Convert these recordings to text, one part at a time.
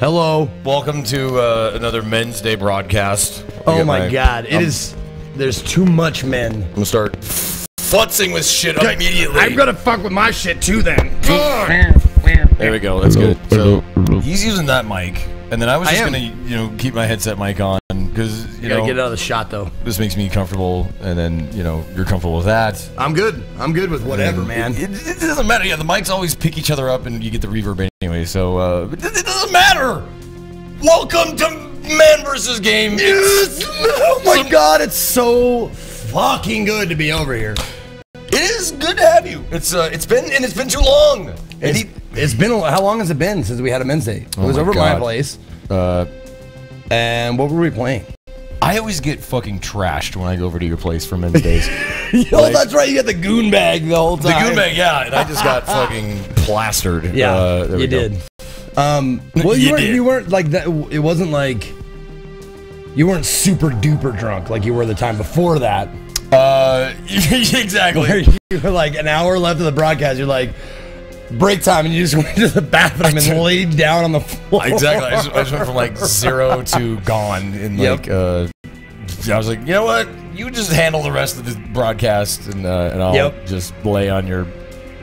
Hello. Welcome to uh, another Men's Day broadcast. I Oh get my god. It I'm, is. There's too much men. I'm gonna start futzing with shit immediately. I'm gonna fuck with my shit too then. There we go. That's good. So he's using that mic, and then I was just am. gonna, you know, keep my headset mic on because you You gotta know get it out of the shot though. this makes me comfortable, and then you know you're comfortable with that. I'm good. I'm good with whatever, And man. It, it doesn't matter. Yeah, the mics always pick each other up, and you get the reverb anyway. So uh, it, it doesn't matter. Welcome to Man vs. Game. It's- oh my god, it's so fucking good to be over here. It is good to have you. It's uh, it's been and it's been too long. And It's, he, it's been how long has it been since we had a men's day? It was my over at my place. uh, And what were we playing? I always get fucking trashed when I go over to your place for men's days. oh, Like- that's right. You got the goon bag the whole time. the goon bag, yeah, and I just got fucking plastered. Yeah, uh, there we you go. did. Um, well, you, You weren't. did. You weren't like that. It wasn't like you weren't super duper drunk like you were the time before that. Uh, Where exactly. you were like an hour left of the broadcast. You're like break time, and you just went to the bathroom and laid down on the floor. Exactly. I just, I just went from like zero to gone in Yep. like. Uh, I was like, you know what? You just handle the rest of the broadcast, and uh, and I'll Yep. just lay on your.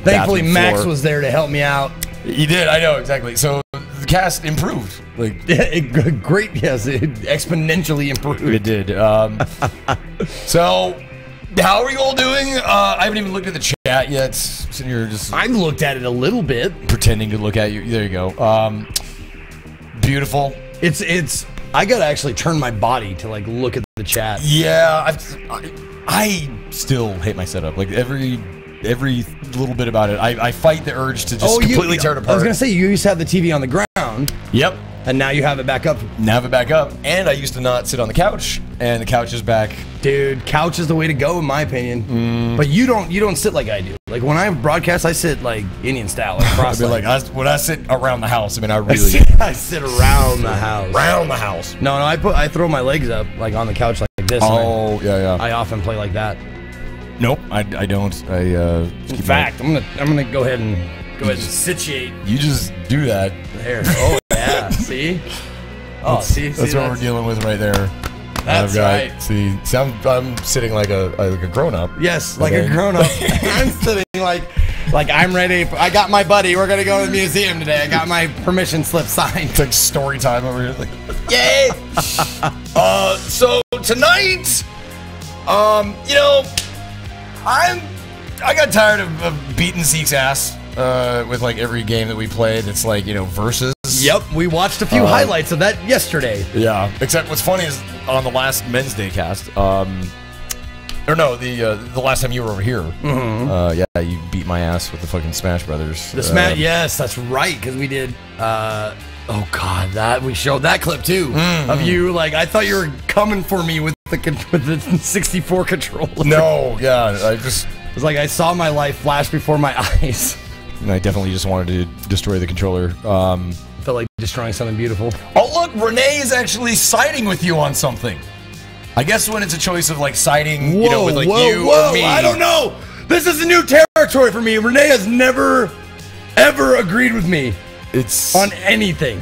Thankfully, Max floor. was there to help me out. He did. I know exactly. So the cast improved. Like It- great, yes, it exponentially improved. it did. Um, so how are you all doing? Uh, I haven't even looked at the chat yet. Sitting here just I've looked at it a little bit. pretending to look at you. There you go. Um, beautiful. It's it's. I gotta actually turn my body to like look at the chat. Yeah, I've, I, I still hate my setup. Like every every little bit about it, I, I fight the urge to just oh, completely tear it apart. I was gonna say you used to have the TV on the ground, yep. And now you have it back up. Now have it back up, and I used to not sit on the couch, and the couch is back. Dude, couch is the way to go in my opinion. Mm. But you don't you don't sit like I do. Like when I broadcast, I sit like Indian style, like I cross mean, like. I, when I sit around the house, I mean, I I really sit, I sit around the house. around the house. No, no, I put I throw my legs up like on the couch like this. and I- Oh yeah, yeah. I often play like that. nope, I, I don't. I uh, In keep my- fact, I'm gonna I'm gonna go ahead and go ahead and situate you just do that. There. Oh yeah, see. Oh, see, That's see, what we're dealing with right there. That's I've got, right. See, see I'm, I'm sitting like a like a grown up. Yes, like a grown up. I'm sitting like like I'm ready. I got my buddy. We're gonna go to the museum today. I got my permission slip signed. It's like story time over here. Like, yay! uh, so tonight, um, you know, I'm I got tired of, of beating Zeke's ass uh, with like every game that we play. That's like you know versus. Yep, we watched a few Um, highlights of that yesterday. Yeah. Except what's funny is on the last Men's Day cast, um, or no, the uh, the last time you were over here, uh, yeah, you beat my ass with the fucking Smash Brothers. Mm-hmm. The smash. Uh, yes, that's right. Because we did. uh Oh God, that we showed that clip too Mm-hmm. of you. Like I thought you were coming for me with the with the 64 controller. No, yeah, I just. It was like I saw my life flash before my eyes. I definitely just wanted to destroy the controller. Um, Felt like destroying something beautiful. Oh, look, Renee is actually siding with you on something. I guess when it's a choice of like siding, you know, with like you or me. I don't know. This is a new territory for me. Renee has never, ever agreed with me It's on anything.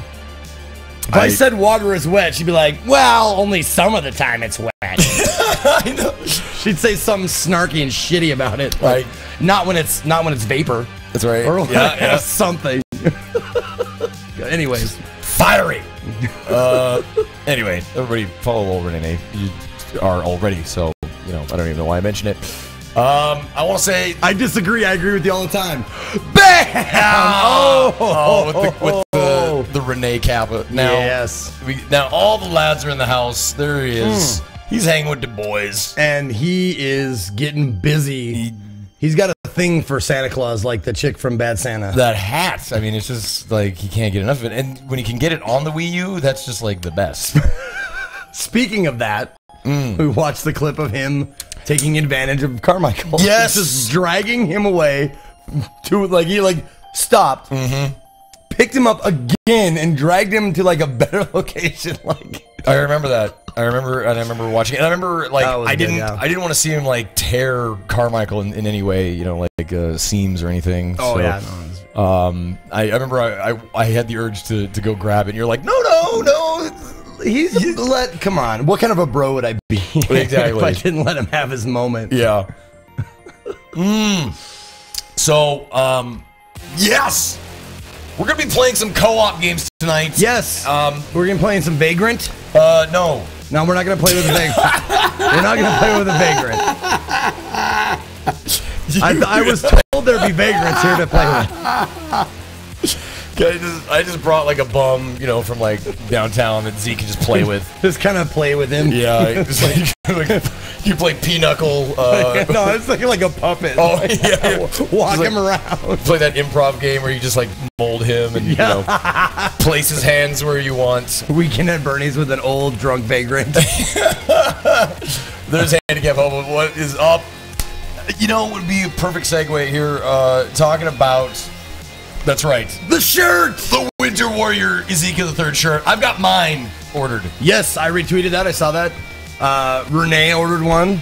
If I, I- said water is wet, she'd be like, "Well, only some of the time it's wet." I know. she'd say something snarky and shitty about it. Right. Not when it's not when it's vapor That's right. or yeah, yeah. something. Anyways, Fiery. uh, anyway, everybody follow old Renee. You are already, so you know I don't even know why I mentioned it. Um, I want to say I disagree. I agree with you all the time. Bam! Oh, oh, with the with the, the Renee cap. Now, yes. we, now all the lads are in the house. There he is. He's hanging with the boys. and he is getting busy. He- He's got a thing for Santa Claus, like the chick from Bad Santa. that hat. I mean, it's just like he can't get enough of it. And when he can get it on the Wii U, that's just like the best. Speaking of that, Mm. we watched the clip of him taking advantage of Carmichael. Yes. just dragging him away to like he like stopped, Mm-hmm. picked him up again and dragged him to like a better location. Like, I remember that. I remember, and I remember watching it. And I remember, like, I didn't, yeah. I didn't want to see him like tear Carmichael in, in any way, you know, like uh, seams or anything. oh So, yeah, Um, I, I remember I, I, I had the urge to, to go grab it. and You're like, no, no, no. he's let. Come on, what kind of a bro would I be exactly. if I didn't let him have his moment? Yeah. mm. So, um, yes, we're gonna be playing some co-op games tonight. Yes. Um. we're gonna be playing some Vagrant. Uh. No. No, we're not gonna play with a vagrant. we're not gonna play with a vagrant. I, I was told there'd be vagrants here to play with. I just, I just brought like a bum, you know, from like downtown that Zeke can just play with. Just kind of play with him. Yeah, just like, like you play pinochle. Uh, no, it's like like a puppet. Oh, Like, yeah. walk Just like- him around. play that improv game where you just like mold him and you know place his hands where you want. Weekend at Bernie's with an old drunk vagrant. There's handicap hobo. What is up? You know, it would be a perfect segue here. Uh, talking about. That's right. the shirt. The Winter Warrior Ezekiel the Third shirt. I've got mine ordered. Yes, I retweeted that. I saw that. Uh, Renee ordered one.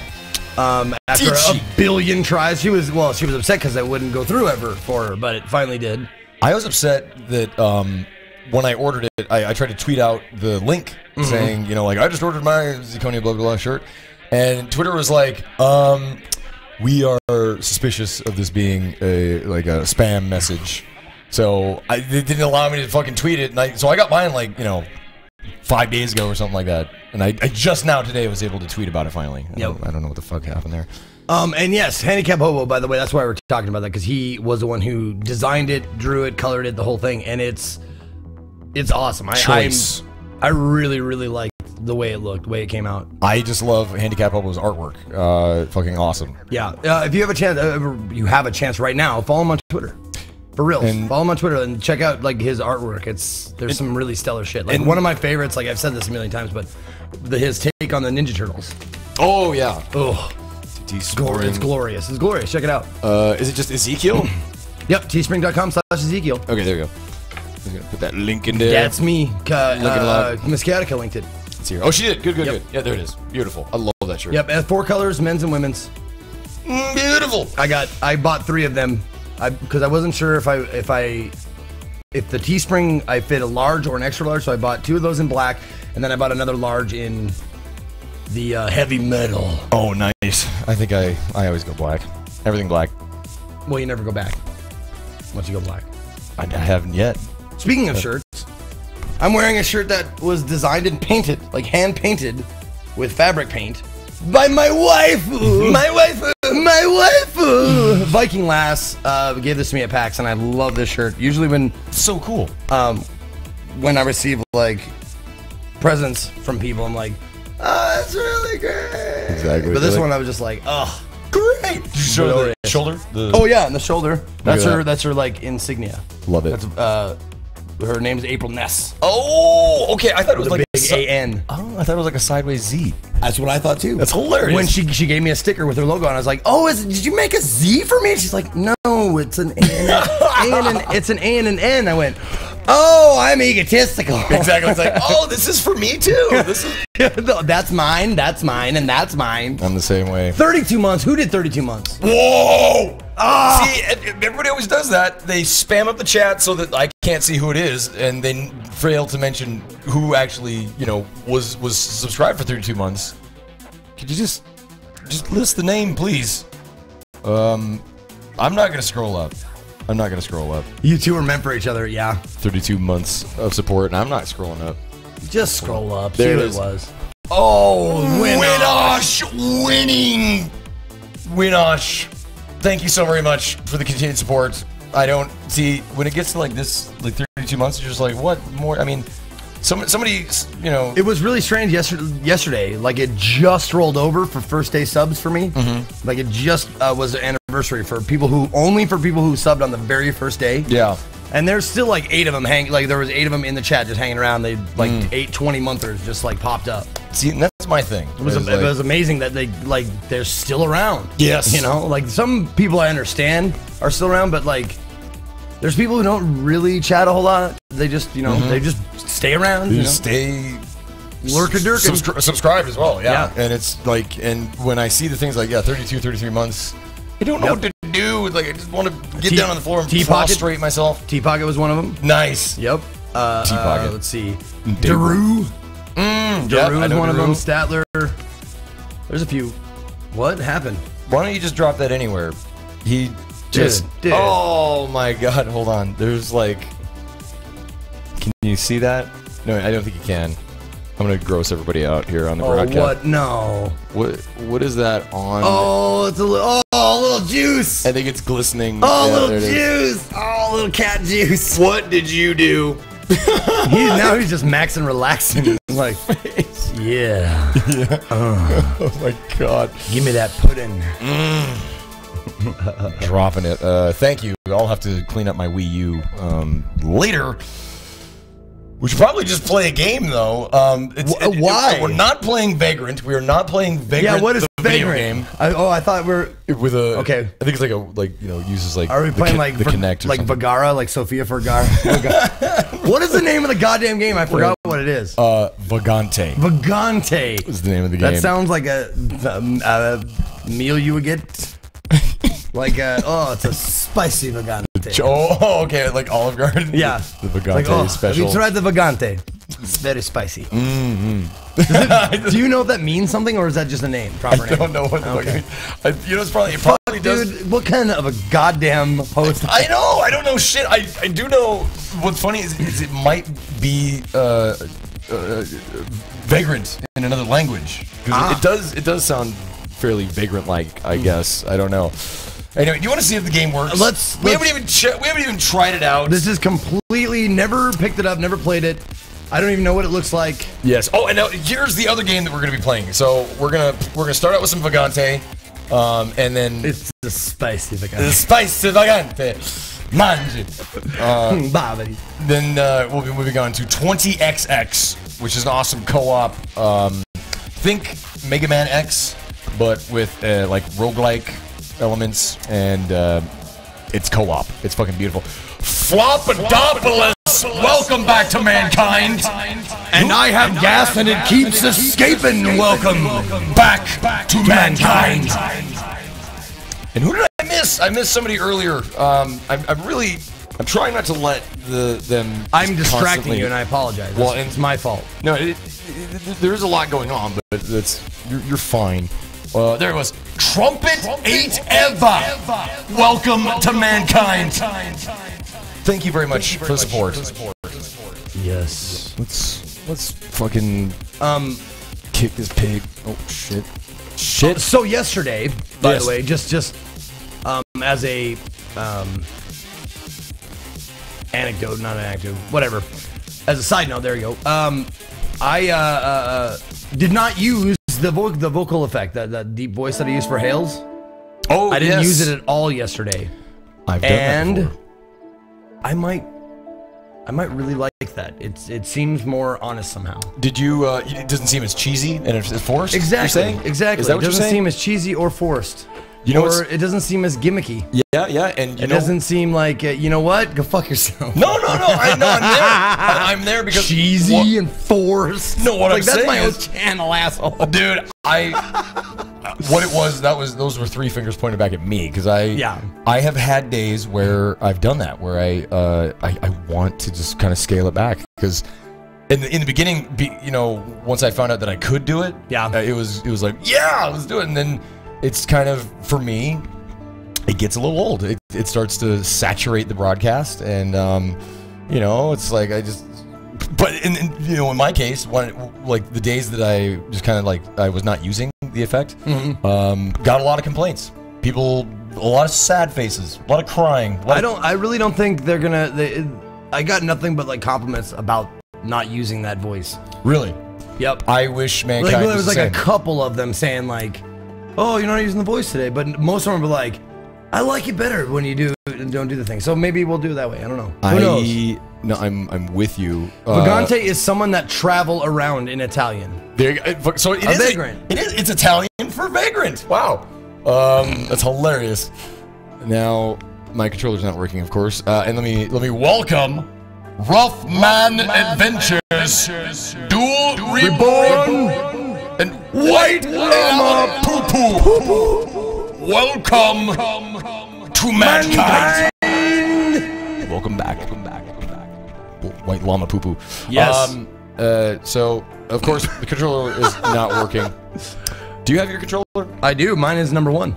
Um, after a billion tries, she was well. She was upset because I wouldn't go through ever for her, but it finally did. I was upset that um, when I ordered it, I, I tried to tweet out the link saying, you know, like I just ordered my Zirconia blah blah blah shirt, and Twitter was like, um, we are suspicious of this being a like a spam message. So I, it didn't allow me to fucking tweet it, and I, so I got mine like you know five days ago or something like that, and I, I just now today was able to tweet about it finally. I, Yep. don't, I don't know what the fuck happened there. Um, and yes, Handicap Hobo, by the way, that's why we're talking about that because he was the one who designed it, drew it, colored it, the whole thing, and it's it's awesome. I Choice. I'm- I really, really like the way it looked, the way it came out. I just love Handicap Hobo's artwork. Uh, fucking awesome. Yeah. Uh, if you have a chance, uh, you have a chance right now. Follow him on Twitter. For real, And- follow him on Twitter and check out like his artwork. It's there's some really stellar shit. Like and- one of my favorites. Like I've said this a million times, but the, his take on the Ninja Turtles. Oh yeah. Oh, It's glorious! It's glorious! It's glorious! Check it out. Uh, is it just Ezekiel? Yep, teespring.com/slash Ezekiel. okay, there you go. I'm gonna put that link in there. That's me. Uh, uh, Chaotica linked it. It's here. Oh, she did. Good, good, Yep. good. Yeah, there it is. Beautiful. I love that shirt. Yep, four colors, men's and women's. Mm, beautiful. I got I bought three of them, because I wasn't sure if I if I if the Teespring I fit a large or an extra large, so I bought two of those in black, and then I bought another large in the uh, heavy metal. Oh, nice. I think I I always go black. Everything black. Well, you never go back once you go black. I, I haven't yet. Speaking of shirts, I'm wearing a shirt that was designed and painted, like hand painted, with fabric paint by my wife. my wife. My wife. Viking Lass uh, gave this to me at PAX, and I love this shirt. Usually when So cool. um, when I receive like presents from people, I'm like, oh, that's really great. Exactly. But this They're one, I was just like, oh, Great. Show the shoulder? The, oh yeah, and the shoulder. That's her. that. That's her like insignia. Love it. That's uh, her name's April Ness. Oh, okay. I thought it was The like big a N. Oh, I thought it was like a sideways Z. That's what I thought too. That's hilarious. When she she gave me a sticker with her logo, and I was like, "Oh, is, did you make a Z for me?" And she's like, "No, it's an A and, an, it's an A and an N." I went, "Oh, I'm egotistical." exactly. It's like, oh, this is for me too. This is. that's mine. That's mine, and that's mine. I'm the same way. 32 months. Who did 32 months? Whoa! See, and- and everybody always does that. They spam up the chat so that I can't see who it is, and they fail to mention who actually, you know, was was subscribed for 32 months. Could you just just list the name, please? Um, I'm not gonna scroll up. I'm not gonna scroll up. You two are meant for each other. Yeah. 32 months of support, and I'm not scrolling up. Just scroll up. There see it it was. Oh, Winosh winning. Winosh, thank you so very much for the continued support. I don't see when it gets to like this, like 32 months, you're just like, what more? I mean, some somebody, you know, It was really strange yesterday. Yesterday, like it just rolled over for first day subs for me. Mm-hmm. Like it just uh, was an anniversary for people who only for people who subbed on the very first day. yeah, And there's still like eight of them hang. Like there was eight of them in the chat just hanging around. They like Mm. eight 20 monthers just like popped up. see, my thing. It was, it like- was amazing that they like they're still around. Yes. you know, like some people I understand are still around, but like There's people who don't really chat a whole lot. They just, you know, Mm-hmm. they just stay around. You know? stay Lurk a dirk. subscri- subscribe as well. Yeah. Yeah. and it's like, and when I see the things like yeah, 32, 33 months, I don't know Yep. what to do. Like I just want to get down on the floor and prostrate myself. T Pocket was one of them. Nice. Yep. Uh, Tea Pocket. uh, let's see. Daru. Mm, yeah, Daru I is one of them. Statler. There's a few. What happened? Why don't you just drop that anywhere? He just. dude. Oh my god! Hold on. There's like. Can you see that? No, I don't think you can. I'm gonna gross everybody out here on the Oh, broadcast. what? No. What? What is that on? Oh, it's a little. Oh, a little juice. I think it's glistening. Oh, Yeah, little there it is. juice. Oh, little cat juice. What did you do? he, now he's just maxing, relaxing. Like, yeah. Oh my god. Give me that pudding. Dropping it. Uh, thank you. I'll have to clean up my Wii U um, later. We should probably just play a game though. Um, it's, Wh- why? we're not playing Vagrant. We are not playing Vagrant. Yeah, what is Vagrant? game? I, oh, I thought we are With a Okay. I think it's like a like you know uses like Are we playing like the Kinect or like something. Vagara, like Sophia Vergara? What is the name of the goddamn game? I forgot what it is. uh, Vagante Vagante. is the name of the game. That sounds like a, um, a meal you would get. Like a, oh, it's a spicy Vagante. oh, okay, like Olive Garden. Yeah. the Vagante Like, oh, special. Have you tried the Vagante? It's very spicy. Mm-hmm. Do you know if that means something or is that just a name? Proper I name? don't know what the Okay. I, you know, it's probably it probably does. Dude, what kind of a goddamn host? I know. I don't know shit. I, I do know. What's funny is, is it might be uh, uh, vagrant in another language Ah. it, it does it does sound fairly vagrant like. I guess I don't know. Anyway, do you want to see if the game works? Let's- We let's- haven't even ch- we haven't even tried it out. This is completely never picked it up, never played it. I don't even know what it looks like. yes. Oh, and now here's the other game that we're gonna be playing. So we're gonna we're gonna start out with some vagante, um, and then It's the spicy the Vagante. spice vagante. Mangi. Bobby. Then uh, we'll be moving on to 20XX, which is an awesome co-op. Um, think Mega Man X, but with uh, like roguelike elements, and uh, it's co-op. It's fucking beautiful. Flopodopolis, welcome back to mankind. And I have gas and it keeps escaping. Welcome back to mankind. And who did I miss? I missed somebody earlier. Um, I'm, I'm really, I'm trying not to let the them. I'm distracting you and I apologize. Well, It's- it's my fault. No, it, it, it- there is a lot going on, but that's you're, you're fine. Uh, there it was. Trumpet, ain't ever. Welcome, to mankind. Thank you very much for the support. Yes. Let's let's fucking Um. kick this pig. Oh shit. Shit. So yesterday, by Yes. the way, just just um, as a um, anecdote, not an anecdote, whatever. As a side note, there you go. Um, I uh, uh, uh, did not use the vo- the vocal effect, that, that deep voice that I use for Hales. Oh, I didn't yes. use it at all yesterday, I've done that and before. I might, I might really like that. It's it seems more honest somehow. Did you? Uh, it doesn't seem as cheesy and it's forced. Exactly. You're saying? Exactly. Is that it what you're doesn't seem as cheesy or forced. You know or it doesn't seem as gimmicky. yeah, yeah, and you It know. doesn't seem like uh, you know what? Go fuck yourself. no, no, no. I know. I'm there. I, I'm there because cheesy What- and forced. No, what like I'm that's saying my own channel, asshole. dude i what it was that was those were three fingers pointed back at me because i Yeah. i have had days where i've done that where i uh i, I want to just kind of scale it back because in the, in the beginning be, you know once i found out that i could do it Yeah. uh, it was it was like yeah let's do it and then it's kind of for me it gets a little old it, it starts to saturate the broadcast and um you know it's like i just but in, in you know in my case when like the days that i just kind of like i was not using the effect Mm-hmm. um got a lot of complaints people a lot of sad faces a lot of crying lot I don't. I really don't think they're gonna. They, I got nothing but like compliments about not using that voice. really Yep. i wish Like mankind there was was like the a couple of them saying like, "Oh, you're not using the voice today," but most of them were like, "I like it better when you do and don't do the thing." So maybe we'll do it that way. I don't know. Who I, knows? no i'm i'm with you Uh, Vagante is someone that travel around in Italian. there so it A is vagrant. it is it's italian for vagrant wow um that's hilarious now my controller's not working, of course. Uh, and let me let me welcome Rough Man Adventures Dual Reborn and White Llama Poo Poo. Welcome to mankind. Welcome back. Welcome back. Welcome back. White Llama Poo Poo. Yes. Um, uh, so of course the controller is not working. Do you have your controller? I do. Mine is number one.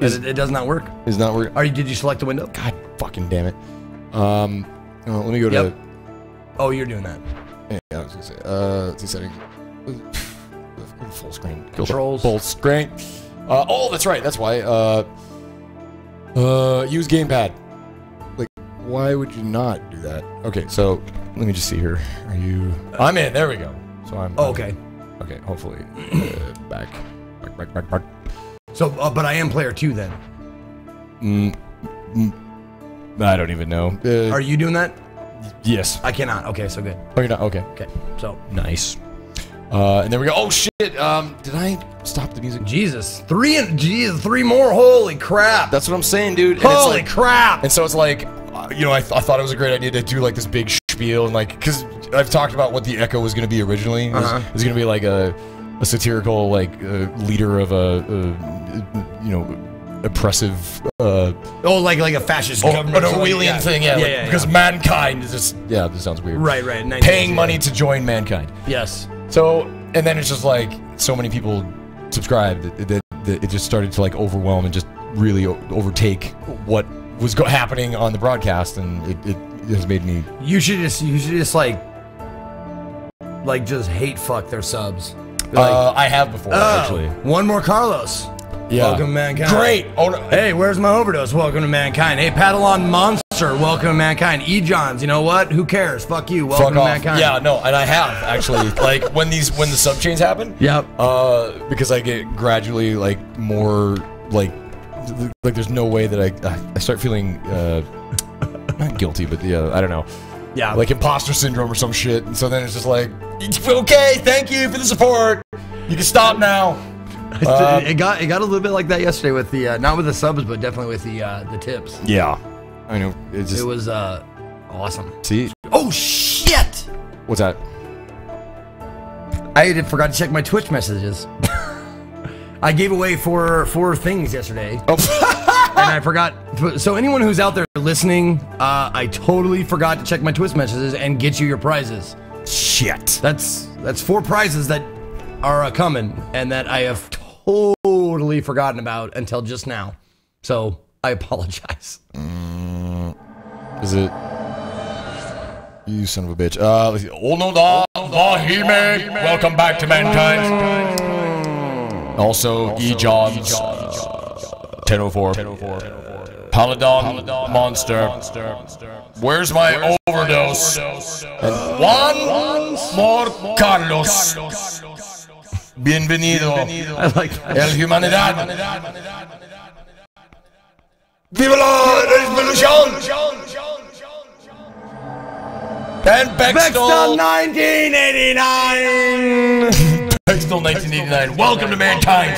It, it does not work. Is not working. Are you? Did you select the window? God fucking damn it. Um, well, let me go to. Yep. Oh, you're doing that. Yeah, I was gonna say. Uh, let's see settings. Full screen. Controls. Full screen. Uh, oh, that's right. That's why. Uh, uh, use gamepad. Like, why would you not do that? Okay, so let me just see here. Are you? I'm in. There we go. So I'm. Oh, okay. Okay. Hopefully, uh, back. Back. Back. Back. Back. So, uh, but I am player two then. Mm, mm, I don't even know. Uh, Are you doing that? yes. I cannot. Okay, so good. Oh, you're not. Okay. Okay, so Nice. Uh, and there we go. Oh shit! Um, did I stop the music? Jesus, three and Jesus, three more. Holy crap! That's what I'm saying, dude. And it's Holy like- crap! And so it's like, uh, you know, I, th- I thought it was a great idea to do like this big spiel and like, because I've talked about what the Echo was going to be originally. It was, Uh-huh. it was going to be like a, a satirical like uh, leader of a, a, you know, oppressive, uh, Oh, like like a fascist oh, government. an or Orwellian yeah. thing, yeah. yeah, like, yeah, because mankind is just, yeah, this sounds weird. right, right. Paying 1960, money to join mankind. Yes. So, and then it's just like so many people subscribed that, that, that it just started to like overwhelm and just really o- overtake what was go- happening on the broadcast, and it, it has made me. You should just you should just like like just hate fuck their subs. Like, uh, I have before oh, actually. one more Carlos. Yeah. Welcome to mankind. Great. Oh, no. Hey, where's my overdose? Welcome to mankind. Hey, Padalon Monster. Welcome to mankind. E Johns. You know what? Who cares? Fuck you. Welcome Fuck to off. mankind. Yeah, no, and I have actually. like when these when the sub chains happen. Yep. Uh, because I get gradually like more like like there's no way that I I- I start feeling uh not guilty, but yeah, I don't know. Yeah. like imposter syndrome or some shit. And so then it's just like, okay, thank you for the support. You can stop now. Um, it got it got a little bit like that yesterday with the uh, not with the subs, but definitely with the uh, the tips. Yeah, I know. It just It was uh awesome. see Oh shit! what's that? I forgot to check my Twitch messages. I gave away four four things yesterday, Oh, and I forgot. So anyone who's out there listening, uh, I totally forgot to check my Twitch messages and get you your prizes. shit. That's that's four prizes that are uh, coming, and that I have totally forgotten about until just now. So I apologize. Is it? You son of a bitch. Uh, let's see. Oh no, da, Vahime. Welcome back to mankind. Also, E. Johns. 1004. Paladon, Monster. Where's my overdose? And one more Carlos. Bienvenido. I like that. El Humanidad. Viva la revolución! And Bextel. 1989. Bextel 1989. Welcome to mankind.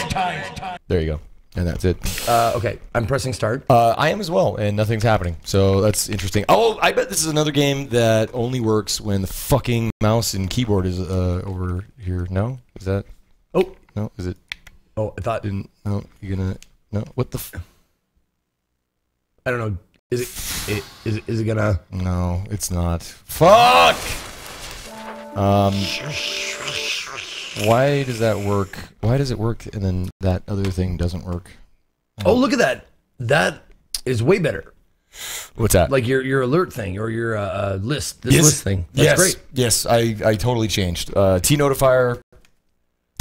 There you go. And that's it. Uh, okay, I'm pressing start. Uh, I am as well, and nothing's happening. So that's interesting. Oh, I bet this is another game that only works when the fucking mouse and keyboard is uh, over here. No, is that? Oh, No, is it? oh, I thought Didn't? No, you're gonna? No, what the? F- I don't know. Is it, it is it, is it gonna? no, it's not. Fuck. Um. Why does that work? Why does it work and then that other thing doesn't work? Oh, look at that. That is way better. What's that? Like your your alert thing or your uh, uh, list. This Yes. list thing. That's yes, great. Yes, I, I totally changed. Uh, TNotifier,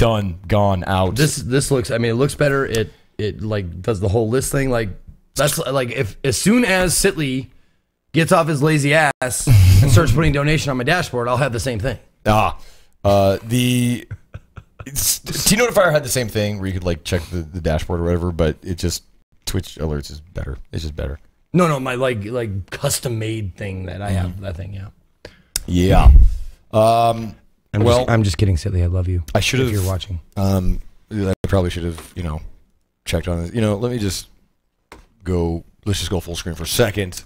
done, gone, out. This this looks. I mean, it looks better. It it like does the whole list thing. Like that's like if as soon as Sitley gets off his lazy ass and starts putting donation on my dashboard, I'll have the same thing. ah, uh, the TNotifier had the same thing where you could like check the, the dashboard or whatever, but it just Twitch alerts is better. It's just better. No, no, my like like custom made thing that I have. That thing, yeah. Yeah. Um. I'm well, just, I'm just kidding, Sitley. I love you. I should have. you're watching. Um. I probably should have. You know, checked on it. You know, let me just go. Let's just go full screen for a second.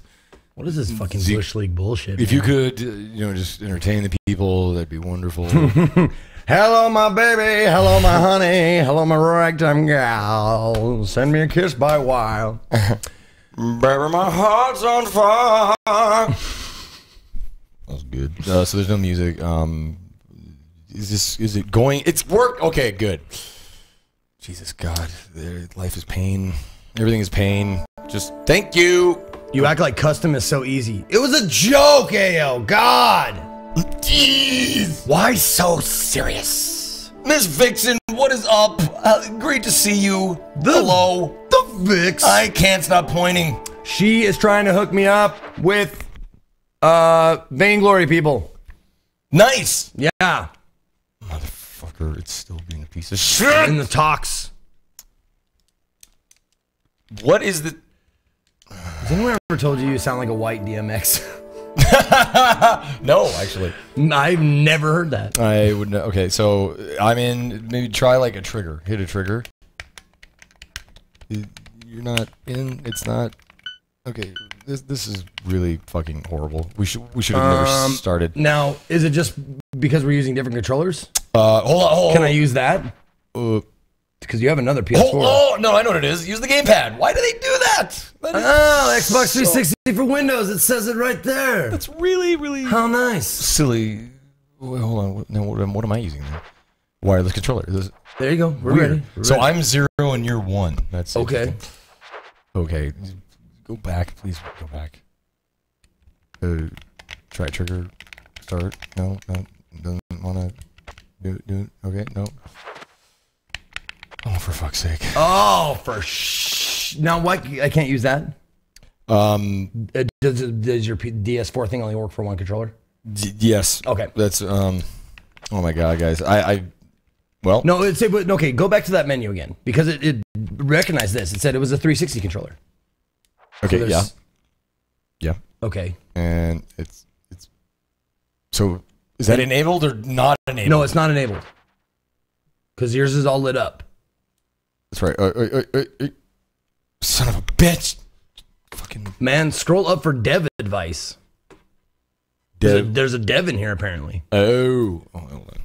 What is this fucking Z- Bush League bullshit? If you could, uh, you know, just entertain the people, that'd be wonderful. Hello, my baby. Hello, my honey. Hello, my ragtime gal. Send me a kiss by while. Baby, my heart's on fire. that was good. Uh, so there's no music. Um, is this? Is it going? It's work. Okay, good. Jesus God, life is pain. Everything is pain. Just thank you. You act like custom is so easy. It was a joke, Ao. God. Jeez. Why so serious? Miss Vixen, what is up? Uh, great to see you. Hello. The Vix. I can't stop pointing. she is trying to hook me up with uh vainglory people. Nice. Yeah. Motherfucker, it's still being a piece of shit. In the talks. What is the? Has anyone ever told you you sound like a white DMX? No, actually. I've never heard that. I would know. Okay, so I'm in. Maybe try like a trigger. Hit a trigger. You- You're not in. It's not. Okay, this this is really fucking horrible. We should we should have never Um, started. Now, is it just because we're using different controllers? Uh, hold on. Hold, Can I use that? Uh, Because you have another PS4. oh, oh no, I know what it is. Use the gamepad. Why do they do that? That is Oh, Xbox so- 360 for Windows. It says it right there. That's really really How nice. silly. Wait, hold on. What, now what, am- what am I using? Then? Wireless controller. This There you go. We're weird. ready. We're so ready. I'm zero and you're one. That's Okay. Okay, go back, please. Go back. Uh, try trigger, start. No, no, doesn't want to do it. Do. Okay, no. Oh, for fuck's sake. Oh, for sh. Now, what? I can't use that. Um, Uh, does, does your P- DS4 thing only work for one controller? d- yes. Okay. That's um. Oh my god, guys. I I. Well, No, it's but okay. Go back to that menu again because it, it recognized this. It said it was a 360 controller. Okay. there's- yeah. Yeah. Okay. And it's it's. So is that enabled or not enabled? No, it's not enabled because yours is all lit up. That's right. Uh, uh, uh, son of a bitch. Fucking Man, scroll up for dev advice. There's a, dev. there's a dev in here apparently. Oh. oh, hold on.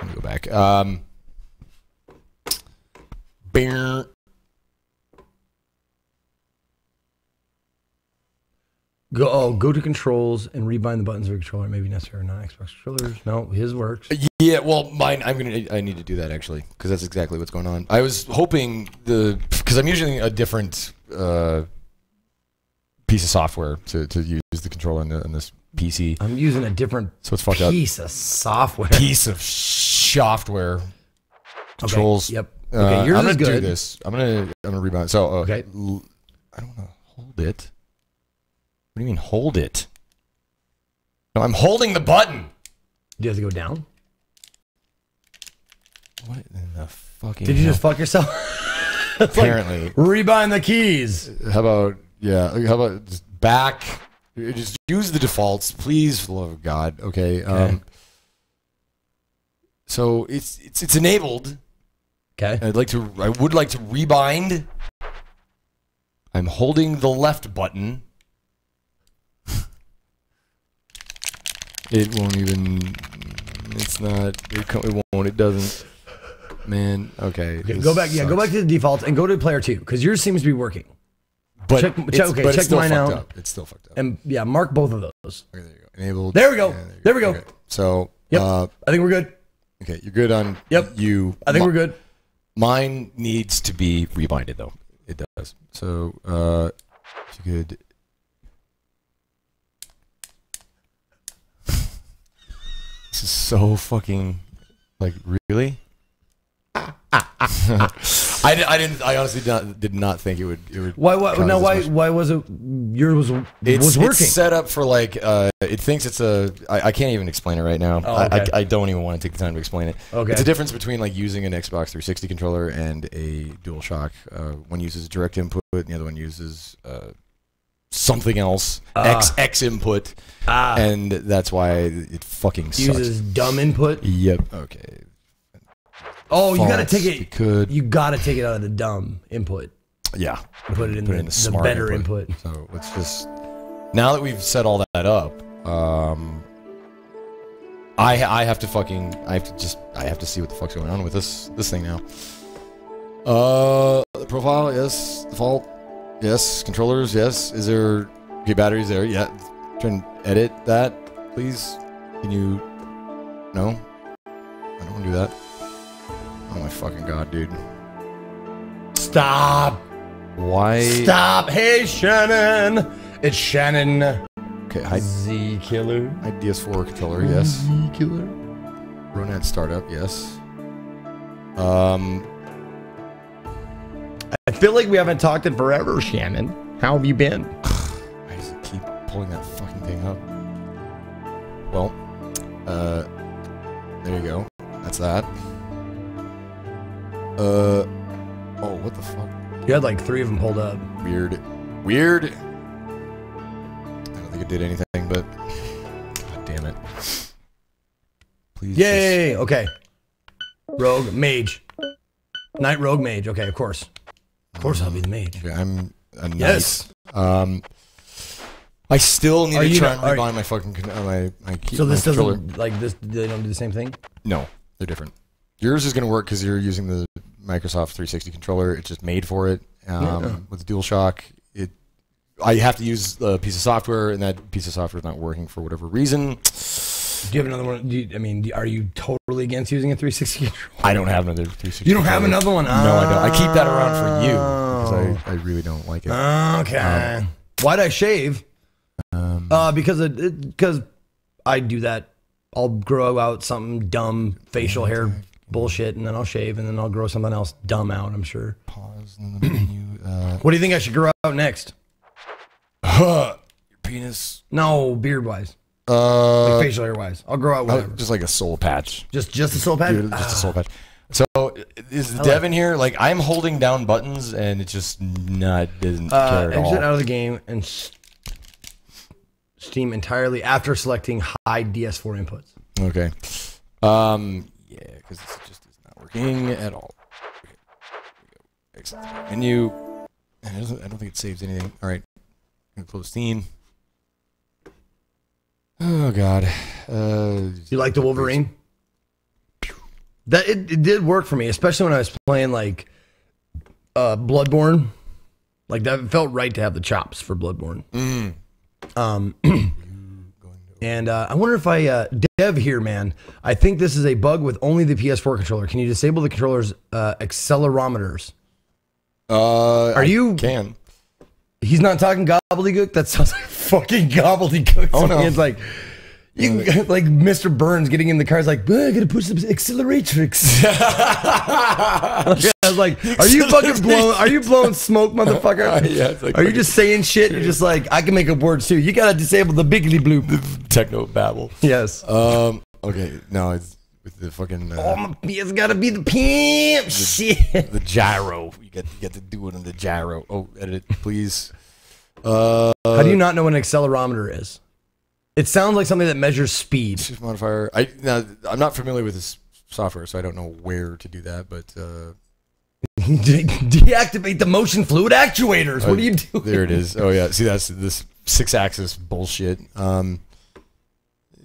Let me go back. Um. Bear. Go oh, go to controls and rebind the buttons of your controller. Maybe necessary or not Xbox controllers. No, his works. Yeah, well, mine. I'm gonna. I need to do that actually because that's exactly what's going on. I was hoping the because I'm using a different uh, piece of software to, to use the controller in, the, on this PC, I'm using a different so it's fucked up. piece of software. Piece of software controls. Yep. Uh, Okay, yours I'm gonna is do this. I'm gonna I'm gonna rebound. So uh, Okay. I don't want to Hold it. What do you mean hold it? No, I'm holding the button. Do you have to go down? What in the fucking? Did you hell? just fuck yourself? It's like, apparently? rebind the keys. How about yeah? How about just back? Just use the defaults, please, for the love of God. Okay. Um, so it's it's it's enabled. Okay. I'd like to. I would like to rebind. I'm holding the left button. it won't even. It's not. It, it won't. It doesn't. Man. Okay. Okay, go back. Yeah, go back to the default and go to player two because yours seems to be working. But check- it's, check- okay, but it's check still mine fucked out. Up. It's still fucked up. And yeah, mark both of those. Okay, there you go. Enabled. There we go. Yeah, There we go. Okay. So, Yep. uh, I think we're good. okay, you're good on Yep. you. I think we're good. Mine needs to be rebinded though. It does. So, uh, if you could. This is so fucking like really. I, di- I didn't. I honestly did not, did not think it would. It would. Why? Why? cause Now, why? much- Why was it? Yours was It's, was working. it's set up for like uh, it thinks it's a. I, I can't even explain it right now. Oh, I, okay. I, I don't even want to take the time to explain it. Okay. It's a difference between like using an Xbox 360 controller and a DualShock. Uh, one uses direct input, and the other one uses uh, something else. Ah. X X input, ah, and that's why it fucking sucks. uses dumb input. Yep. Okay. Oh, you gotta Fonts, take you it. could. You gotta take it out of the dumb input. Yeah. Put it in Put the, it in the, the smart better input. So let's just now that we've set all that up, um, I I have to fucking I have to just I have to see what the fuck's going on with this this thing now. Uh, the profile, yes. Default, yes. Controllers, yes. Is there okay batteries there? Yeah. Turn edit that, please. Can you? No. I don't want to do that. Oh my fucking god, dude. Stop. Why? Stop. Hey, Shannon. It's Shannon. Okay, hide, Z Killer. hide DS4 controller, yes. Z Killer. Ronan startup, yes. Um, I feel like we haven't talked in forever, Shannon. How have you been? I just keep pulling that fucking thing up. Well, uh, there you go. That's that. Uh, oh, what the fuck? You had like three of them pulled up. Weird. Weird. I don't think it did anything, but god damn it. Please. Yay! Okay. Rogue Mage. Knight Rogue Mage. Okay, of course. Of course, I'll be the mage. Okay, I'm a knight. Yes. Um, I still need Are to you try not- and are- rebind my fucking con- uh, my my key. So this my controller. doesn't like this. They don't do the same thing. No, they're different. Yours is going to work because you're using the Microsoft 360 controller. It's just made for it. Um. With the DualShock, it I have to use a piece of software, and that piece of software is not working for whatever reason. Do you have another one? You, I mean, are you totally against using a 360 controller? I don't have another 360. You don't have another one? No, I don't. I keep that around for you because Oh. I, I really don't like it. Okay. Why'd I shave? Um, Uh, because because I do that. I'll grow out something dumb facial hair bullshit, and then I'll shave, and then I'll grow something else dumb out. I'm sure. pause in the menu. Uh, What do you think I should grow out next? your penis. No, beard wise, Uh, facial hair wise. I'll grow out uh, whatever. just like a soul patch. Just just a soul patch. Dude, just a soul patch. So is like Devin here? Like I'm holding down buttons and it just not doesn't Uh, care at exit all. out of the game and Steam entirely after selecting hide DS4 inputs. Okay. Um. Yeah, because this just is not working at all. Okay. Here we go. Exit menu. And it doesn't, I don't think it saves anything. All right. Close Steam. Oh God. Uh. You like the Wolverine? That it, it did work for me, especially when I was playing like uh Bloodborne. Like that felt right to have the chops for Bloodborne. Mm. Um and uh, I wonder if I uh Dev here, man. I think this is a bug with only the PS4 controller. Can you disable the controller's uh accelerometers? Uh. Are I you- can? He's not talking gobbledygook. That sounds like fucking gobbledygook. Oh, no. It's like you like Mr. Burns getting in the car. Is like, "Well, I gotta push the acceleratrix. I was like, are you fucking blowing? Are you blowing smoke, motherfucker? Yeah, like are you just saying shit? You're just like, I can make up words too. You gotta disable the biggly bloop. techno babble? Yes. Um. Okay. No, it's with the fucking. Uh, oh, my, it's gotta be the pimp. Shit. the gyro. You get you get to do it in the gyro. Oh, edit please. Uh, How do you not know what an accelerometer is? It sounds like something that measures speed. modifier? I now I'm not familiar with this software, so I don't know where to do that. But uh, De- deactivate the motion fluid actuators. What are you doing? there it is. Oh yeah, see that's this six axis bullshit. Um,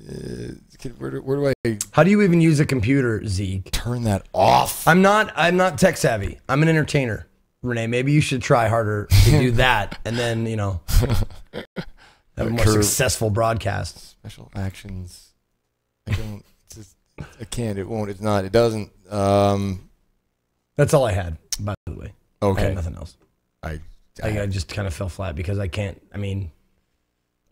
uh, where do, where do I How do you even use a computer, Zeke? turn that off? I'm not. I'm not tech savvy. I'm an entertainer. Renee, maybe you should try harder to do that, and then you know have a more Curve. successful broadcast. Special actions. I don't. It's just, I can't. It won't. It's not. It doesn't. Um. That's all I had, by the way. I Okay. had nothing else. I. I, I just kind of fell flat because I can't. I mean,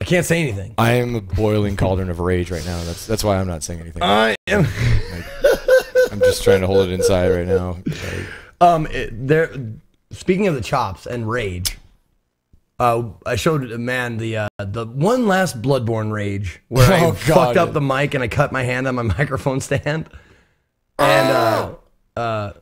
I can't say anything. I am a boiling cauldron of rage right now. That's that's why I'm not saying anything. I am. I'm just trying to hold it inside right now. Like, Um, it, there. Speaking of the chops and rage, uh, I showed a man the uh, the one last Bloodborne rage where I Oh, God. fucked up the mic and I cut my hand on my microphone stand, and uh, uh,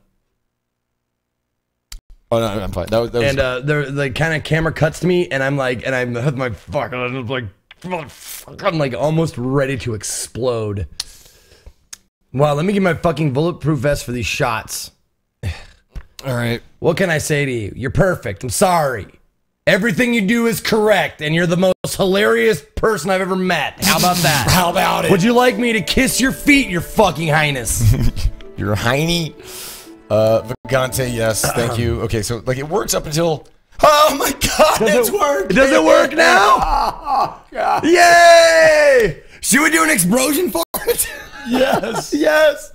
oh no, I'm fine. That was, that was and uh, the the kind of camera cuts to me and I'm like, and I have my fuck, I'm like, I'm like almost ready to explode. Wow, let me get my fucking bulletproof vest for these shots. All right. What can I say to you? You're perfect. I'm sorry. Everything you do is correct, and you're the most hilarious person I've ever met. How about that? How about it? Would you like me to kiss your feet, your fucking highness? Your Heine. Uh, Vagante, yes, thank you. Okay, so like it works up until. Oh my God, it's working. Does it work now? Yay! Should we do an explosion for it? Yes. yes.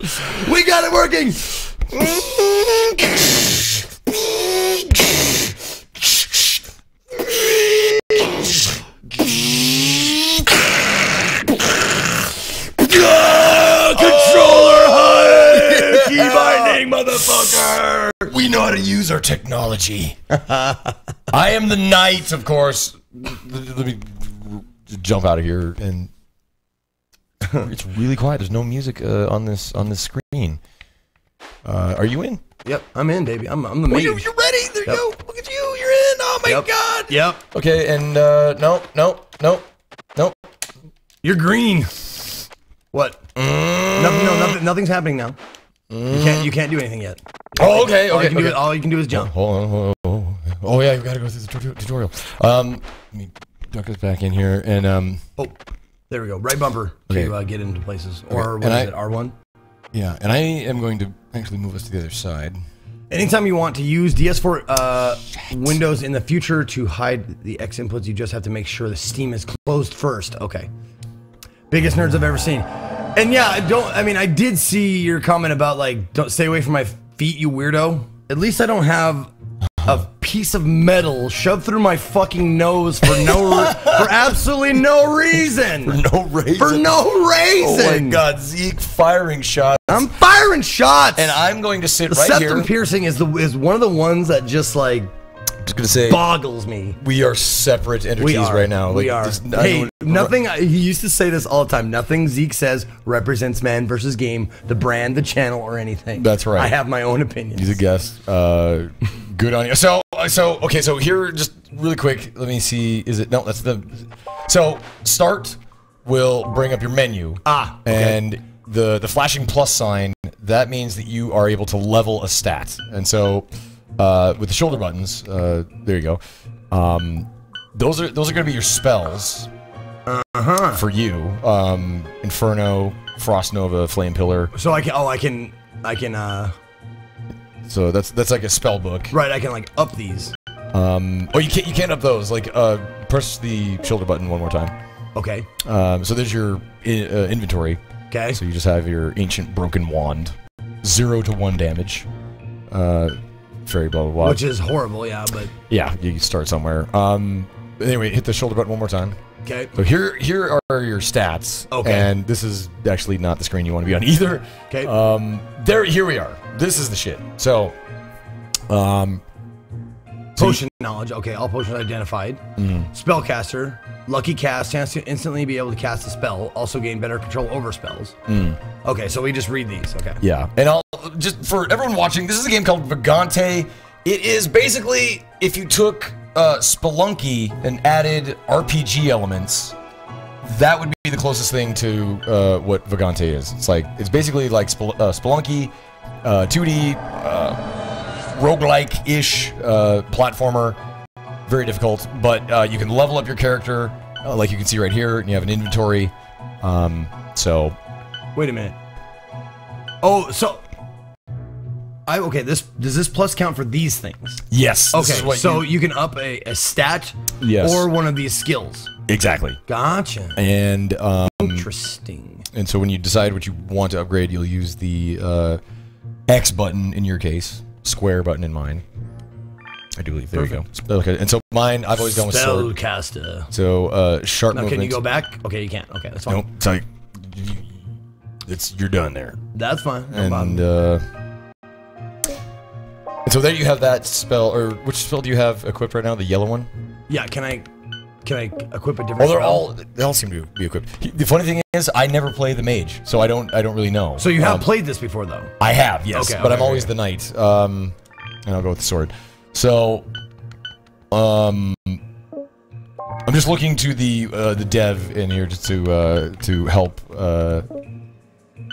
We got it working. Controller high! Key binding, motherfucker! We know how to use our technology. I am the knight, of course. Let me jump out of here, and it's really quiet. There's no music uh, on this on this screen. Uh, are you in? Yep, I'm in, baby. I'm, I'm the Oh, main. you're, you're ready. There Yep. you go. Look at you. You're in. Oh my Yep. God. Yep. Okay, and uh, no, no, no, no. You're green. What? Nothing. No, nothing. Nothing's happening now. You can't. You can't do anything yet. Oh, okay, All okay. you can do. okay. Is, all you can do is jump. Hold on, hold on, hold on. Oh yeah, you gotta go through the tutorial. Um, let me duck us back in here, and um, Oh, there we go. Right bumper Okay. to uh, get into places. Or what and is I- it? R one. Yeah, and I am going to actually move us to the other side. Anytime you want to use DS4 uh, Windows in the future to hide the X inputs, you just have to make sure the Steam is closed first. Okay. Biggest nerds I've ever seen. And yeah, I don't. I mean, I did see your comment about like, don't stay away from my feet, you weirdo. At least I don't have a piece of metal shoved through my fucking nose for no, for absolutely no reason. For no reason. For no reason. Oh my God, Zeke firing shots, I'm firing shots. and I'm going to sit the right septum here. piercing is the is one of the ones that just like just gonna say boggles me. we are separate entities are right now. We Like, are. this- hey, nothing. He used to say this all the time. Nothing Zeke says represents man versus game, the brand, the channel, or anything. That's right. I have my own opinions. He's a guest. Uh, good on you. So, uh, so okay. So here, just really quick. Let me see. Is it no? That's the. So start will bring up your menu. Ah, okay. And the the flashing plus sign that means that you are able to level a stat. And so, uh, with the shoulder buttons, uh, there you go. Um, those are those are going to be your spells. Uh-huh. For you, um, Inferno, Frost Nova, Flame Pillar. So I can. Oh, I can. I can. uh So that's that's like a spell book. Right. I can like up these. Um, oh, you can't you can't up those. Like, uh, press the shoulder button one more time. Okay. Um, so there's your i- uh, inventory. Okay. So you just have your ancient broken wand, zero to one damage. Uh, fairy blah blah blah. Which is horrible. Yeah. But yeah, you start somewhere. Um, anyway, hit the shoulder button one more time. okay. So here here are your stats. Okay. And this is actually not the screen you want to be on either. Okay. Um, there here we are. This is the shit. So, um, so Potion knowledge. Okay. All potions identified. Mm-hmm. Spellcaster. Lucky cast. Chance to instantly be able to cast a spell. Also gain better control over spells. Okay. So we just read these. Okay. Mm. Yeah, and I'll just for everyone watching. This is a game called Vagante. It is basically if you took uh, Spelunky and added RPG elements, that would be the closest thing to uh, what Vagante is. It's like it's basically like Spel- uh, Spelunky, uh, 2D, uh, roguelike-ish uh, platformer. Very difficult, but uh, you can level up your character, uh, like you can see right here, and you have an inventory. Um, so Wait a minute. Oh, so I okay. This does this plus count for these things? yes, Okay, so you- you, can up a, a stat Yes. or one of these skills. exactly. Gotcha. And um, Interesting. and so when you decide what you want to upgrade, you'll use the uh, X button in your case, square button in mine. I do believe. There you go. Okay, and so mine, I've always gone with sword. Spellcaster. So uh, sharp Now, movement. can you go back? Okay, you can't. Okay, that's fine. Nope. It's like you- it's you're done there. That's fine. No And problem. uh, and so there you have that spell. Or which spell do you have equipped right now? The yellow one. yeah, can I can I equip a different? Well, they're spell? all they all seem to be equipped. The funny thing is, I never play the mage, so I don't I don't really know. So you have Um, played this before, though. I have, yes, Okay, but okay, I'm always okay. the knight. Um, and I'll go with the sword. So, um, I'm just looking to the uh, the dev in here just to uh, to help. Uh,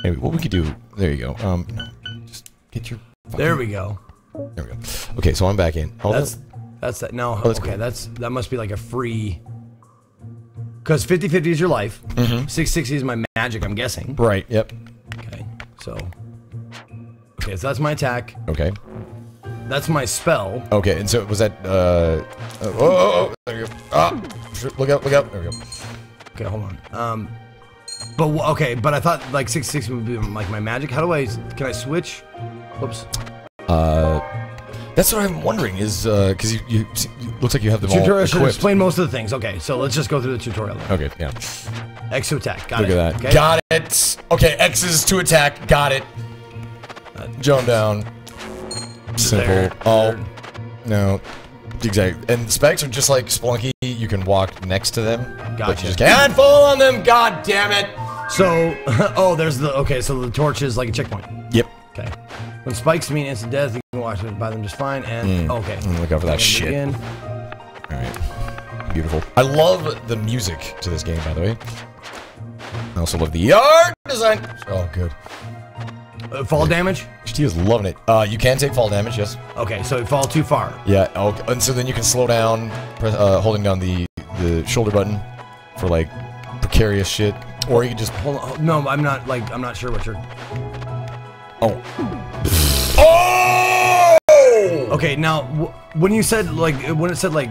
maybe what we could do. There you go. Um, just get your. There we go. There we go. Okay, so I'm back in. Hold That's on. That's that. No, that's okay, cool. that's that must be like a free. Because 50-50 is your life. Mm-hmm. 660 is my magic. I'm guessing. Right. Yep. Okay, so. Okay, so that's my attack. Okay. That's my spell. Okay. And so was that? Uh. uh, oh, oh, oh, There you go. Ah. Look out! Look out! There we go. Okay, hold on. Um, but okay, but I thought like 660 would be like my magic. How do I? Can I switch? Whoops. Uh. That's what I'm wondering. Is uh, because you, you you looks like you have them all Tutorial should explain most of the things. Okay, so let's just go through the tutorial. Then. Okay. Yeah. Exo attack. Got Look it. at that. Okay. Got it. Okay, X is to attack. Got it. Uh, Jump down. Simple. There. Oh. No. Exactly. And specs are just like Spelunky. You can walk next to them. But Gotcha. you just can't fall on them. God damn it. So, oh, there's the okay. So the torch is like a checkpoint. Yep. Okay. When spikes mean instant death, you can watch it by them just fine. And okay. Mm, look out for that I'm shit. begin. All right. Beautiful. I love the music to this game, by the way. I also love the art design. Oh, good. Uh, fall damage. HT is loving it. Uh, you can take fall damage, yes. Okay, so you fall too far. Yeah. Okay. And so then you can slow down, press, uh, holding down the the shoulder button for like precarious shit, or you can just Hold on. No, I'm not like I'm not sure what you're. Oh. Oh! Okay, now when you said like when it said like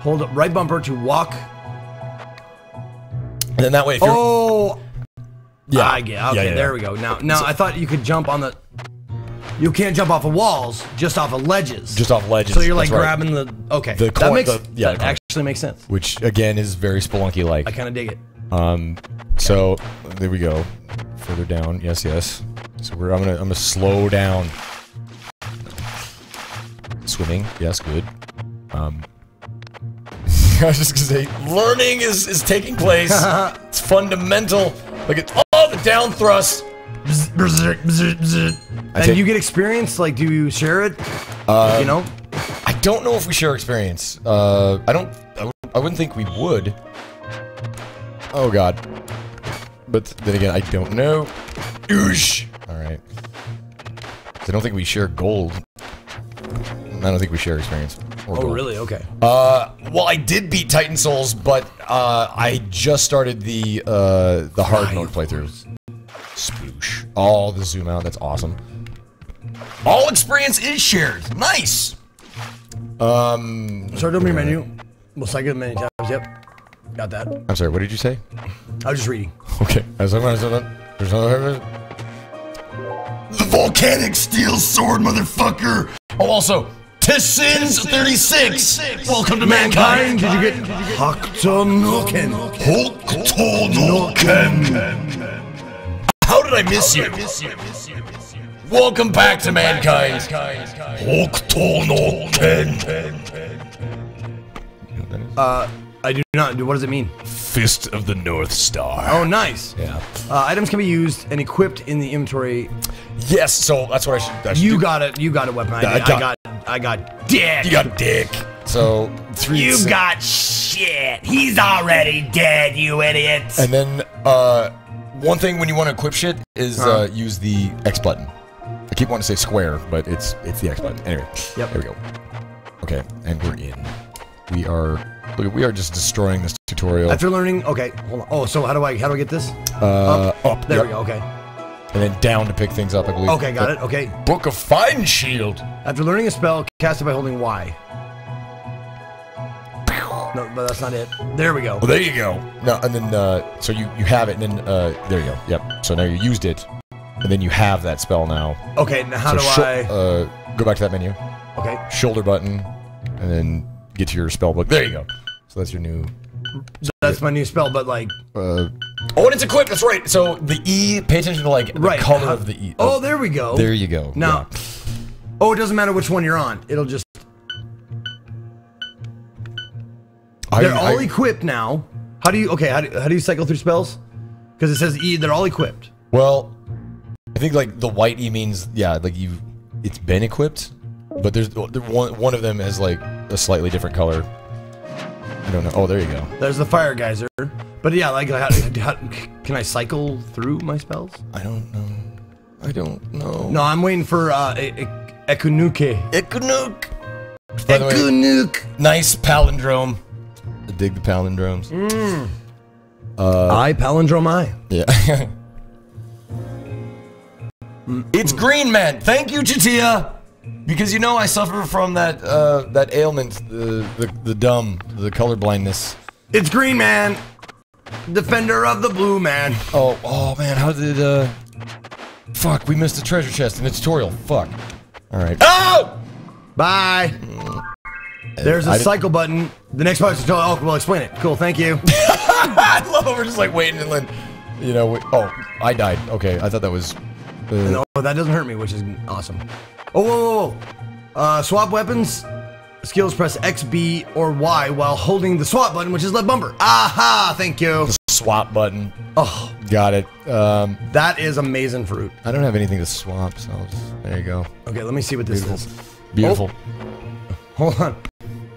hold up right bumper to walk. And then that way, if you're Oh, yeah, I get. Okay, yeah, yeah, there yeah. we go. Now, now I thought you could jump on the. You can't jump off of walls, just off of ledges. just off ledges. so you're like that's right. grabbing the. Okay, The that makes the- yeah, that actually makes sense. which again is very Spelunky like. I kind of dig it. Um, so there we go. Further down, yes, yes. So we're I'm gonna I'm gonna slow down. Swimming, yes, good. Um, I was just gonna say, learning is is taking place. it's fundamental. Like at all the down thrust. And you get experience. Like, do you share it? Uh, you know. I don't know if we share experience. Uh, I don't. I, w- I wouldn't think we would. Oh God. But then again, I don't know. Oosh. All right. I don't think we share gold. I don't think we share experience. Or Oh, gold. really? Okay. Uh, well, I did beat Titan Souls, but uh, I just started the uh the hard mode playthroughs. Sploosh. All the zoom out. That's awesome. All experience is shared. Nice. Um, Start your menu. We'll cycle it many times. Yep. Got that. I'm sorry. What did you say? I was just reading. Okay. As I'm there's another. The volcanic steel sword, motherfucker. Oh, also, Tessins 36. Welcome to mankind. Did you get Haktonoken? Hulktonoken. How did I miss you? Welcome back to mankind. Hulktonoken. Uh, I do not. What does it mean? Fist of the North Star. Oh, nice. Yeah. Uh, items can be used and equipped in the inventory. Yes. So that's what I should. I should You do. got it. You got it. Weapon. I, I did. I got- got. I got. Dick. You got dick. So three. You se- got shit. He's already dead, you idiots. And then uh, one thing when you want to equip shit is uh, use the X button. I keep wanting to say square, but it's it's the X button. Anyway. Yep. There we go. Okay, and we're in. We are. Look, we are just destroying this tutorial. After learning. Okay. Hold on. Oh, so how do I? How do I get this? uh, up. There yep. we go. Okay. And then down to pick things up. I believe. Okay. Got it. Okay. Book of Fire Shield. After learning a spell, cast it by holding Y. No, but that's not it. There we go. Well, there you go. No, and then uh, so you you have it, and then uh, there you go. Yep. So now you used it, and then you have that spell now. Okay. Now how so do I? uh, go back to that menu, Okay. shoulder button, and then get to your spell book. There you go. So that's your new. So that's my new spell, but like. Uh, oh, and it's equipped. That's right. So the E. Pay attention to like the Right. color How- of the E. Oh, there we go. there you go. Now. Yeah. Oh, it doesn't matter which one you're on. It'll just. I- They're all I- equipped now. How do you? Okay. How do, how do you cycle through spells? Because it says E. They're all equipped. Well, I think like the white E means yeah, like you, it's been equipped, but there's one one of them has like a slightly different color. I don't know. Oh, there you go. There's the fire geyser. But yeah, like, how, how, can I cycle through my spells? I don't know. I don't know. No, I'm waiting for uh, e- e- Ekunuke. Ekunuk. By the way, Ekunuk. nice palindrome. I dig the palindromes. I palindrome I. Yeah. it's Green Man. Thank you, Chatia. Because you know I suffer from that uh, that ailment, the, the the dumb, the color blindness. It's Green Man, defender of the blue man. Oh, oh man, how did uh Fuck, we missed the treasure chest in the tutorial. Fuck. Alright. Oh! Bye. There's a I cycle button. The next part is oh, well, explain it. Cool, thank you. I love it. We're just like waiting and then you know, we, oh, I died. Okay, I thought that was uh, no, that doesn't hurt me, which is awesome. Oh, whoa, whoa, whoa. Uh, swap weapons. Skills press X, B, or Y while holding the swap button, which is left bumper. Aha, thank you. swap button. Oh, Got it. Um, that is amazing fruit. I don't have anything to swap, so I'll just, there you go. Okay, let me see what this is. Beautiful. Hold on.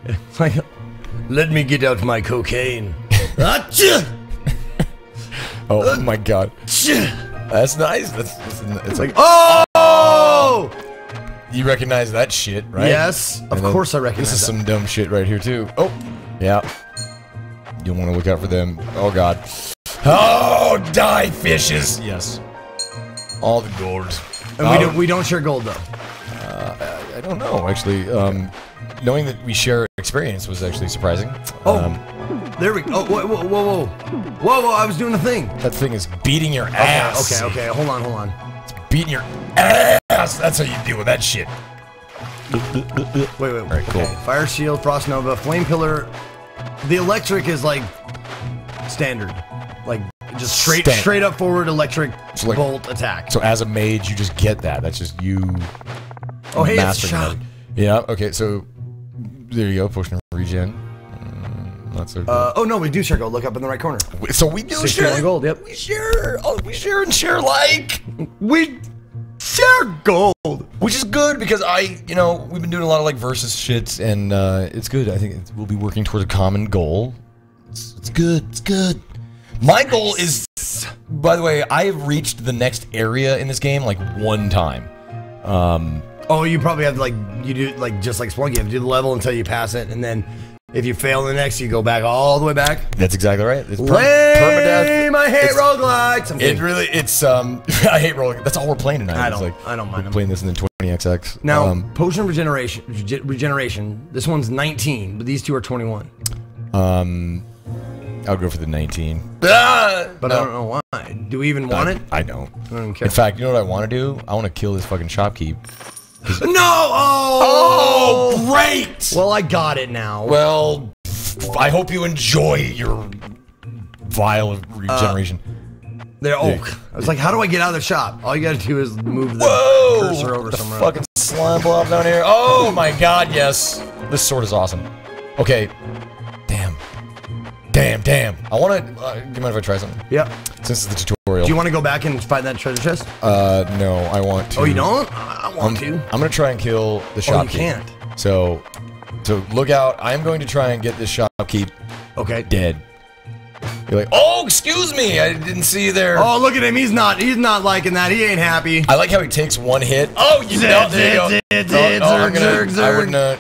It's like, let me get out my cocaine. Achoo! Oh, my god. That's nice. That's, that's it's like Oh! You recognize that shit, right? Yes, of And then course I recognize This is that. some dumb shit right here too. Oh, yeah. You want to look out for them. Oh god. Oh, die fishes. Yes. All the gold. And we don't we don't share gold though. I don't know actually. Um, knowing that we share experience was actually surprising. Oh. Um, There we go. Oh, whoa, whoa, whoa, whoa, whoa, whoa! I was doing a thing. that thing is beating your ass. Okay, okay. Hold on, hold on. It's Beating your ass. That's how you deal with that shit. Wait, wait. All right, cool. Fire shield, frost nova, flame pillar. The electric is like standard, like just straight, straight up forward electric So, like- bolt attack. So as a mage, you just get that. That's just you. oh, hey, it's shot. Yeah. Okay. So there you go. Potion of regen. Mm, Not so good. Uh, oh no, we do share gold. Look up in the right corner. so we do 61 share gold. Yep. We share. Oh, we share and share like, We share gold. which is good because I, you know, we've been doing a lot of like versus shit, and uh, it's good. I think it's, we'll be working towards a common goal. It's, it's good. It's good. My goal is, by the way, I have reached the next area in this game like one time. Um, Oh, you probably have to like you do like just like Spelunky, you have to do the level until you pass it, and then if you fail the next, you go back all the way back. that's exactly right. It's per- Lame, I hate It's- roguelikes. I'm It kidding. really, it's um, I hate rolling. That's all we're playing tonight. I don't- like, I don't mind We're playing this in the 20xx. Now, um, potion regeneration, rege- regeneration. This one's 19, but these two are 21. um, I'll go for the 19. Ah, But I don't know why. Do we even want I, it? I don't. I don't care. In fact, you know what I want to do? I want to kill this fucking shopkeep. No! Oh! oh, great! Well, I got it now. Well, I hope you enjoy your vial of regeneration. Uh, there. Oh, I was like, how do I get out of the shop? All you gotta do is move the Whoa! cursor over the somewhere. fucking slime blob down here. Oh my god, yes. This sword is awesome. Okay. Damn. Damn. I want to. Uh, do you mind if I try something? Yep. Since it's the tutorial. Do you want to go back and find that treasure chest? uh, no, I want to. Oh, you don't? I I I'm, want to. I'm gonna try and kill the shopkeep. Oh, you can't. So, so look out. I'm going to try and get this shopkeep Okay. dead. You're like, oh, excuse me, I didn't see you there. Oh, look at him. He's not. He's not liking that. He ain't happy. I like how he takes one hit. Oh, you know, there you go. Oh, zit, oh, I'm zerg, gonna, zerg, I zerg. wouldn't. Uh,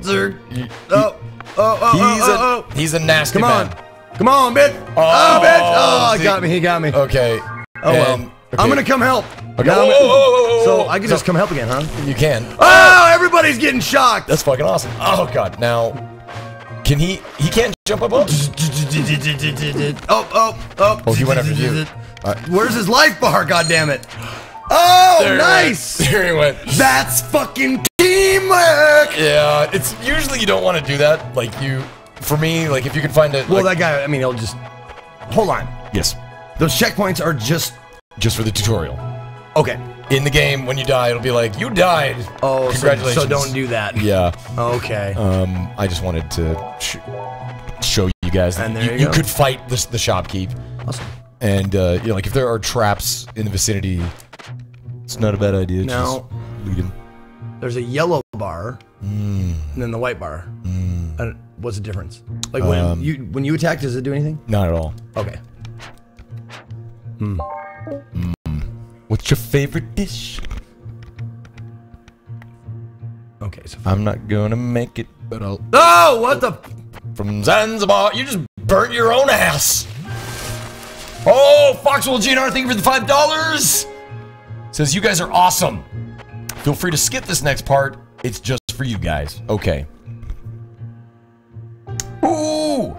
Zerg. he- Oh, oh, oh, oh, he's oh, a he's a nasty Come on. man. Come on, bitch. Oh, Oh, bitch. Oh, he got me. He got me. Okay. Oh, well. and- I'm going to come help. Okay. Now whoa, So. I can just come help again, huh? You can. Oh, everybody's getting shocked. That's fucking awesome. Oh god. Now, can he? He can't jump above. Oh, oh, oh. Oh, he went after you. Uh, Where's his life bar? God damn it. Oh, there nice. went. There he went. That's fucking teamwork. Yeah, it's usually you don't want to do that. Like you, for me, like if you can find it. Well, like, that guy. I mean, he'll just hold on. yes, Those checkpoints are just just for the tutorial. okay. In the game, when you die, it'll be like you died. Oh, congratulations. So, don't do that. Yeah. Okay. Um, I just wanted to sh- show you guys that you, you you could fight this, the shopkeep, awesome. and uh, you know, like if there are traps in the vicinity, it's not a bad idea. Now- just lead him. There's a yellow bar, Mm. and then the white bar. And what's the difference? Like when Um, you when you attack, does it do anything? Not at all. Okay. What's your favorite dish? Okay, so I'm not gonna make it, but I'll. Oh, what the? From Zanzibar, you just burnt your own ass. Oh, Foxwell GNR, thank you for the five dollars. Says you guys are awesome. Feel free to skip this next part. It's just for you guys. Okay. Ooh,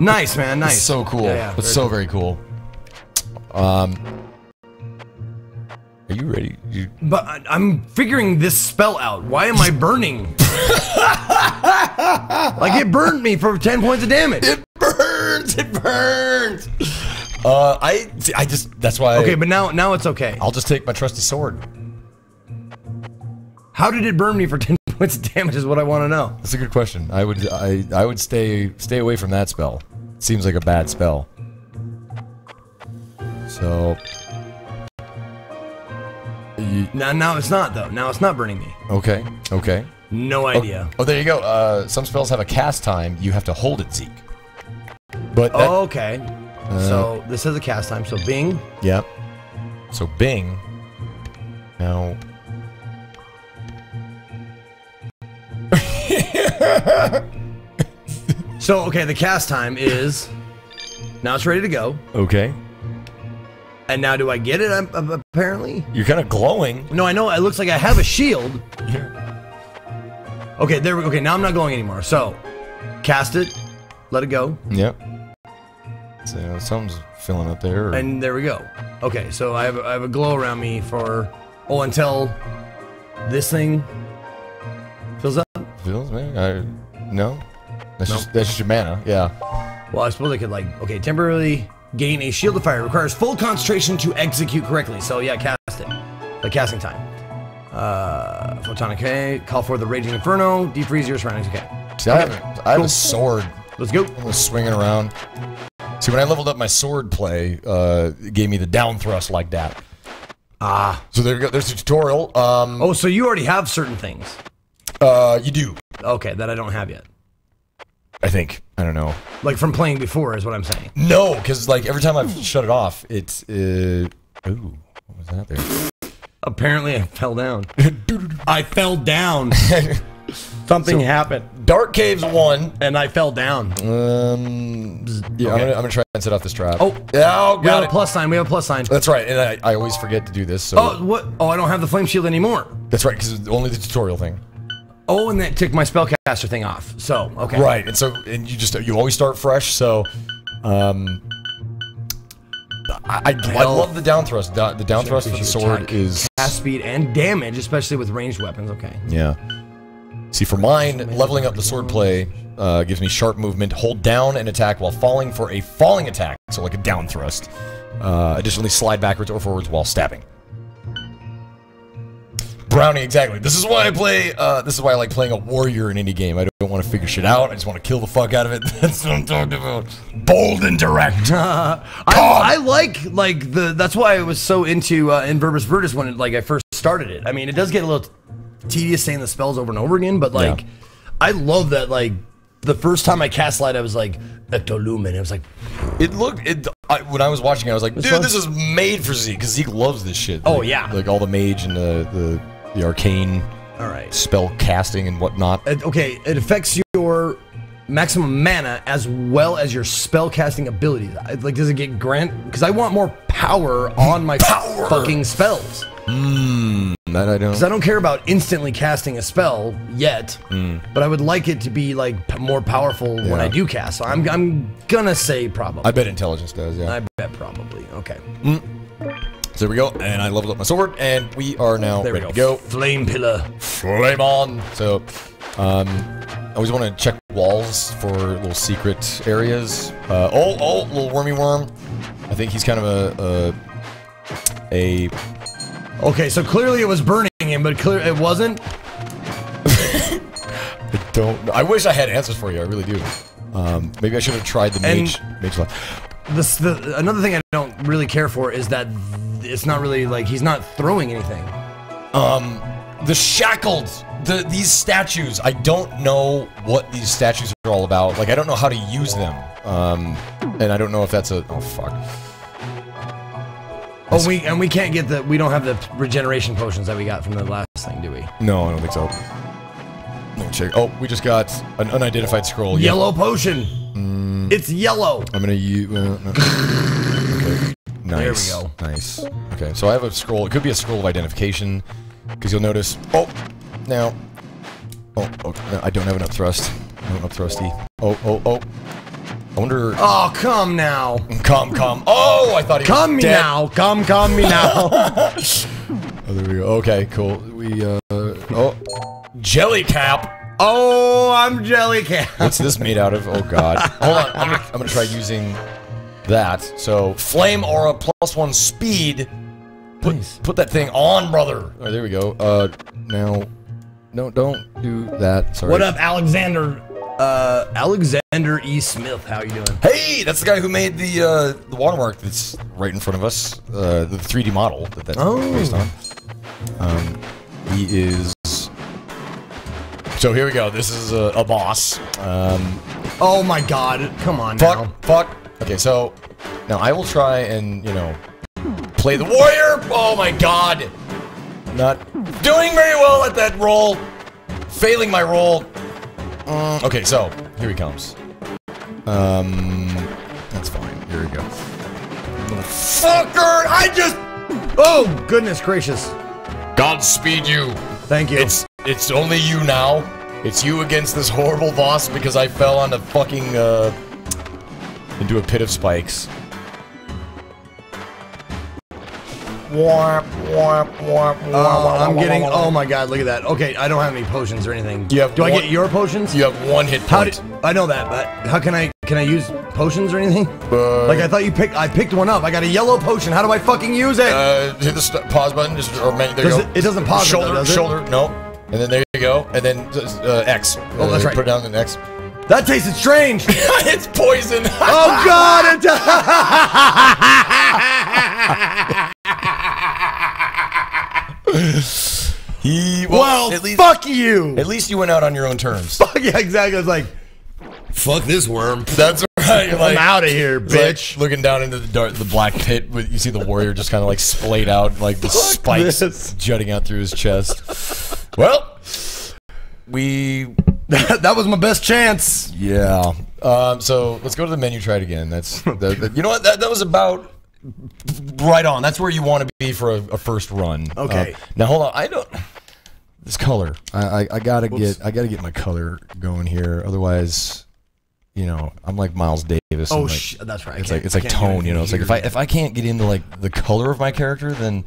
Nice, man. Nice. that's so cool. Yeah, yeah, that's so very cool. Um, are you ready? You, But I'm figuring this spell out. Why am I burning? like it burned me for 10 points of damage. it burns. It burns. Uh, I I just that's why. Okay, but now now it's okay. I'll just take my trusty sword. How did it burn me for 10 points of damage is what I want to know. That's a good question. I would I I would stay stay away from that spell. Seems like a bad spell. So y- Now now it's not though. Now it's not burning me. okay, okay. No idea. Oh, there you go. Uh, some spells have a cast time. You have to hold it, Zeke. But that, okay. So this is a cast time. So Bing. Yep. So Bing. Now. So okay, the cast time is now it's ready to go. Okay. And now do I get it? um, um, Apparently. You're kind of glowing. No, I know. It looks like I have a shield. Okay, there we go. Okay, now I'm not glowing anymore. So, cast it, let it go, Yep. So something's filling up there. or- and there we go. Okay, so I have, I have a glow around me for oh until this thing fills up. Feels man. I no. That's just that's just your mana. Yeah. Well, I suppose I could like okay temporarily gain a shield of fire. Requires full concentration to execute correctly. So yeah, cast it. The casting time. Uh, photonic K. Call for the raging inferno. Defreeze your surroundings. Okay. See, I have, I have cool. a sword. Let's go. I was swinging around. See, when I leveled up my sword play, uh, it gave me the down thrust like that. Ah. So there we go. There's a tutorial. Um, Oh, so you already have certain things. uh, you do. Okay, that I don't have yet. I think. I don't know. Like from playing before is what I'm saying. No, because like every time I've shut it off, it's uh. Ooh, what was that there? Apparently, I fell down. I fell down. Something happened, Dark Caves one. and I fell down. Um. Yeah, I'm, gonna, I'm gonna try and set off this trap. Oh. oh, We got have a plus sign. We have a plus sign. That's right, and I, I always forget to do this. So Oh, what? Oh, I don't have the flame shield anymore. that's right, because only the tutorial thing. Oh, and that took my spellcaster thing off. So, okay. Right, and so and you just you always start fresh. So, um, I, I, I love the down thrust. The down thrust for the sword is Cast speed and damage, especially with ranged weapons. Okay. yeah. See, for mine, leveling up the sword play uh, gives me sharp movement. Hold down and attack while falling for a falling attack, so like a down thrust. Uh, additionally, slide backwards or forwards while stabbing. Brownie, exactly. This is why I play. Uh, this is why I like playing a warrior in any game. I don't want to figure shit out. I just want to kill the fuck out of it. That's what I'm talking about. Bold and direct. I, I like like the. That's why I was so into uh, In Verbis Virtus when it, like I first started it. I mean, it does get a little tedious saying the spells over and over again, but like, Yeah. I love that. Like the first time I cast light, I was like Ectolumen. It was like, It looked. It, I, when I was watching, it, I was like, dude, fun. this is made for Zeke because Zeke loves this shit. Oh, Like- yeah. like all the mage and the the, the arcane all right. spell casting and whatnot. It- okay, it affects your maximum mana as well as your spell casting abilities. I- Like, does it get grant? Because I want more power on my Power! fucking spells. Hmm. That I don't. Because I don't care about instantly casting a spell yet, but I would like it to be like p- more powerful when Hmm. I do cast. So I'm, I'm gonna say probably. I bet intelligence does. Yeah. I bet probably. Okay. so there we go. And I leveled up my sword, and we are now There we ready go. to go. Flame pillar. Flame on. So, um, I always want to check walls for little secret areas. Uh, oh, oh, little wormy worm. I think he's kind of a a, a Okay, so clearly it was burning him, but clear it wasn't. I don't. I wish I had answers for you. I really do. Um, maybe I should have tried the And- mage. Mage. This, the, another thing I don't really care for is that it's not really like he's not throwing anything. Um, the shackled. The these statues. I don't know what these statues are all about. Like I don't know how to use them. Um, and I don't know if that's a. Oh fuck. Oh, we and we can't get the we don't have the regeneration potions that we got from the last thing, do we? No, I don't think so. check. Oh, we just got an unidentified scroll. Yeah. Yellow potion. Mm. It's yellow. I'm gonna use. Uh, no. okay. Nice. There we go. Nice. Okay, so I have a scroll. It could be a scroll of identification, because you'll notice. Oh, now. Oh, oh no, I don't have enough thrust. Not enough thrusty. Oh, oh, oh. I wonder. Oh, come now. Come, come. Oh, I thought he Come was me dead. now. Come, come me now. Oh, there we go. Okay, cool. We uh. Oh, jelly cap. oh, I'm jelly cap. What's this made out of? Oh god. Hold on. I'm gonna, I'm gonna try using that. So flame aura plus one speed. Put Nice. put that thing on, brother. All right, there we go. Uh, now, no, don't do that. Sorry. What up, Alexander? Uh, Alexander E. Smith. How you doing? Hey, that's the guy who made the uh, the watermark that's right in front of us. Uh, the 3D model that that's Oh. based on. Um, he is. So here we go. This is a, a boss. Um, Oh my God! Come on now. Fuck, fuck. Okay, so now I will try and, you know, play the warrior. Oh my god. Not doing very well at that roll. Failing my roll. Mm, okay, so here he comes. Um, that's fine. Here we go. Fucker! I just. Oh goodness gracious! Godspeed you. Thank you. It's it's only you now. It's you against this horrible boss because I fell on a fucking uh into a pit of spikes. Oh, I'm getting. Oh my God! Look at that. Okay, I don't have any potions or anything. You have Do I get your potions? You have one hit How point. did I know that? But how can I? Can I use potions or anything? Uh, Like I thought you picked. I picked one up. I got a yellow potion. How do I fucking use it? uh, hit the st- pause button. Just or there Does you it- go. it doesn't pause it though, Shoulder, it? shoulder. No. And then there you go. And then uh, X. Oh, that's Uh, right. Put down the X. that tasted strange. it's poison. oh God! It he well, well, at least fuck you. at least you went out on your own terms. Fuck yeah, exactly. I was like, fuck this worm. That's right. I'm out of here, it's like bitch. looking down into the dark, the black pit, with you see the warrior just kind of like splayed out, like the spikes this. jutting out through his chest. Well, we that, was my best chance. yeah. Um, so let's go to the menu. Try it again. That's that, that- you know what that, that was about right on. That's where you want to be for a, a first run. Okay. Uh, now hold on. I don't. This color. I, I, I gotta get I gotta get my color going here. Otherwise, you know, I'm like Miles Davis. Oh, like, sh- that's right. It's like it's like tone, you know. It's like if I if I can't get into like the color of my character, then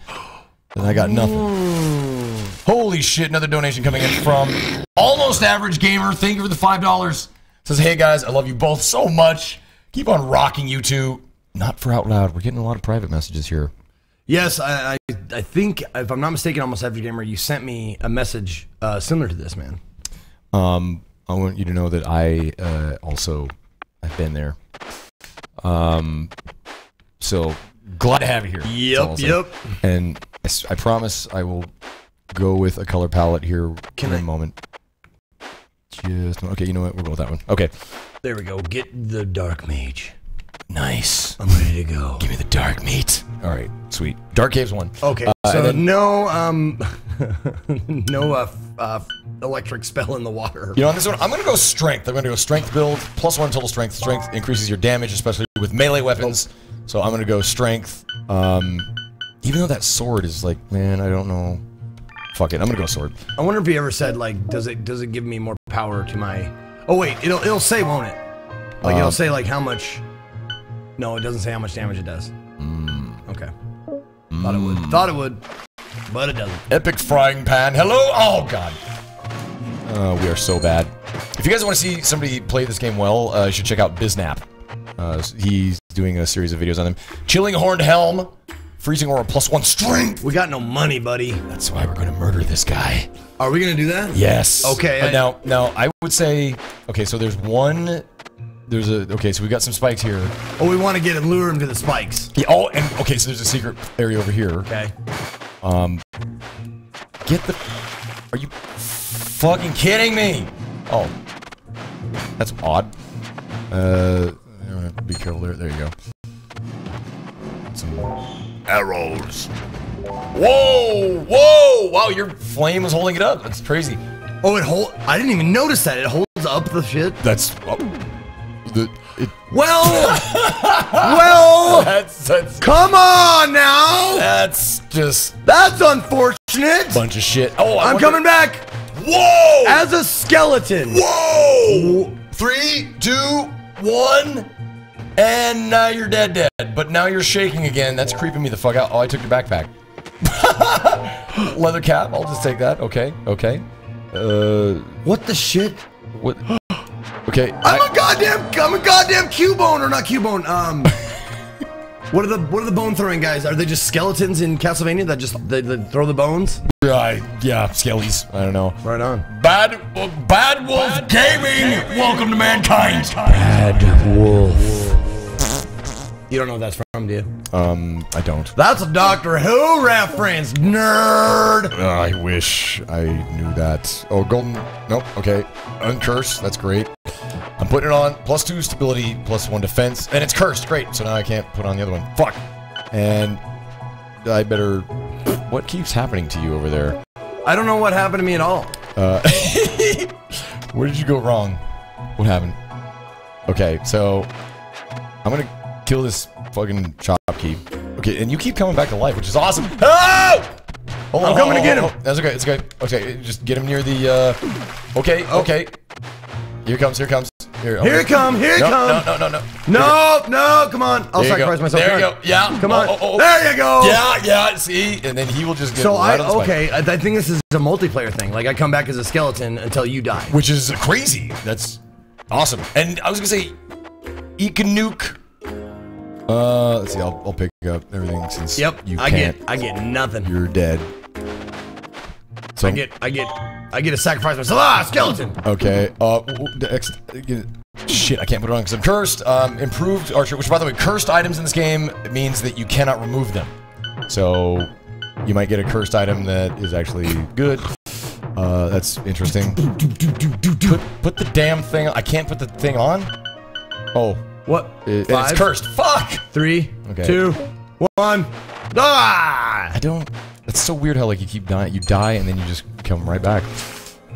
then I got nothing. Holy shit! Another donation coming in from almost average gamer. Thank you for the five dollars. Says, hey guys, I love you both so much. Keep on rocking, you two. Not for out loud. We're getting a lot of private messages here. Yes, I, I, I think if I'm not mistaken, almost every gamer, you sent me a message uh, similar to this, man. Um, I want you to know that I uh, also have been there. Um, so glad to have you here. That's all I'll say. yep. And I promise I will go with a color palette here Can in a I- moment. Just okay. You know what? We'll go with that one. Okay. There we go. Get the dark mage. Nice. I'm ready to go. Give me the dark meat. All right. Sweet. Dark Caves one. Okay, Uh, so then- no, um, no uh, uh, electric spell in the water. You know, on this one, I'm going to go strength. I'm going to go strength build, plus one total strength. Strength increases your damage, especially with melee weapons. So I'm going to go strength. Um, even though that sword is like, man, I don't know. Fuck it. I'm going to go sword. I wonder if he ever said like, does it does it give me more power to my? Oh wait, it'll it'll say, won't it? Like Um, it'll say like how much. No, it doesn't say how much damage it does. Okay. Thought it would. Thought it would, but it doesn't. Epic frying pan. Hello. Oh, God. Uh, we are so bad. If you guys want to see somebody play this game well, uh, you should check out Biznap. Uh, he's doing a series of videos on them. Chilling Horned Helm. Freezing Aura plus one strength. We got no money, buddy. That's why we're going to murder this guy. Are we gonna do that? Yes. Okay, But I- now, now I would say, okay, so there's one. There's a okay, so we got some spikes here. Oh, we want to get him, lure him to the spikes. Yeah, oh, and okay, so there's a secret area over here. Okay. Um. Get the. Are you fucking kidding me? Oh, that's odd. Uh, be careful there. There you go. Some arrows. Whoa, whoa! Wow, your flame is holding it up. That's crazy. Oh, it hold. I didn't even notice that. It holds up the shit. That's oh, the it, Well, well, that's that's come on now. that's just That's unfortunate. bunch of shit. Oh, I I'm wonder- coming back Whoa! as a skeleton. Whoa! Three, two, one, and now you're dead, dead. But now you're shaking again. That's creeping me the fuck out. Oh, I took your backpack. Leather cap. I'll just take that. Okay. Okay. Uh, What the shit? what? Okay. I'm I, a goddamn, I'm a goddamn Cubone or not Cubone. Um, what are the what are the bone throwing guys? Are they just skeletons in Castlevania that just they, they throw the bones? I, yeah, skellies. I don't know. Right on. Bad, Bad Wolf Gaming. Welcome to mankind. Bad Wolf. You don't know what that's from, do you? Um, I don't. That's a Doctor Who reference, nerd. Uh, I wish I knew that. Oh, golden. Nope. Okay. Uncurse. That's great. I'm putting it on. Plus two stability, plus one defense, and it's cursed. Great. So now I can't put on the other one. Fuck. And I better. What keeps happening to you over there? I don't know what happened to me at all. Uh, where did you go wrong? What happened? Okay, so I'm gonna kill this fucking shopkeep. Okay, and you keep coming back to life, which is awesome. Oh! Hold I'm coming to get him. on. That's okay. It's okay. Okay, just get him near the. Uh... Okay. Okay. Here comes. Here comes. Here. Here it come, here it no, come. No, no, no, no. No, no, come on. I'll There you go. sacrifice myself. There you go. Yeah. Come Oh, on. oh, oh. There you go. Yeah, yeah. See, and then he will just get. So right I on the spike. okay. I, I think this is a multiplayer thing. Like I come back as a skeleton until you die. which is crazy. That's awesome. And I was gonna say, Ekanuke. Uh, let's see. I'll, I'll pick up everything since Yep. you I can't. get I get nothing. You're dead. So I get I get I get to sacrifice myself. Ah, skeleton. okay. Uh, w- w- the ex- shit. I can't put it on because I'm cursed. Um, improved archer. Which, by the way, cursed items in this game means that you cannot remove them. So you might get a cursed item that is actually good. Uh, that's interesting. Put put the damn thing. I can't put the thing on. Oh, What? It- Five, it's cursed. Fuck! Three, Okay. two, one. Ah! I don't. It's so weird how like you keep dying. You die and then you just come right back.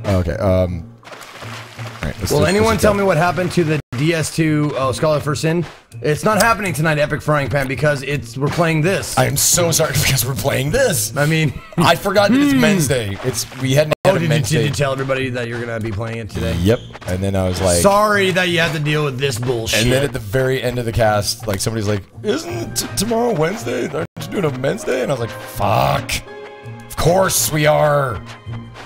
Okay. Um. All right, let's Will anyone tell me what happened to the DS2 oh, Scholar for Sin? It's not happening tonight, Epic Frying Pan, because it's we're playing this. I am so sorry because we're playing this. I mean, I forgot that it's Men's Day. It's we hadn't had oh, a did you, Men's did Day. you tell everybody that you're gonna be playing it today? Yep. And then I was like, Sorry that you had to deal with this bullshit. and then at the very end of the cast, like somebody's like, "Isn't t- tomorrow Wednesday? Doing a Men's Day?" And I was like, "Fuck! Of course we are."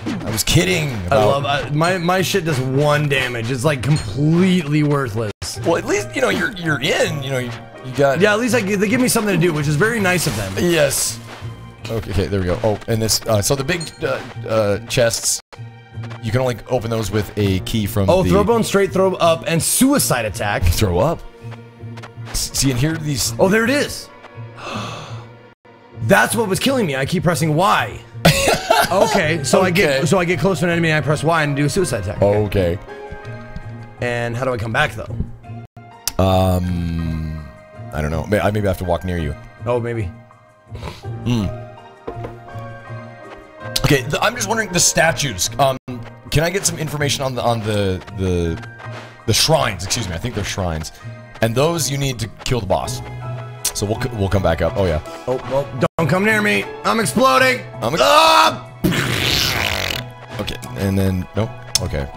I was kidding. I love uh, my my shit does one damage. It's like completely worthless. Well, at least you know you're you're in. You know you, you got. Yeah, at least like they give me something to do, which is very nice of them. Yes. Okay, okay, there we go. Oh, and this, uh, so the big uh, uh, chests, you can only open those with a key from Oh, the... throw bone, straight throw up, and suicide attack. Throw up. See, and here these... Oh, there it is. That's what was killing me. I keep pressing Y. okay, so I get so I get close to an enemy and I press Y and do a suicide attack. Okay. And how do I come back though? Um... I don't know. May- I maybe have to walk near you. Oh, maybe. Hmm. Okay, the, I'm just wondering the statues. Um, can I get some information on the on the the the shrines? Excuse me, I think they're shrines, and those you need to kill the boss. So we'll we'll come back up. Oh yeah. Oh, well, don't come near me. I'm exploding. I'm ex- Ah! Okay, and then nope. Okay.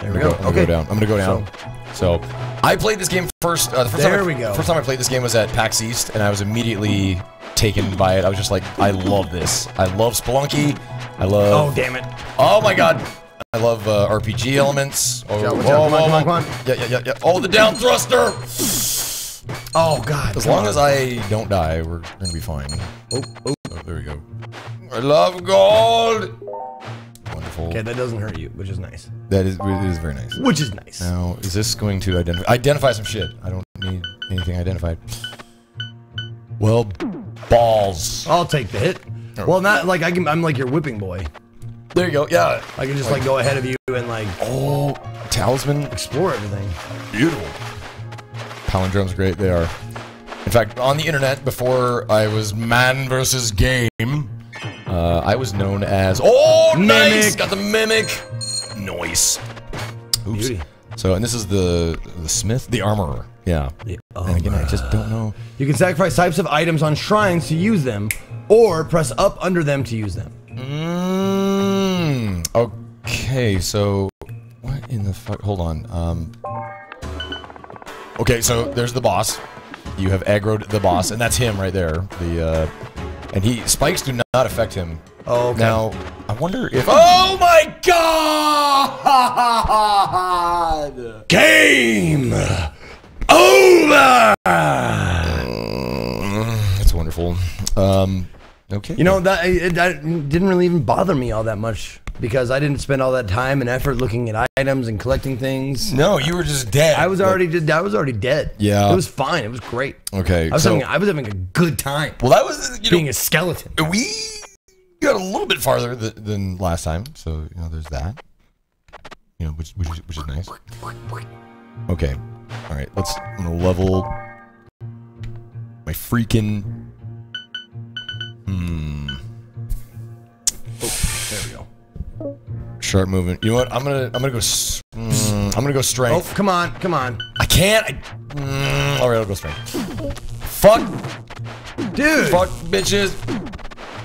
There we gonna, go. I'm gonna go down. I'm gonna go down. So, I played this game first. Uh, the first There time I, we go. First time I played this game was at PAX East, and I was immediately taken by it. I was just like, I love this. I love Spelunky. I love. Oh, damn it. Oh, my god. I love uh, RPG elements. Oh, Watch out, watch whoa, out. Come on, whoa, come on, whoa. come on. Yeah, yeah, yeah, yeah. Oh, the down thruster. Oh God. As long as I don't die, we're gonna be fine. Oh, oh. Oh, there we go. I love gold. Wonderful. Okay, that doesn't hurt you, which is nice. That is, it is very nice. Which is nice. Now, is this going to identify identify some shit? I don't need anything identified. Well, balls. I'll take the hit. Oh. Well, not like I can. I'm like your whipping boy. There you go. Yeah. I can just like go ahead of you and like Oh, talisman. explore everything. Beautiful. Palindromes great. They are. In fact, on the internet before I was man versus game, uh, I was known as. Oh, nice. Mimic. Got the mimic. Nice. Oops. Beauty. So, and this is the the smith, the armorer. Yeah. and again, I just don't know. You can sacrifice types of items on shrines to use them, or press up under them to use them. Mm, okay, so what in the fuck? Hold on. Um. Okay, so there's the boss. You have aggroed the boss, and that's him right there. The uh, and he spikes do not affect him. Oh, okay. Now, I wonder if. Oh my god! Game over. That's wonderful. Um, okay. You know that, that didn't really even bother me all that much because I didn't spend all that time and effort looking at items and collecting things. No, you were just dead. I was already did. I was already dead. Yeah. it was fine. It was great. Okay, I was so- having I was having a good time Well, that was you know, being a skeleton. we got a little bit farther th- than last time, so you know there's that. You know, which which is, which is nice. Okay, all right. Let's. I'm gonna level my freaking. Hmm. Go. Sharp movement. You know what? I'm gonna. I'm gonna go. Mm, I'm gonna go Oh, come on, come on, I can't. I, mm, all right, I'll go strength. Fuck. dude. Fuck, bitches.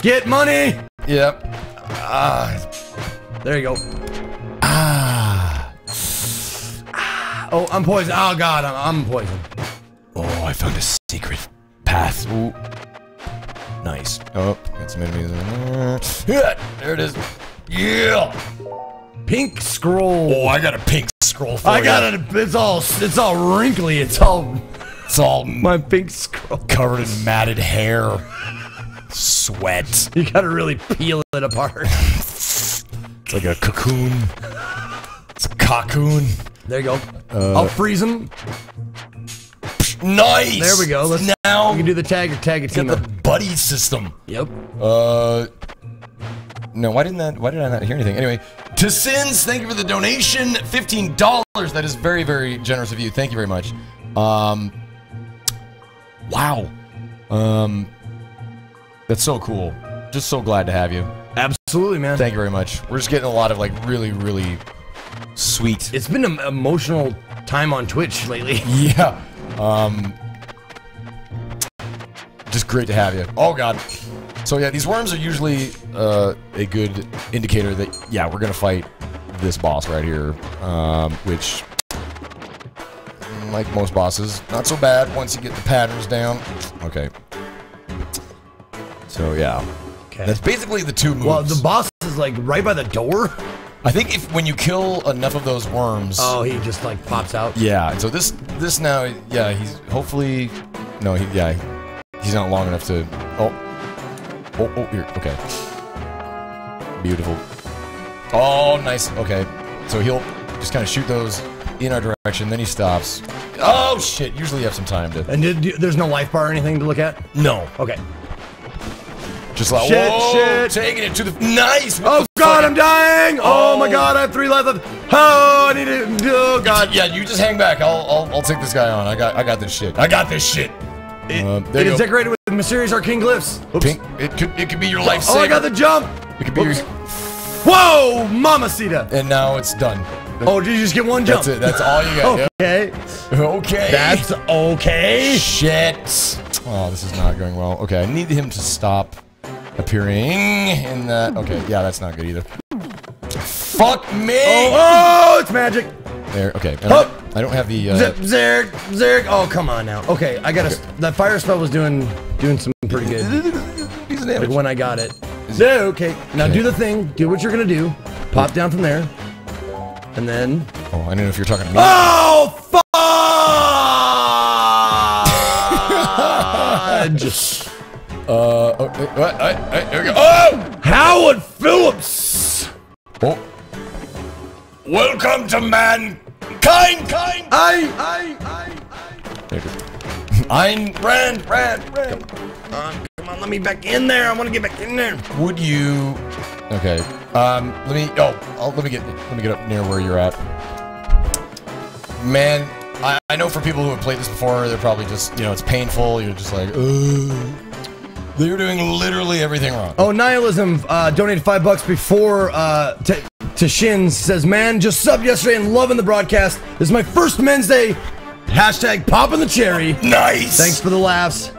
Get money. Yep. Ah. There you go. Ah. Oh, I'm poisoned. Oh God, I'm, I'm poisoned. Oh, I found a secret path. Ooh. Nice. Oh, got some enemies there it is. Yeah. Pink scroll. Oh, I got a pink scroll for I you. got it. It's all it's all wrinkly. It's all It's all my pink scroll. covered in matted hair. Sweat. You gotta really peel it apart. It's like a cocoon. It's a cocoon. There you go. Uh, I'll freeze them. Nice. There we go. Let's now we can do the tag or tag a get the buddy system. Yep. Uh, no, why didn't that? Why did I not hear anything? Anyway, to sins, thank you for the donation, fifteen dollars. That is very, very generous of you. Thank you very much. Um, wow. Um, that's so cool. Just so glad to have you. Absolutely, man. Thank you very much. We're just getting a lot of like really, really sweet. It's been an emotional time on Twitch lately. Yeah. Um. Just great to have you. Oh God. So yeah, these worms are usually uh, a good indicator that yeah we're gonna fight this boss right here, um, which like most bosses, not so bad once you get the patterns down. Okay. So yeah, Okay. that's basically the two moves. Well, the boss is like right by the door. I think if when you kill enough of those worms, Oh, he just like pops out. Yeah, so this this now, yeah, he's hopefully no, he yeah, he's not long enough to. Oh, oh, oh, here, okay, beautiful. Oh, nice. Okay, so he'll just kind of shoot those in our direction, then he stops. Oh shit! Usually you have some time to. And did, there's no life bar or anything to look at. No, Okay. just like Shit, whoa, shit. taking it to the nice. with Oh the God, fucking- I'm dying! Oh, my Oh. God, I have three left. Oh, I need to. Oh God. Yeah, you just hang back. I'll, I'll I'll take this guy on. I got I got this shit. I got this shit. It, Uh, it is go. decorated with mysterious arcane glyphs. Oops. Pink. It could it could be your life Oh, I got the jump. It could be your. Whoa, Mamacita. And now it's done. Oh, did you just get one jump? That's it. That's all you got. Okay. Yep. Okay. That's okay. shit. Oh, this is not going well. Okay, I need him to stop appearing in that. Okay, yeah, that's not good either. Fuck me. Oh, oh, it's magic. There. Okay. and I, don't have the. Uh, Zip, zerg, zerg. Oh, come on now. Okay, I got to That fire spell was doing doing some pretty good. He's Like when I got it. Yeah, okay. Now Okay. do the thing. Do what you're gonna do. Pop down from there, and then. Oh, I don't know if you're talking to me. Oh, fudge! Uh. Oh, wait, what? All right, all right, there we go. Oh. Howard Phillips. Oh. Welcome to mankind. Kind. I, I, I, There you go. Ayn Rand. Rand. Rand. I. Come on, let me back in there. I want to get back in there. Would you? Okay. Um. Let me. Oh. I'll, let me get. Let me get up near where you're at. Man, I, I know for people who have played this before, they're probably just you know it's painful. You're just like, Ugh. They were doing literally everything wrong. Oh, nihilism uh, donated five bucks before uh, t- to Shins says, "Man, just subbed yesterday and loving the broadcast. This is my first Men's Day. Hashtag popping the cherry. Nice. Thanks for the laughs.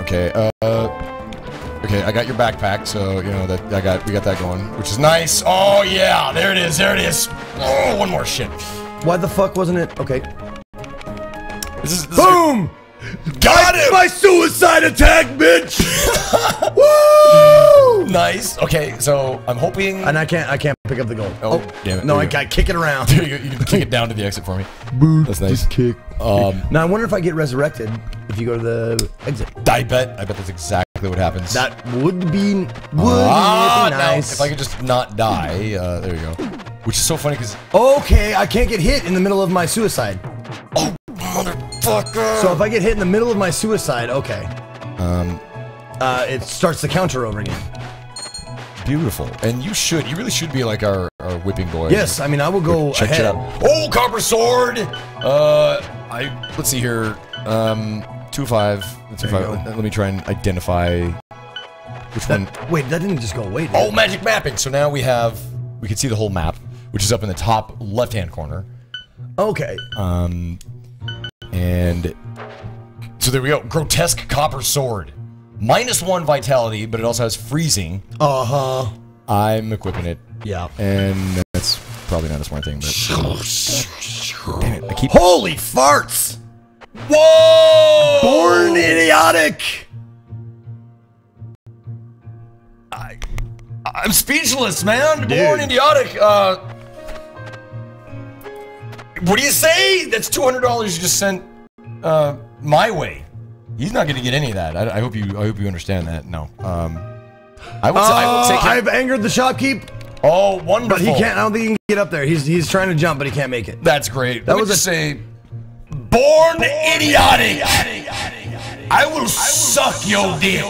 Okay. Uh. Okay, I got your backpack, so you know that I got we got that going, which is nice. Oh yeah, there it is. There it is. Oh, one more shit. Why the fuck wasn't it? Okay. This is this Boom! Got him. My suicide attack, bitch! Woo! Nice. Okay, so I'm hoping. And I can't, I can't pick up the gold. Oh, damn it. No, I got kick it around. There you, go. you can kick it down to the exit for me. That's nice. kick. Um, Now I wonder if I get resurrected if you go to the exit. I bet I bet that's exactly what happens. That would be would ah, be now, nice. if I could just not die, uh, there you go. Which is so funny because Okay, I can't get hit in the middle of my suicide. oh motherfucker. So if I get hit in the middle of my suicide, okay, um, uh, it starts the counter over again. beautiful, and you should, you really should be like our, our whipping boy. Yes, I mean I will go Check ahead. it out. Oh, copper sword. Uh, I let's see here. Um, two five. Two There you five. go. Let me try and identify which one. Wait, that didn't just go away. Did Oh, it? magic mapping. So now we have we can see the whole map, which is up in the top left hand corner. Okay. Um, and so there we go. Grotesque copper sword. Minus one vitality, but it also has freezing. Uh huh. I'm equipping it, Yeah. and that's probably not a smart thing, but damn it, I keep. Holy farts! Whoa! Born idiotic. I, I'm speechless, man. Dude. Born idiotic. Uh, what do you say? That's two hundred dollars you just sent uh, my way. He's not going to get any of that. I, I hope you. I hope you understand that. No. Um, I would. say, I would say. Uh, I've angered the shopkeep, Oh, wonderful. but he can't. I don't think he can get up there. He's he's trying to jump, but he can't make it. That's great. That me was a- say, born idiotic. I will suck your dick.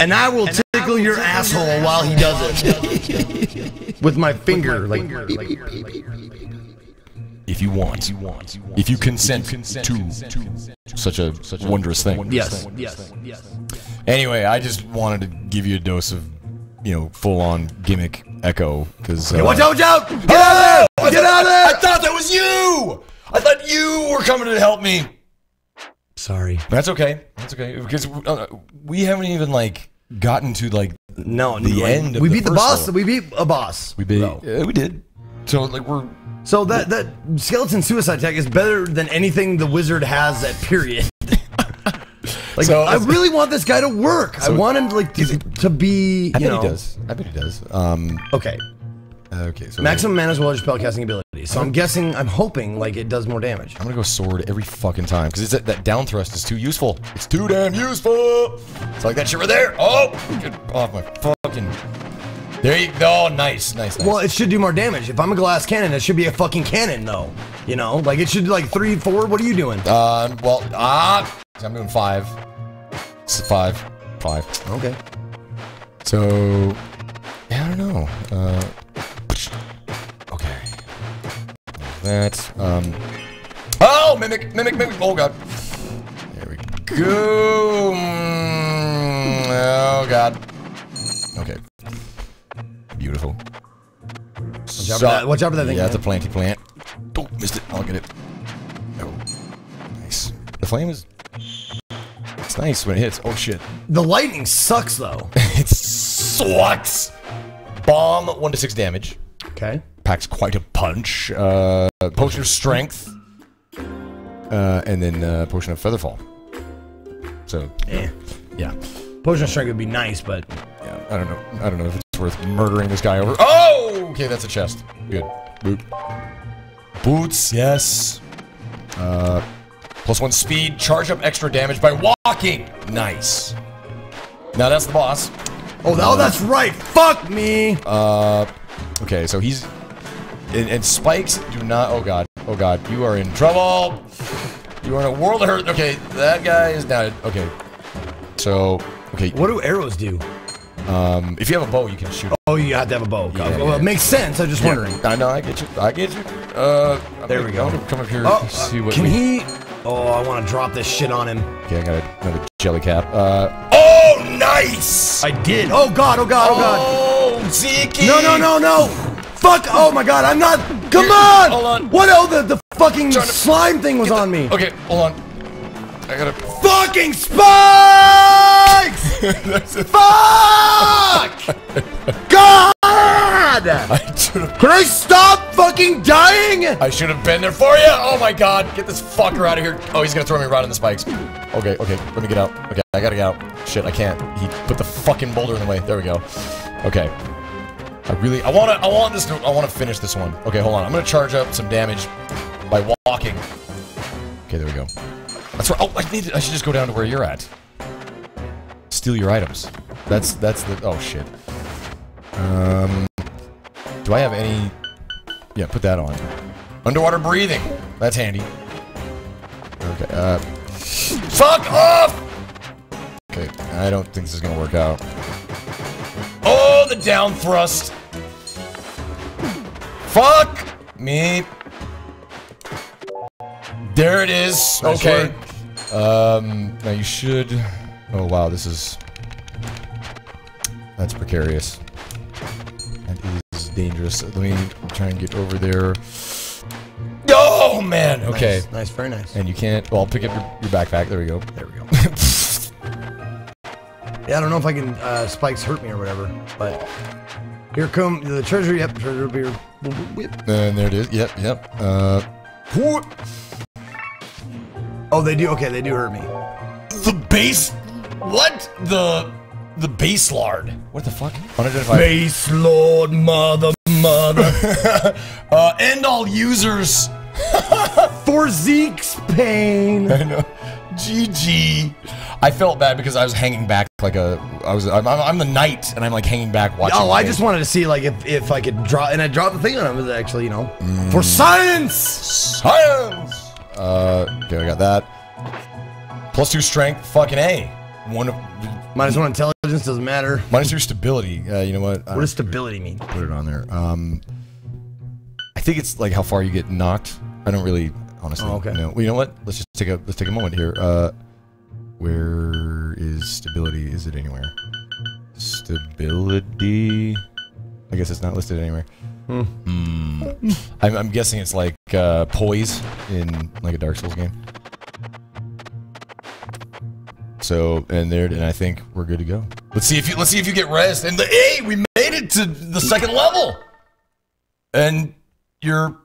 And I will tickle your asshole while he does it with my finger, like. if you want, you want, if you consent, to, such a such a wondrous thing. Yes. Yes. Yes. Anyway, I just wanted to give you a dose of, you know, full on gimmick echo because. Uh, Watch out! Watch out! Get out of there! Get out of I thought that was you. I thought you were coming to help me. Sorry. That's okay. That's okay because uh, we haven't even like gotten to like No, The like, end of we the beat the first boss. level. We beat a boss. we beat. though. Yeah, we did. So like we're So that that skeleton suicide tech is better than anything the wizard has at period. like So- I really want this guy to work. I So- want him like to, to be. You I bet know, he does. I bet he does. Um. Okay. Okay. So Maximum mana as well as your spellcasting ability. So I'm guessing, I'm hoping like it does more damage. I'm gonna go sword every fucking time because that, that down thrust is too useful. It's too damn useful. It's like that shit right there. Oh, get off my fucking. There you go. Nice, nice, nice. Well, it should do more damage. If I'm a glass cannon, it should be a fucking cannon though. You know, like it should do like three, four. What are you doing? Uh, Well. Ah. I'm doing five. It's five. Five. Okay. So. Yeah, I don't know. Uh. Okay. That. Um. Oh, mimic, mimic, mimic. Oh god. There we go. Mm, Oh god. Okay. Beautiful. Watch out for that- watch out for that thing, Yeah, it's a planty plant. Oh, missed it. I'll get it. Oh, nice. The flame is. It's nice when it hits. Oh shit. The lightning sucks though. it sucks. Bomb one to six damage. Okay. Packs quite a punch. Uh, potion of strength. Uh, and then uh, potion of featherfall. So Eh. Yeah. Potion of strength would be nice, but yeah, I don't know. I don't know if it's worth murdering this guy over. Oh, okay, that's a chest. Good. Boot. Boots, yes. Uh, plus one speed. Charge up extra damage by walking. Nice. Now that's the boss. oh, oh, that's right. Fuck me. Uh, okay, so he's and, and spikes do not. Oh god, oh god, you are in trouble. You are in a world of hurt. Okay, that guy is dead. Okay, so okay, What do arrows do? Um, if you have a bow, you can shoot. Oh, you have to have a bow. Yeah, well, yeah. it makes sense. I'm just wondering. I know, I get you. I get you. Uh, I'm There we go. I'm come up here. Oh, and see what. can we, he? Oh, I want to drop this shit on him. Okay, I got another jelly cap. Uh, Oh, nice. I did. Oh god. Oh god. Oh god. Oh, Zeke. No, no, no, no. Fuck! Oh my god, I'm not. Come on! hold on. What? Oh, the, the fucking slime thing was on me. Okay, hold on. I gotta. Fucking spikes! Fuck! God! I should have. Can I stop fucking dying? I should have been there for you. Oh my god, get this fucker out of here. Oh, he's gonna throw me right on the spikes. Okay, okay, let me get out. Okay, I gotta get out. Shit, I can't. He put the fucking boulder in the way. There we go. Okay. I really, I wanna, I want this to, I wanna finish this one. Okay, hold on. I'm gonna charge up some damage by walking. Okay, there we go. That's right. Oh, I need. To, I should just go down to where you're at. Steal your items. That's that's the. Oh shit. Um. Do I have any? Yeah, put that on. Underwater breathing. That's handy. Okay. Uh. Fuck off. Okay. I don't think this is gonna work out. Oh, the down thrust. Fuck me. There it is. Nice okay. Um. Now you should. Oh wow, this is. That's precarious. That is dangerous. Let me try and get over there. Oh man. Okay. Nice, nice, very nice. And you can't. Well, I'll pick up your, your backpack. There we go. There we go. Yeah, I don't know if I can. Uh, spikes hurt me or whatever, but here come the treasure. Yep, treasure beer. And there it is. Yep. Yep. Uh. whoop. Oh, they do. Okay, they do hurt me. The base. What? The the base lord. What the fuck? Unidentified. Base Lord, mother, mother. uh, end all users. For Zeke's pain. I know. GG. I felt bad because I was hanging back like a. I was. I'm, I'm, I'm the knight, and I'm like hanging back watching. Oh, I the just wanted to see like if, if I could draw, and I dropped the thing on it. Was actually, you know, for science. science. Uh. Okay, I got that. Plus two strength. Fucking a. One of. Minus one intelligence doesn't matter. Minus two stability. Uh, you know what? What does stability mean? put it on there. Um, I think it's like how far you get knocked. I don't really, honestly. Oh, okay. know. Well, you know what? Let's just take a let's take a moment here. Uh, where is stability? Is it anywhere? Stability. I guess it's not listed anywhere. Hmm. I'm, I'm guessing it's like uh, poise in like a Dark Souls game. So and there, and I think we're good to go. Let's see if you let's see if you get rest. And the hey, we made it to the second level, and you're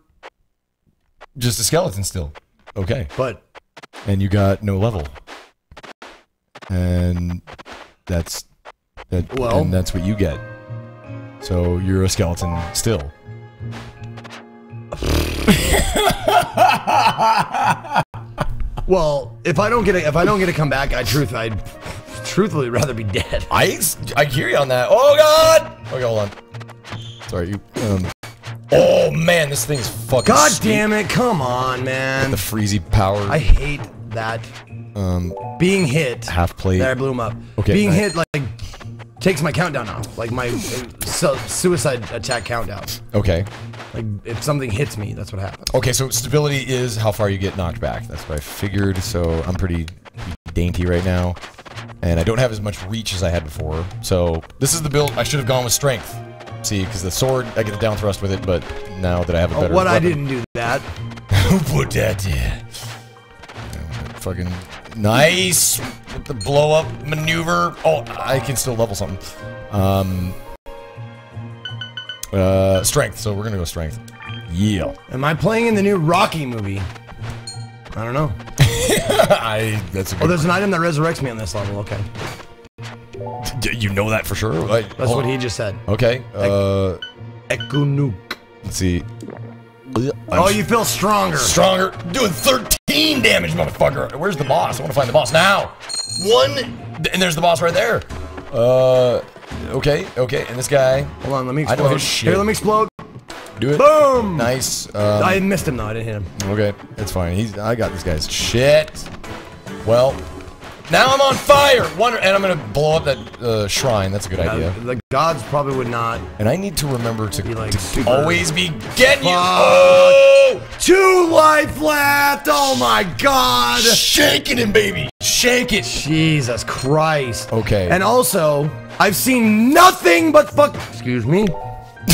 just a skeleton still. Okay, But and you got no level, and that's that. Well- and that's what you get. So you're a skeleton still. well, if I don't get a, if I don't get to come back, I truth I'd truthfully rather be dead. I I hear you on that. Oh God! Okay, hold on. Sorry, you. Um. Oh man, this thing's fucking. God sweet. damn it! Come on, man. The freezy power. I hate that. um. Being hit. Half plate. There, I blew him up. Okay, Being I- hit like takes my countdown off, like my uh, su- suicide attack countdown. Okay. Like if something hits me, that's what happens. Okay, so stability is how far you get knocked back. That's what I figured. So I'm pretty dainty right now, and I don't have as much reach as I had before. So this is the build. I should have gone with strength. See, because the sword, I get the down thrust with it, but now that I have a Oh, better what I didn't do that. Who put that there? Fucking nice with the blow up maneuver. Oh, I can still level something. Um, uh, strength. So we're gonna go strength. Yeah. Am I playing in the new Rocky movie? I don't know. I. That's a Oh, there's an item that resurrects me on this level. Okay, D- you know that for sure. Like, that's what on. he just said. Okay. Uh, Ekunuk. let's see. Oh, you feel stronger. stronger. Doing 13 damage, motherfucker. Where's the boss? I want to find the boss now. One, and there's the boss right there. Uh, okay, okay. And this guy, Hold on, let me I know explode. his shit. Here, let me explode. do it. Boom. Nice. Um, I missed him though. I didn't hit him. okay, it's fine. He's. I got this guy's shit. Well, now I'm on fire. Wonder, and I'm gonna blow up that uh, shrine. That's a good idea. Uh, the gods probably would not. And I need to remember to, Be like to always be getting you. Oh, Two life left. Oh my god. shaking him, baby. Shake it. Jesus Christ. Okay. And also, I've seen nothing but fuck. Excuse me.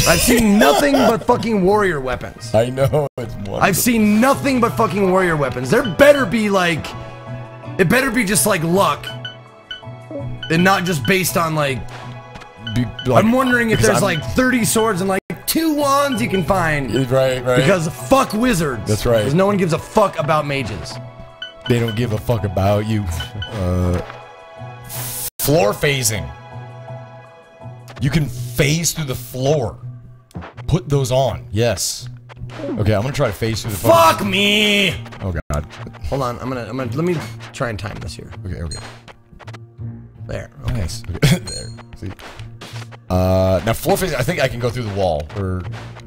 I've seen nothing but fucking warrior weapons. I know it's. I've seen nothing but fucking warrior weapons. There better be like, it better be just like luck, and not just based on like. Be, like I'm wondering if there's I'm- like 30 swords and like two wands you can find. right, right. Because fuck wizards. That's right. Because no one gives a fuck about mages. they don't give a fuck about you. Uh, floor phasing. You can phase through the floor. Put those on. Yes. Okay, I'm gonna try to face through the. Fuck me. Oh god. Hold on, I'm gonna, I'm gonna, let me try and time this here. Okay, okay. There. Nice. Okay. there. See. Uh, now floor phasing. I think I can go through the wall. Or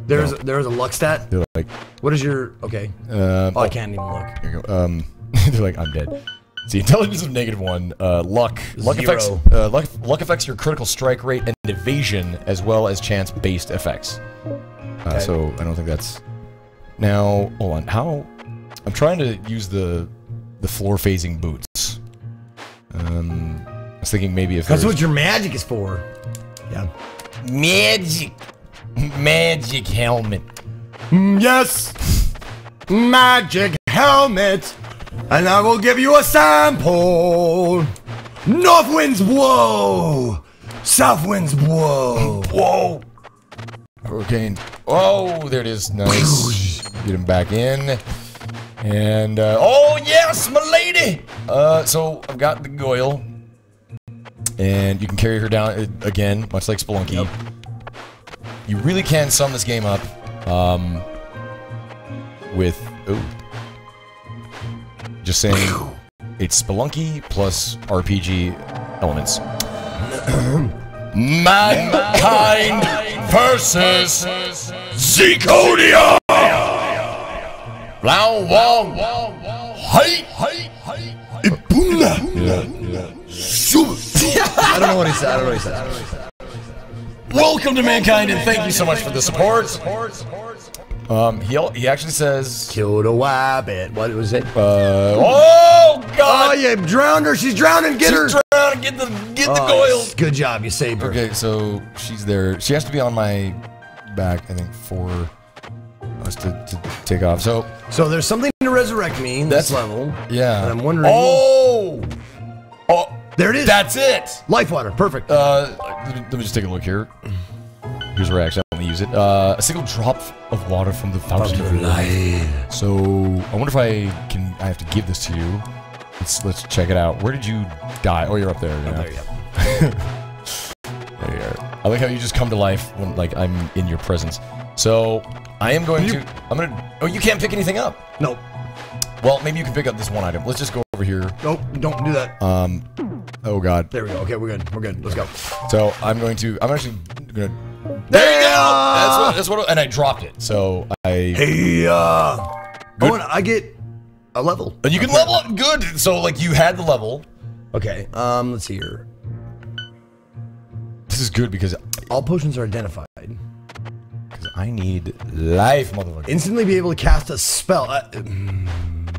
There's, there's a luck stat. they're like, What is your? Okay. uh, Oh, I can't even look. You. Um, they're like, I'm dead. See, intelligence of negative one. Uh, luck. Luck Zero. affects. Uh, luck, luck affects your critical strike rate and evasion, as well as chance-based effects. Uh, So I don't think that's. Now, hold on. How? I'm trying to use the the floor phasing boots. Um, I was thinking maybe if That's what your magic is for. Yeah. magic magic helmet. Yes. Magic helmet. And I will give you a sample. North winds blow. South winds blow. Whoa! Hurricane. Oh, there it is. Nice. Get him back in. And, uh, oh, yes, my lady! Uh, so I've got the Goyle. And you can carry her down uh, again, much like Spelunky. You really can sum this game up, um, with, ooh. Just saying, it's Spelunky plus RPG elements. Mankind versus Zecodia! Lao Wong! Hey! Hey! Hey! Ibuna! Yeah, yeah. I don't know what he said. I don't know what he said. Welcome to Mankind and thank you so much for the support. Um, he, he actually says, killed a wabbit. What was it? uh, oh Oh, god! you drowned her. She's drowning. Get her. She's to get the, get the Oh, Goyle! Good job. You saved her. Okay, so she's there. She has to be on my back, I think, for us to, to take off. So, So there's something to resurrect me in this That's- level. yeah. And I'm wondering- Oh! Oh! There it is. That's it! Life water. Perfect. Uh, let me, just take a look here. Here's where I use it. Uh, a single drop of water from the fountain of life. So I wonder if I can. I have to give this to you. Let's let's check it out. Where did you die? Oh, you're up there. Yeah. There you. There you are. I like how you just come to life when like I'm in your presence. So I am going to. I'm gonna. Oh, you can't pick anything up. No. Well, maybe you can pick up this one item. Let's just go over here. Nope. Don't do that. Um. Oh God. There we go. Okay, we're good. We're good. Let's go. So I'm going to. I'm actually gonna. There you go. That's what. That's what. And I dropped it. So I. Hey, uh. Oh, and I get a level. And you can level up. Good. So like you had the level. Okay. Um. Let's see here. This is good because All potions are identified. because I need life, motherfucker. Instantly be able to cast a spell. Uh,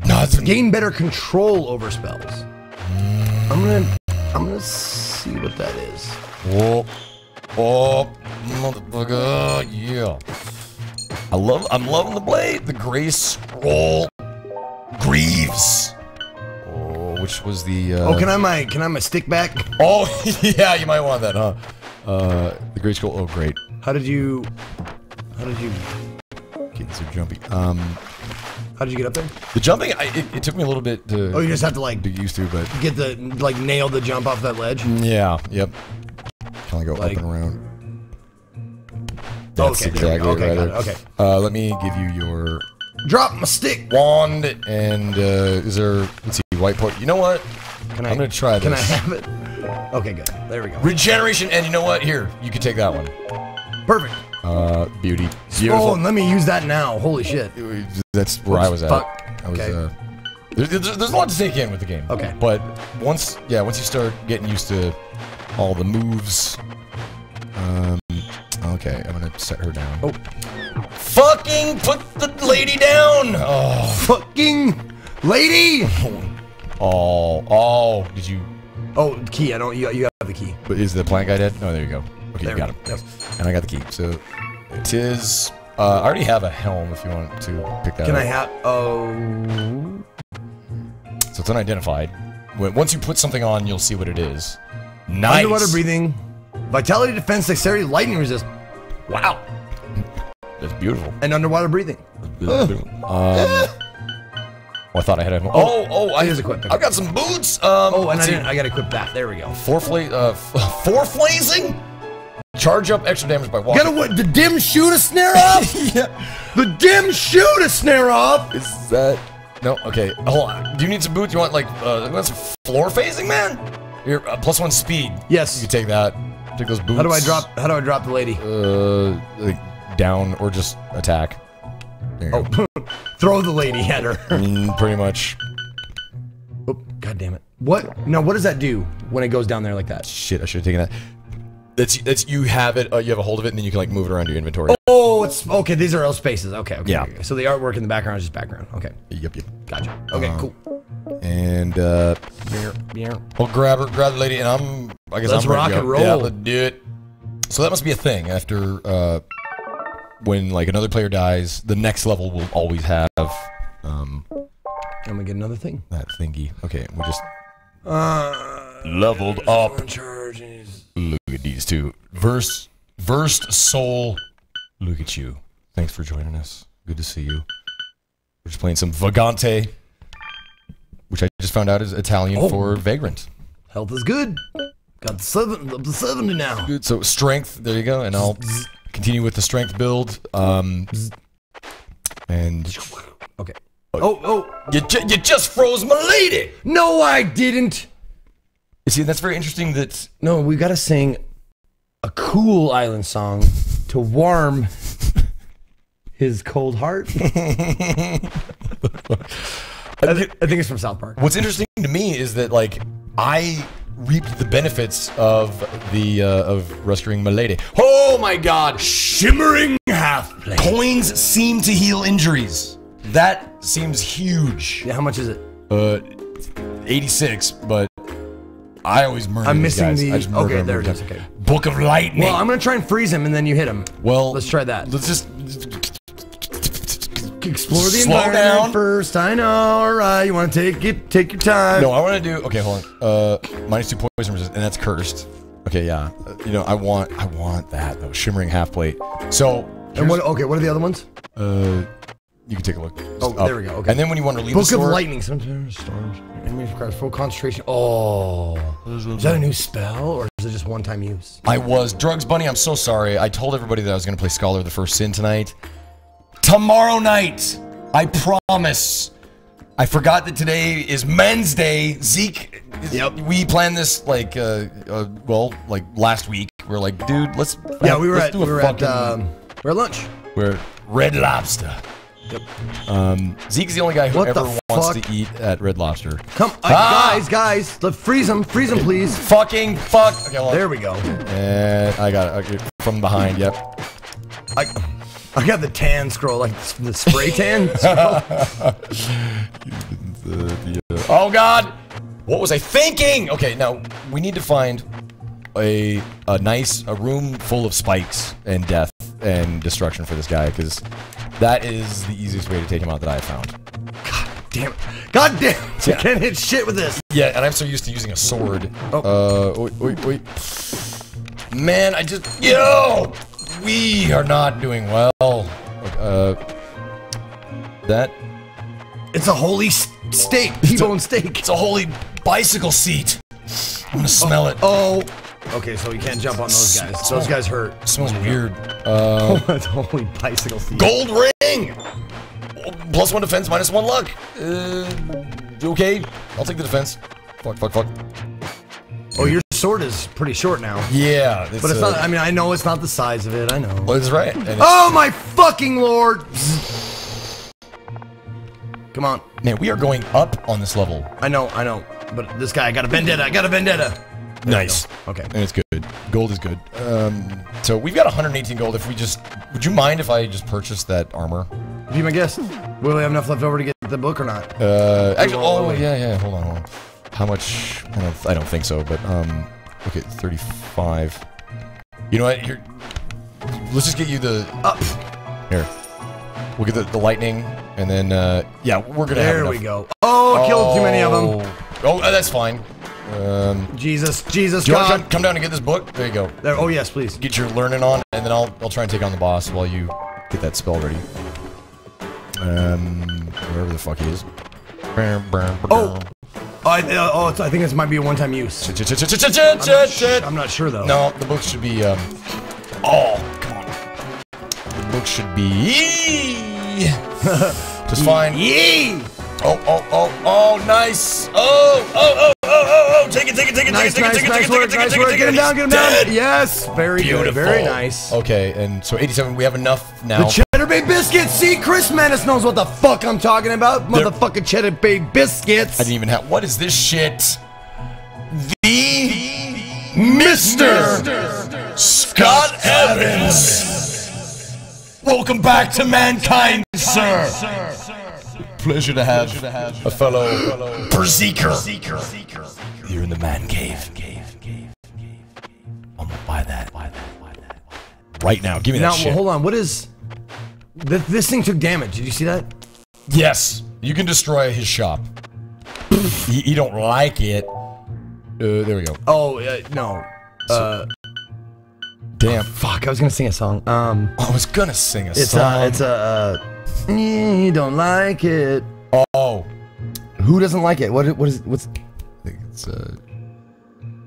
No, it's gain better control over spells. I'm gonna. I'm gonna see what that is. Oh, oh, motherfucker, yeah. I love, I'm loving the blade, the gray scroll, Greaves. Oh, which was the? Uh, Oh, can I my can I my stick back? Oh, yeah, you might want that, huh? Uh, the gray scroll. Oh, great. How did you? How did you? Getting so jumpy. Um, How did you get up there? the jumping, I, it, it took me a little bit to Oh, you just have to like be used to, but get the like nail the jump off that ledge. yeah, yep. Kind of go Like- up and around. That's okay, exactly. Okay, right. okay. Uh, let me give you your Drop my stick. wand and uh, is there? Let's see, white point. You know what? Can I? I'm gonna try this. Can I have it? Okay, good. There we go. Regeneration, and you know what? Here, you can take that one. Perfect. Uh, beauty. Oh, and let me use that now. Holy shit. That's where I was at. Fuck. I was. Okay. Uh, there's, there's, there's a lot to take in with the game. Okay. But once, yeah, once you start getting used to all the moves. Um. Okay, I'm gonna set her down. Oh. Fucking put the lady down. Oh. Fucking lady. Oh. Oh. Did you? Oh, key. I don't. You, you have the key. But is the plant guy dead? No, there you go. Okay, There you got him. go. Yep. And I got the key. So It is. Uh, I already have a helm if you want to pick that Can up. Can I have? Oh. So it's unidentified. Once you put something on, you'll see what it is. Nice. Underwater breathing, vitality, defense, dexterity, lightning resist. Wow. That's beautiful. And underwater breathing. That's beautiful. Um, oh, I thought I had a. Oh, oh, I, Here's equipment. I've got some boots. Um, Oh, and I, didn't, I gotta equip that. There we go. Four fla- uh, four flazing? Charge up extra damage by walking. Gotta? The dim shooter snare off? yeah. the dim shooter snare off? Is that no? Okay, hold on. Do you need some boots? You want like uh, you want some floor phasing, man? Uh, plus one speed. Yes. You can take that. Take those boots. How do I drop? How do I drop the lady? Uh, like down or just attack. There you go. Oh, throw the lady at her. Mm, pretty much. Oh, God damn it! What? Now, what does that do when it goes down there like that? Shit, I should have taken that. That's that's you have it. Uh, you have a hold of it, and then you can like move it around your inventory. Oh, it's okay. These are L spaces. Okay, okay. Yeah. So the artwork in the background is just background. Okay, Yep, yep. gotcha. Okay, Uh, cool. And uh, Well, grab her, grab the lady, and I'm. I guess Let's I'm rock and roll. Yeah, let's do it. So that must be a thing. After uh, when like another player dies, the next level will always have um I'm gonna get another thing. that thingy. Okay, we just Uh, leveled up. Look at these two. Verse, versed soul. Look at you. Thanks for joining us. Good to see you. We're just playing some Vagante, which I just found out is Italian Oh. for vagrant. Health is good. Got the seven up to seventy now. Good. So strength. There you go. And I'll continue with the strength build. Um, and Okay. Oh, oh. you, ju- you just froze my lady. No, I didn't. You see, that's very interesting. That No, we gotta sing a cool island song to warm his cold heart. I, thi- I think it's from South Park. what's interesting to me is that like I reaped the benefits of the uh, of rescuing my lady. Oh my God! Shimmering half plate. Coins seem to heal injuries. That seems huge. Yeah, how much is it? Uh, 86, but I always murder I'm missing guys. the- I just murder okay, there it is, okay. Book of Lightning. Well, I'm gonna try and freeze him and then you hit him. well, Let's try that. Let's just Explore the Slow environment down. first. I know. All right, you want to take it? Take your time. No, I want to do. Okay, hold on. Uh, minus two poison resist, and that's cursed. Okay, yeah. Uh, you know, I want, I want that though. Shimmering half plate. So, And what? Okay, what are the other ones? Uh, you can take a look. Just Oh, there we go, okay. And then when you want to leave Book the of Lightning. Sometimes storms. Enemy requires full concentration. Oh, is that a new spell or is it just one-time use? I was drugs bunny. I'm so sorry. I told everybody that I was going to play Scholar of the First Sin tonight. Tomorrow night, I promise. I forgot that today is Men's Day. Zeke, Yep. we planned this like, uh, uh, well, like last week. We're like, dude, let's. Yeah, we were at we were at um, we we're at lunch. We're at Red Lobster. Yep. Um, Zeke's the only guy who What ever wants to eat at Red Lobster. Come, uh, Ah! guys, guys, let freeze him, freeze him, please. Fucking fuck. Okay, on. There we go. And I got it okay, from behind. Yep. I, I got the tan scroll, like the spray tan scroll. The- the, uh, oh God! What was I thinking? Okay, now we need to find a a nice a room full of spikes and death and destruction for this guy because that is the easiest way to take him out that I have found. God damn it. God damn it. Yeah. I can't hit shit with this. Yeah, and I'm so used to using a sword. Oh. Uh, wait, wait, wait. Man, I just yo, we are not doing well. Uh, that It's a holy steak, T-bone steak. it's a holy bicycle seat. I'm gonna smell it. Oh. Okay, so you can't jump on those guys. Those guys hurt. Smells weird. Uh, It's a holy bicycle seat. gold ring. Plus one defense, minus one luck. Uh, okay, I'll take the defense. Fuck, fuck, fuck. Oh, your sword is pretty short now. Yeah, But it's uh, not, I mean, I know it's not the size of it, I know. Well, it's right. it's- Oh my fucking lord! Come on. Man, we are going up on this level. I know, I know. But this guy, I got a vendetta, I got a vendetta. Nice. Okay. And it's good. Gold is good. Um, so we've got 118 gold. If we just, would you mind if I just purchased that armor? Be my guest. Will we have enough left over to get the book or not? Uh, actually, oh yeah, yeah. Hold on, hold on. How much? I don't, I don't think so. But um, look at 35. You know what? Here, let's just get you the Uh, here. We'll get the, the lightning, and then uh, yeah, we're gonna. there we go. Oh, killed too many of them. Oh, uh, that's fine. Um, Jesus, Jesus, do you want to come, come down and get this book? There you go. There, oh yes, please. Get your learning on, and then I'll I'll try and take on the boss while you get that spell ready. Um, wherever the fuck he is. Oh. Oh, I, uh, oh, it's, I think this might be a one-time use. I'm not, I'm not sure though. No, the book should be. Um, oh, come on. The book should be just fine. Yee! Oh, oh, oh, oh, nice. Oh, oh, oh, oh, oh, oh. Take it, take it, take it, Nice, take it, nice, take it, nice take it, work, take it, nice take it, take Get it. him down, get him down. dead. Yes, very Beautiful. good, very nice. Okay, and so 87, we have enough now. The Cheddar Bay Biscuits. See, Chris Menace knows what the fuck I'm talking about. They're- Motherfucking Cheddar Bay Biscuits. I didn't even have. What is this shit? The Mr. Scott Evans. Welcome back to mankind, sir. Pleasure to have a fellow berserker here in the man cave. I'm gonna buy that. Right now, give me that shit. well, hold on. What is? Th- this thing took damage. Did you see that? Yes, you can destroy his shop. you, you don't like it. Uh, there we go. Oh uh, no. Uh, Damn. fuck. I was gonna sing a song. Um, I was gonna sing a it's song. uh, it's uh, uh, you don't like it. oh, Who doesn't like it? What? What is? What's? I think it's uh,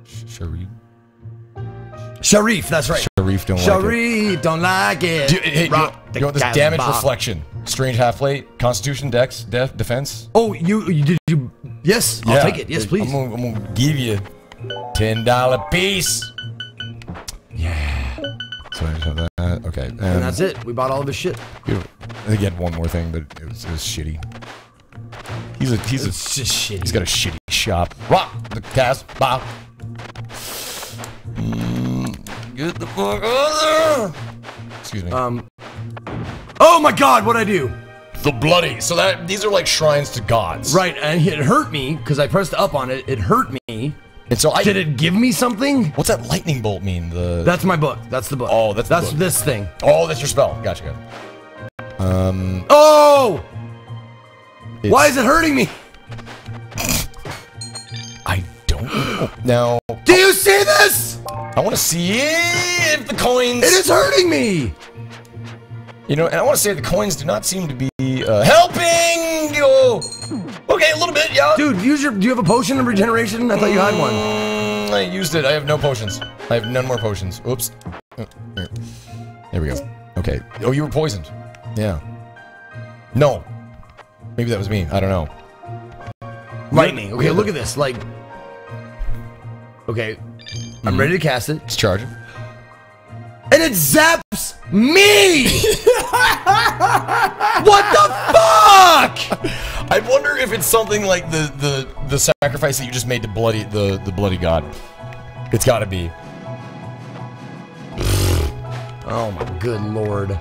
Sh- Sharif. Sharif. That's right. Sharif don't like it. Sharif don't like it. Do, hey, you, Rock want, the you want this damage reflection? Strange half plate, Constitution, Dex, Def, Defense. Oh, you, you did you? Yes, I'll take it. Yes, please. I'm gonna, I'm gonna give you ten dollar piece. Yeah. So I just have that. Okay. Um, and that's it. We bought all of his shit. beautiful. He had one more thing, but it was, it was shitty. He's a he's a It's just shitty. He's got a shitty shop. Rock the cast. Bow. Mm, get the fuck out there. Excuse me. Um. Oh my God! What I do? the bloody. So that these are like shrines to gods. Right, and it hurt me because I pressed up on it. It hurt me. And so I Did it give me something? What's that lightning bolt mean? The That's my book. That's the book. Oh, that's the that's book. this thing. oh, that's your spell. Gotcha. gotcha. Um. Oh! Why is it hurting me? I don't know. Now Do you see this? I want to see if the coins. It is hurting me. You know, and I want to say the coins do not seem to be uh, helping. Oh, okay, a little bit, yeah. Dude, use your. Do you have a potion of regeneration? I thought you had one. Mm, I used it. I have no potions. I have none more potions. Oops. Uh, here. There we go. Okay. Oh, you were poisoned. Yeah. No. Maybe that was me. I don't know. Lightning. Okay, look at this. Like. Okay, I'm ready to cast it, It's charging. and it zaps me. what the fuck? I wonder if it's something like the the the sacrifice that you just made to bloody the the bloody god. It's got to be. Oh my good lord.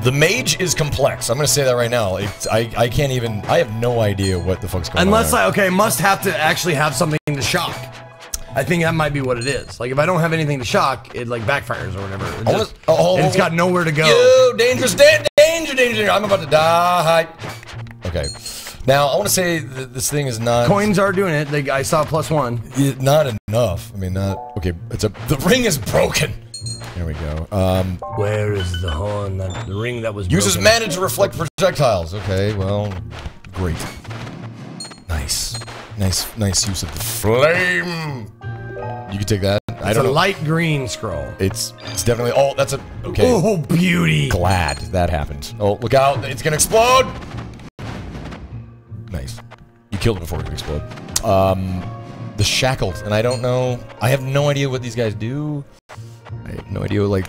The mage is complex. I'm gonna say that right now. It's, I I can't even. I have no idea what the fuck's going Unless on. Unless I okay, must have to actually have something to shock. I think that might be what it is. Like if I don't have anything to shock, it like backfires or whatever. It just- oh, and it's got nowhere to go. Yo, dangerous, da- danger, danger, danger. I'm about to die. Okay. Now I want to say that this thing is not Coins are doing it. They, I saw plus one. it- not enough. I mean, not okay. It's a the ring is broken. There we go. Um, Where is the horn? That, the ring that was uses broken? mana to reflect projectiles. Okay, well, great. Nice, nice, nice use of the flame. You can take that. I It's don't a know. light green scroll. It's it's definitely. Oh, that's a okay. Oh, beauty! Glad that happened. Oh, look out! It's gonna explode. Nice. You killed it before it could explode. Um, the shackled, and I don't know. I have no idea what these guys do. I have no idea like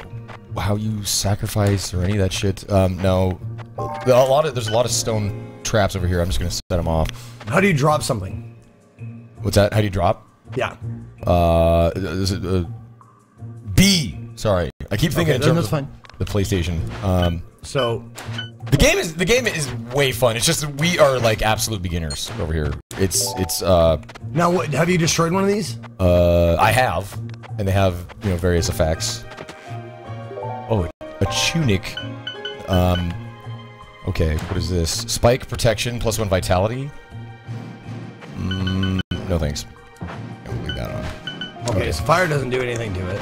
how you sacrifice or any of that shit. Um, no. A lot of there's a lot of stone traps over here. I'm just gonna set them off. How do you drop something? What's that? How do you drop? Yeah. Uh, is it uh, B? Sorry, I keep thinking Okay, in terms of fine. the PlayStation. Um, So The game is the game is way fun. It's just we are like absolute beginners over here. It's it's uh now, what have you destroyed one of these? uh I have, and they have you know various effects. Oh, a tunic. Um, okay, what is this? Spike protection plus one vitality. Mm, no thanks. I'll leave that on. Okay, so fire doesn't do anything to it.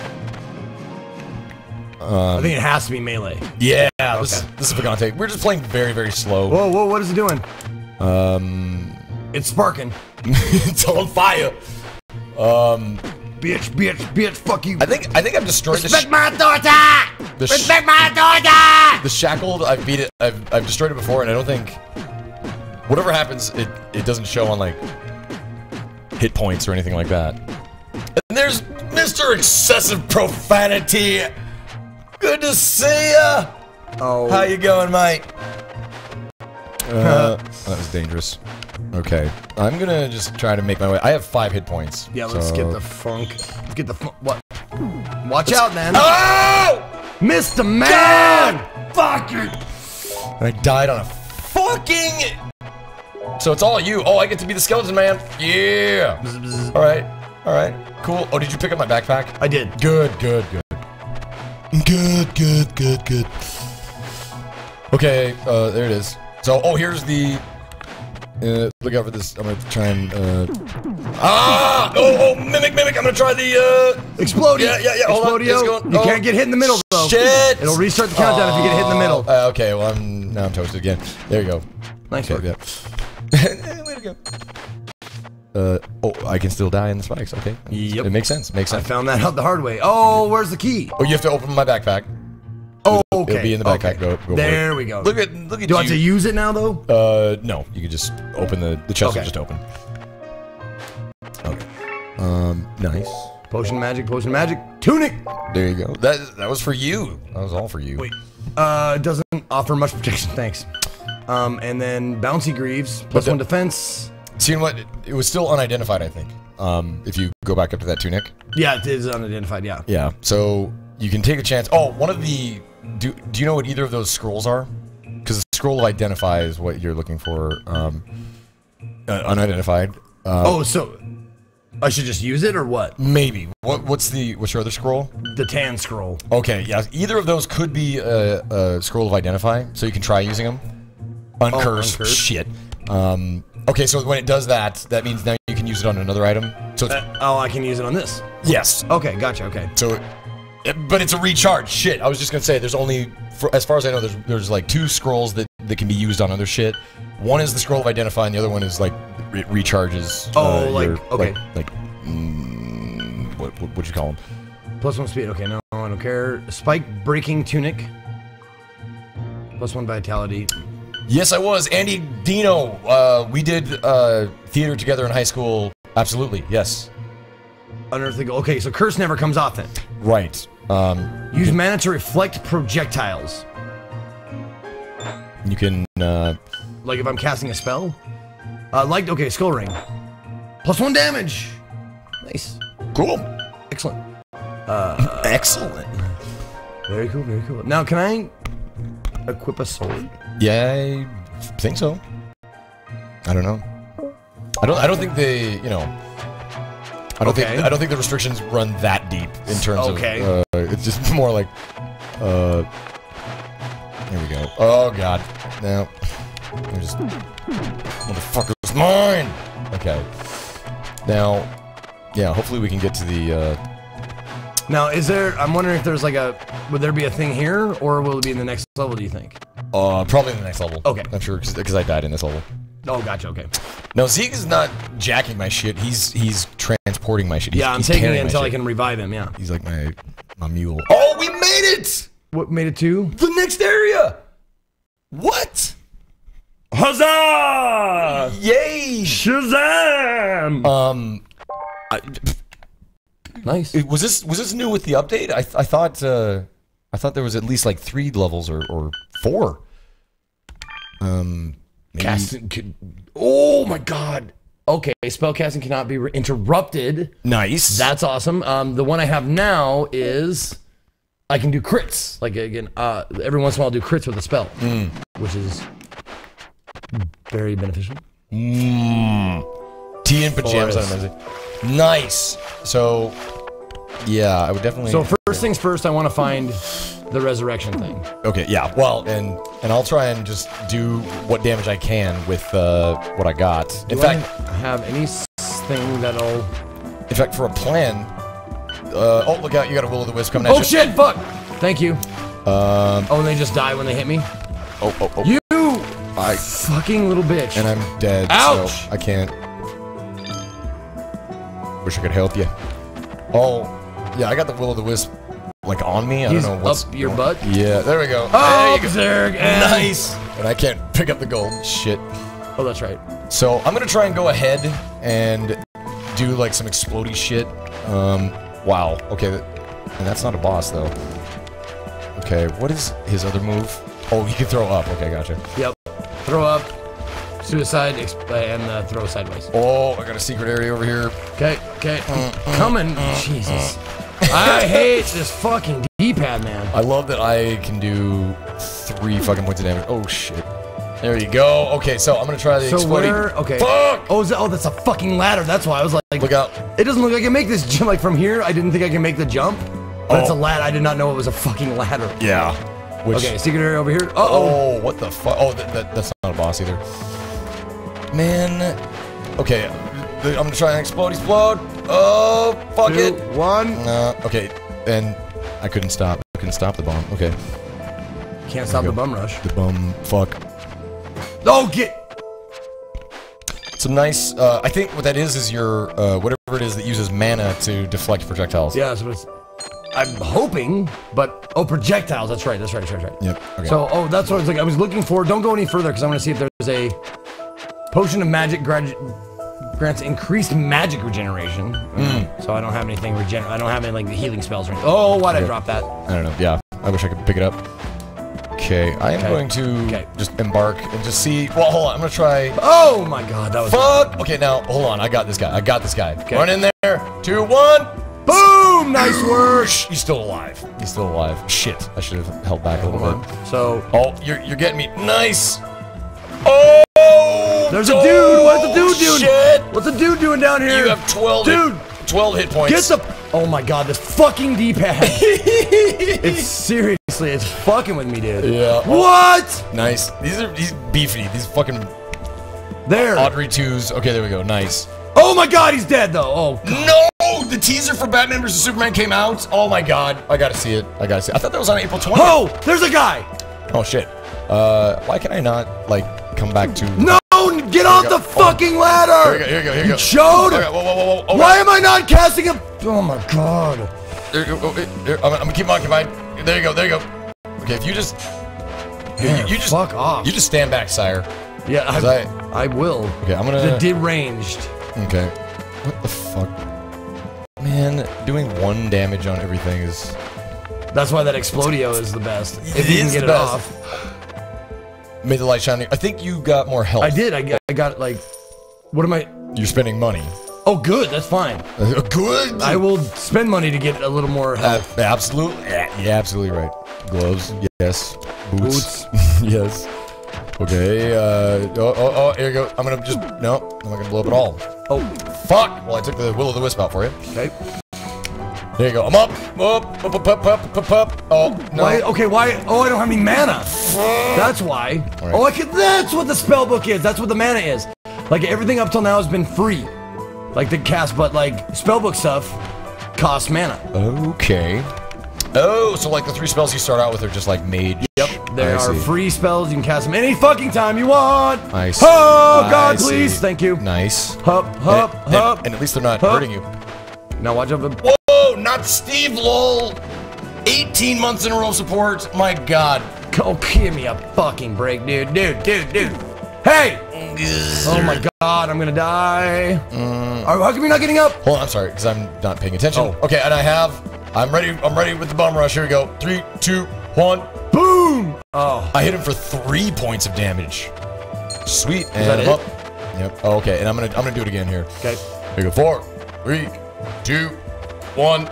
Um, I think it has to be melee. Yeah, this, Okay. this is Vagante. We're just playing very, very slow. Whoa, whoa, what is it doing? Um, It's sparking. it's on fire. Um, Bitch, bitch, bitch, fuck you. I think I think I've destroyed the, Respect my authority! the, Respect my authority! the shackled. I've beat it. I've I've destroyed it before, and I don't think whatever happens, it it doesn't show on like hit points or anything like that. And there's Mr. Excessive Profanity. Good to see ya. Oh. How you going, mate? Uh, that was dangerous. Okay, I'm gonna just try to make my way. I have five hit points. Yeah, let's so- get the funk. Let's get the funk. What? Watch out, man. Oh! Mr. Man! Fuck it! And I died on a fucking. So it's all you. Oh, I get to be the skeleton man. Yeah. All right. All right. Cool. Oh, did you pick up my backpack? I did. Good. Good. Good. Good. Good. Good. Good. Okay. Uh, there it is. So, oh, here's the. Uh, look out for this. I'm gonna try and. Uh, ah! Oh, oh, mimic, mimic. I'm gonna try the. Uh, Explode! Yeah, yeah, yeah. Hold on. Explodio. It's going- You oh. can't get hit in the middle, though. Shit! It'll restart the countdown if you get hit in the middle. Uh, okay, well I'm now I'm toasted again. There you go. Nice Okay, work. yeah. Way to go. Uh oh, I can still die in the spikes. Okay. Yep. It makes sense. Makes sense. I found that out the hard way. Oh, where's the key? Oh, you have to open my backpack. Oh, okay. It'll be in the backpack. okay. Go, go there we go. Look at look at Do you. I have to use it now, though? uh, no. You can just open the the chest. Okay. Will just open. Okay. Um, nice. Potion magic, potion magic, tunic. There you go. That that was for you. That was all for you. Wait. Uh, doesn't offer much protection. Thanks. Um, and then bouncy greaves plus the- one defense. See you know what? It was still unidentified. I think. Um, if you go back up to that tunic. Yeah, it is unidentified. Yeah. Yeah. So you can take a chance. Oh, one of the. Do Do you know what either of those scrolls are? Because the scroll identifies what you're looking for. Um, uh, unidentified. Uh, Oh, so I should just use it or what? maybe. What What's the What's your other scroll? The tan scroll. Okay. Yeah. Either of those could be a, a scroll of identify, so you can try using them. Uncursed. uncursed. Shit. Um. Okay. So when it does that, that means now you can use it on another item. So it's, Uh, oh, I can use it on this. yes. Okay, gotcha. Okay. So, it, but it's a recharge. Shit, I was just gonna say there's only, for, as far as I know, there's there's like two scrolls that that can be used on other shit. One is the scroll of identify, and the other one is like it recharges. Oh, uh, like- your- okay. like, like mm, what what would you call them? Plus one speed. Okay, no, I don't care. Spike breaking tunic. Plus one vitality. Yes, I was Andy Dino. Uh, we did uh, theater together in high school. Absolutely, yes. Unearthly. Okay, so curse never comes off then. Right. Um, Use mana to reflect projectiles. you can. Uh, Like if I'm casting a spell. Uh, like okay, skull ring. Plus one damage. Nice. cool. Excellent. Excellent. Very cool. Very cool. Now, can I equip a sword? Yeah, I think so. I don't know. I don't. I don't think they. You know. I don't Okay. think. I don't think the restrictions run that deep in terms Okay. of. Uh, it's just more like. Uh. Here we go. Oh God. Now. I'm just. Motherfucker's mine. Okay. Now. Yeah. Hopefully we can get to the. Uh, Now, is there? I'm wondering if there's like a. Would there be a thing here, or will it be in the next level? Do you think? uh. Probably in the next level. Okay. I'm sure because I died in this level. Oh, gotcha. Okay. No, Zeke is not jacking my shit. He's he's transporting my shit. He's, Yeah, I'm taking it until I can revive him. Yeah. He's like my my mule. Oh, we made it! What made it to? The next area. What? Huzzah! Yay! Shazam! Um, I, nice. it- was this was this new with the update? I I thought uh I thought there was at least like three levels or or four. Um, Casting. Could, oh my god. Okay, spellcasting cannot be re- interrupted. nice. That's awesome. Um, the one I have now is I can do crits. Like again, uh, every once in a while, I'll do crits with a spell, which is very beneficial. mm, tea and pajamas on Wednesday. Nice. So, yeah, I would definitely. So first things first, I want to find the resurrection thing. Okay, yeah. Well, and and I'll try and just do what damage I can with uh, what I got. In Do fact, I have any s- thing that'll? in fact, for a plan. Uh, oh, look out! You got a will o' the wisp coming at Oh you. shit! Fuck! Thank you. Um. Oh, and they just die when they hit me. Oh, oh, oh. You I, fucking little bitch. and I'm dead. Ouch. So I can't. Wish I could help you. Oh, yeah. I got the will o' the wisp like on me. I He's don't know what's up your butt? Yeah. There we go. Oh, there go. Zerg, Nice. And I can't pick up the gold. Shit. Oh, that's right. So I'm gonna try and go ahead and do like some explodey shit. Um, wow. Okay, that, and that's not a boss though. Okay, what is his other move? Oh, he can throw up. Okay, gotcha. Yep. Throw up, suicide, uh, and uh, throw sideways. Oh, I got a secret area over here. Okay, okay. Coming. Jesus. I hate this fucking D-pad, man. I love that I can do three fucking points of damage. Oh shit. There you go. Okay, so I'm gonna try the So exploding. where? Okay. Fuck! Oh, is that, oh, that's a fucking ladder. That's why I was like, Look out. it doesn't look like I can make this jump. Like from here, I didn't think I can make the jump. But it's a Oh. ladder. I did not know it was a fucking ladder. Yeah. Which, Okay, secret area over here. Uh oh. Oh, what the fuck? Oh, that, that, that's not a boss either. Man. Okay, I'm gonna try and explode, explode. Oh, fuck Two, it. one. Uh, okay, and I couldn't stop. I couldn't stop the bomb. Okay, Can't stop the bum rush. the bum. Fuck. Oh, get. Some nice. Uh, I think what that is is your uh, whatever it is that uses mana to deflect projectiles. Yeah, so it's. I'm hoping, but oh, projectiles. That's right. That's right. That's right. That's right. Yep. Okay. So, oh, that's what I was like. I was looking for. Don't go any further because I want to see if there's a potion of magic grants increased magic regeneration. Hmm. So I don't have anything regen. I don't have any like the healing spells or anything. Oh, why'd I drop that? I don't know. Yeah, I wish I could pick it up. Okay, I am Okay. going to Okay. just embark and just see. Well, hold on. I'm gonna try. Oh my god, that was Fuck! Okay, now, hold on. I got this guy. I got this guy. Okay. Run in there. Two, one. boom. Nice work. He's still alive. He's still alive. Shit. I should have held back a little bit. So Oh, you're, you're getting me. Nice. Oh! There's a dude. What's the dude doing? Shit! What's the dude doing down here? You have 12 Dude. hit, 12 hit points. Get the. Oh my god, this fucking D-pad. it's seriously, it's fucking with me, dude. Yeah. What? Nice. These are these beefy. These fucking There. Audrey 2s. Okay, there we go. Nice. Oh my god, he's dead though. Oh. No! The teaser for Batman vs. Superman came out. Oh my god. I gotta see it. I gotta see it. I thought that was on April 20th. Oh, there's a guy. Oh shit. Uh, why can I not like come back to? No, get off the go. Oh. fucking Here we ladder. go. Here we go. Here we go. Showed. Okay, whoa, whoa, whoa, whoa. Oh, Why am I not casting a? Oh my god. There you go. Oh, I'm, I'm gonna keep occupied. There you go. There you go. Okay, if you just, you, you- you just, fuck off. You just stand back, sire. Yeah, I, I- I will. Okay, I'm gonna. The deranged. okay. What the fuck? Man, doing one damage on everything is. That's why that Explodio is the best. If It you can get it best. off. Made the light shine. I think you got more health. I did. I got, I got like. What am I? You're spending money. Oh, good. That's fine. Uh, Good. I will spend money to get a little more Uh, absolutely. Yeah, absolutely right. Gloves. Yes. Boots. yes. Okay. Uh. Oh, oh. Oh. Here you go. I'm gonna just. No. I'm not gonna blow up at all. Oh, Fuck! Well, I took the will o' the wisp out for you. okay. There you go. I'm up. Up. Up. Up. Up. Up. Up. up. Oh no. Why? Okay. Why? Oh, I don't have any mana. That's why. Right. Oh, I could. That's what the spell book is. That's what the mana is. Like everything up till now has been free, like the cast, but like spellbook stuff costs mana. Okay. Oh, so like the three spells you start out with are just like mage. Yep. There I are see. free spells. You can cast them any fucking time you want. I see. Oh I God, see. please, thank you. Nice. Hup, hup, and, hup. and, and at least they're not Hup. hurting you. now watch out. for- Not Steve Lowell. 18 months in a row of support. My God. Oh, give me a fucking break, dude, dude, dude, dude. Hey! Oh my God, I'm gonna die. Mm. How come you're not getting up? Hold on, I'm sorry, because I'm not paying attention. Oh. Okay, and I have. I'm ready. I'm ready with the bum rush. Here we go. Three, two, one. Boom! Oh, I hit him for three points of damage. Sweet. And that it? up. Yep. Oh, okay, and I'm gonna I'm gonna do it again here. okay. Here we go. Four, three, two, one.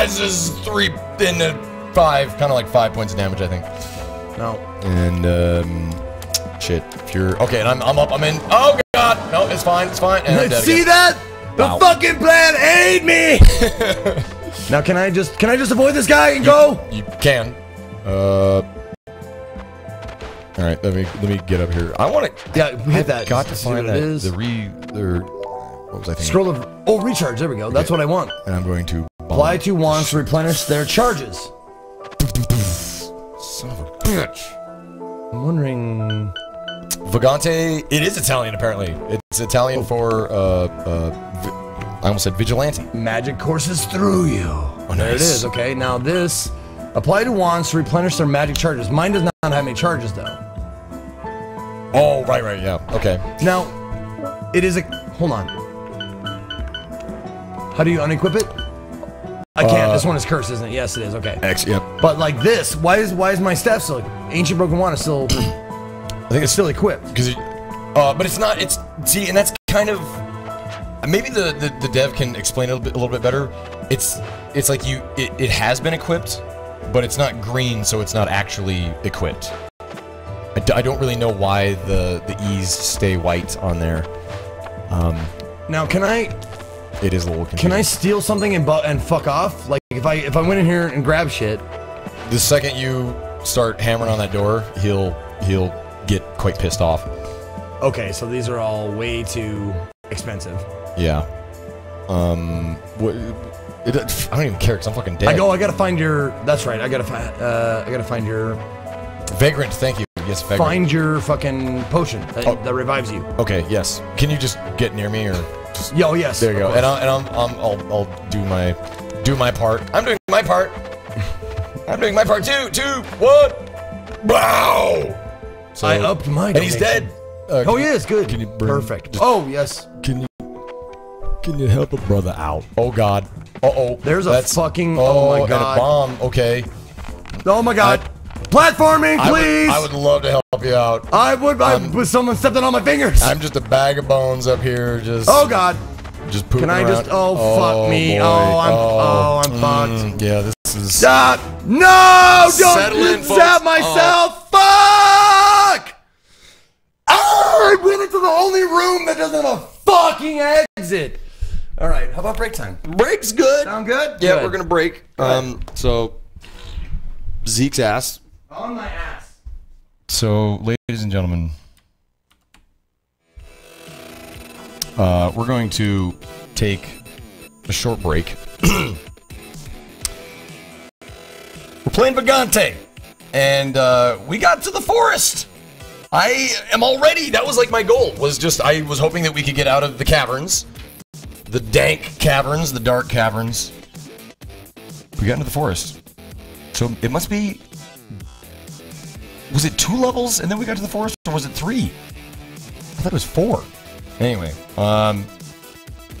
This is three and five, kind of like five points of damage, I think. No. And um, shit. If you're okay, and I'm I'm up. I'm in. Oh god, no, it's fine. It's fine. And See again. that? The Wow. fucking plan aid me! Now can I just can I just avoid this guy and go? You can. Uh. All right, let me let me get up here. I want to. Yeah, hit that. Got to find that the re or what was I thinking? Scroll of oh recharge. There we go. That's what I want. and I'm going to Apply two wands to replenish their charges. Son of a bitch. I'm wondering. Vagante. It is Italian apparently. It's Italian for uh uh. I almost said vigilante. Magic courses through you. Oh, There it is. Okay, now this. Apply to wands to replenish their magic charges. Mine does not have any charges though. Oh right right yeah okay. Now, it is a. Hold on. How do you unequip it? I can't. Uh, this one is cursed, isn't it? Yes, it is. Okay. X yep. But like this, why is why is my staff still ancient broken wand is still I think it's still equipped? because uh but it's not it's see and that's kind of maybe the, the the dev can explain it a little bit, a little bit better it's it's like you it, it has been equipped but it's not green so it's not actually equipped I, d- I don't really know why the the e's stay white on there um Now, can I it is a little can I steal something and bu- and fuck off? Like if I if I went in here and grab shit, the second you start hammering on that door he'll he'll get quite pissed off okay. So these are all way too expensive. yeah um what it, I don't even care because I'm fucking dead. I go. I gotta find your. That's right. I gotta find. Uh, I gotta find your. Vagrant, thank you. Yes, Vagrant. Find your fucking potion that, Oh. that revives you. Okay, yes. Can you just get near me or Yo, yes. there you go. course. And, I'll, and I'm, I'm, I'll, I'll do my do my part. I'm doing my part. I'm doing my part too. Two, one. Wow. So, I upped my. and he's dead. Uh, Oh, he is good. Can you bring, Perfect. just- Oh, yes. Can you can you help a brother out? Oh God. Uh oh. There's a fucking- oh my God. and a bomb. Okay. Oh my God. Platforming, I would, please. I would love to help you out. I would. Um, with someone stepping on my fingers. I'm just a bag of bones up here, just oh God. just pooping Can I just? around. Oh, fuck me. boy. Oh, I'm. Oh, I'm mm, fucked. Yeah, this is. Stop. No! Don't stab myself. Fuck! Ah, I went into the only room that doesn't have a fucking exit. All right. How about break time? Break's good. Sound good? Yeah, Good. we're gonna break. Um, so Zeke's ass. On my ass. So, ladies and gentlemen, uh, we're going to take a short break. we're playing Vagante, and uh, we got to the forest. I am already. That was like my goal. Was just I was hoping that we could get out of the caverns, the dank caverns, the dark caverns. We got into the forest, so it must be was it two levels and then we got to the forest, or was it three? I thought it was four. Anyway, um,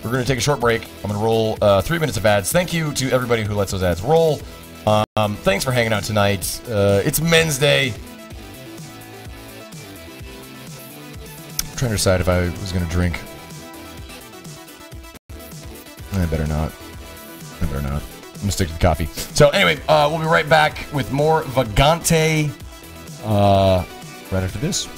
we're gonna take a short break. I'm gonna roll uh, three minutes of ads. Thank you to everybody who lets those ads roll. Um, thanks for hanging out tonight. Uh, it's Men's Day. I'm trying to decide if I was gonna drink. I better not. I better not. I'm gonna stick to the coffee. So anyway, uh, we'll be right back with more Vagante. Uh, right after this.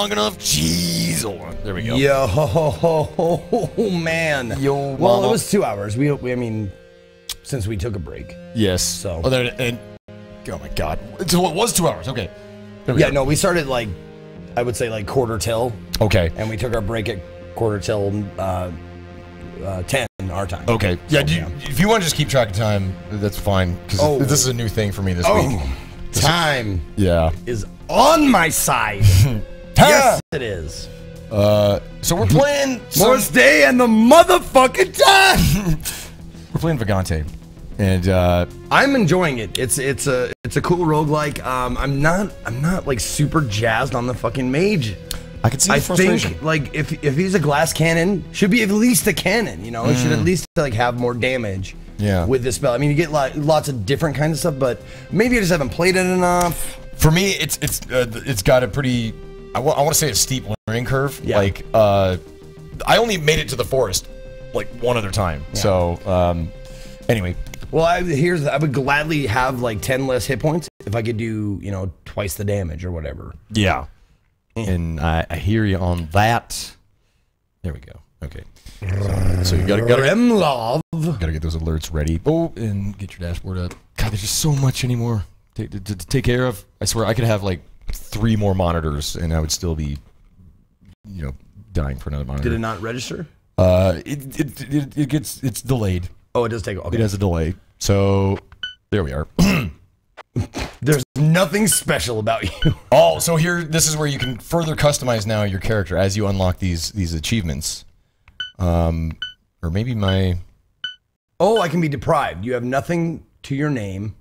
Long enough? Jeez. Hold. There we go. Yo, man. Yo, Well, mama. it was two hours. We, we, I mean, since we took a break. Yes. So- Oh, there, and oh my god. So it was two hours. Okay. Yeah, go. no, we started like, I would say like quarter till, Okay. and we took our break at quarter till uh, uh, 10 our time. Okay. Yeah. So, you, if you want to just keep track of time, that's fine. Because Oh. this is a new thing for me this Oh, week. time Yeah. is on my side. yes, it is. Uh. So we're playing. some- Morris Day and the motherfucking time. we're playing Vagante, and uh, I'm enjoying it. It's it's a it's a cool roguelike. Um, I'm not I'm not like super jazzed on the fucking mage. I can see I think like if if he's a glass cannon, should be at least a cannon. You know, it should at least like have more damage. Yeah. With this spell, I mean, you get like lots of different kinds of stuff, but maybe I just haven't played it enough. For me, it's it's uh, it's got a pretty. I want to say a steep learning curve. Yeah. Like, uh, I only made it to the forest like one other time. Yeah. So, um, anyway, Well, I, here's I would gladly have like ten less hit points if I could do you know twice the damage or whatever. yeah. And I, I hear you on that. There we go. Okay. So, so you gotta gotta, Remlov. gotta get those alerts ready. Oh, and get your dashboard up. God, there's just so much anymore to, to, to take care of. I swear, I could have like three more monitors, and I would still be, you know, dying for another monitor. Did it not register? Uh, it, it, it, it gets it's delayed. Oh, it does take. Okay. It has a delay. So there we are. There's nothing special about you. oh, so here this is where you can further customize now your character as you unlock these these achievements. Um, or maybe my Oh, I can be deprived. You have nothing to your name.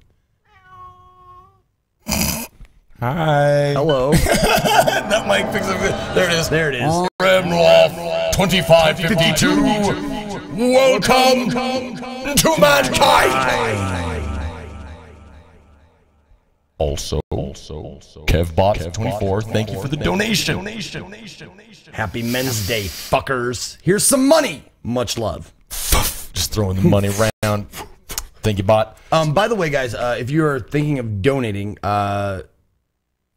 Hi. Hello. that mic picks up. There it is. there it is. Remloff twenty five fifty two. Welcome to mankind. Also, also, also KevBot24, thank you for the donation. Happy Men's Day, fuckers. Here's some money. Much love. Just throwing the money around. Thank you, bot. Um, by the way, guys, uh, if you are thinking of donating, uh,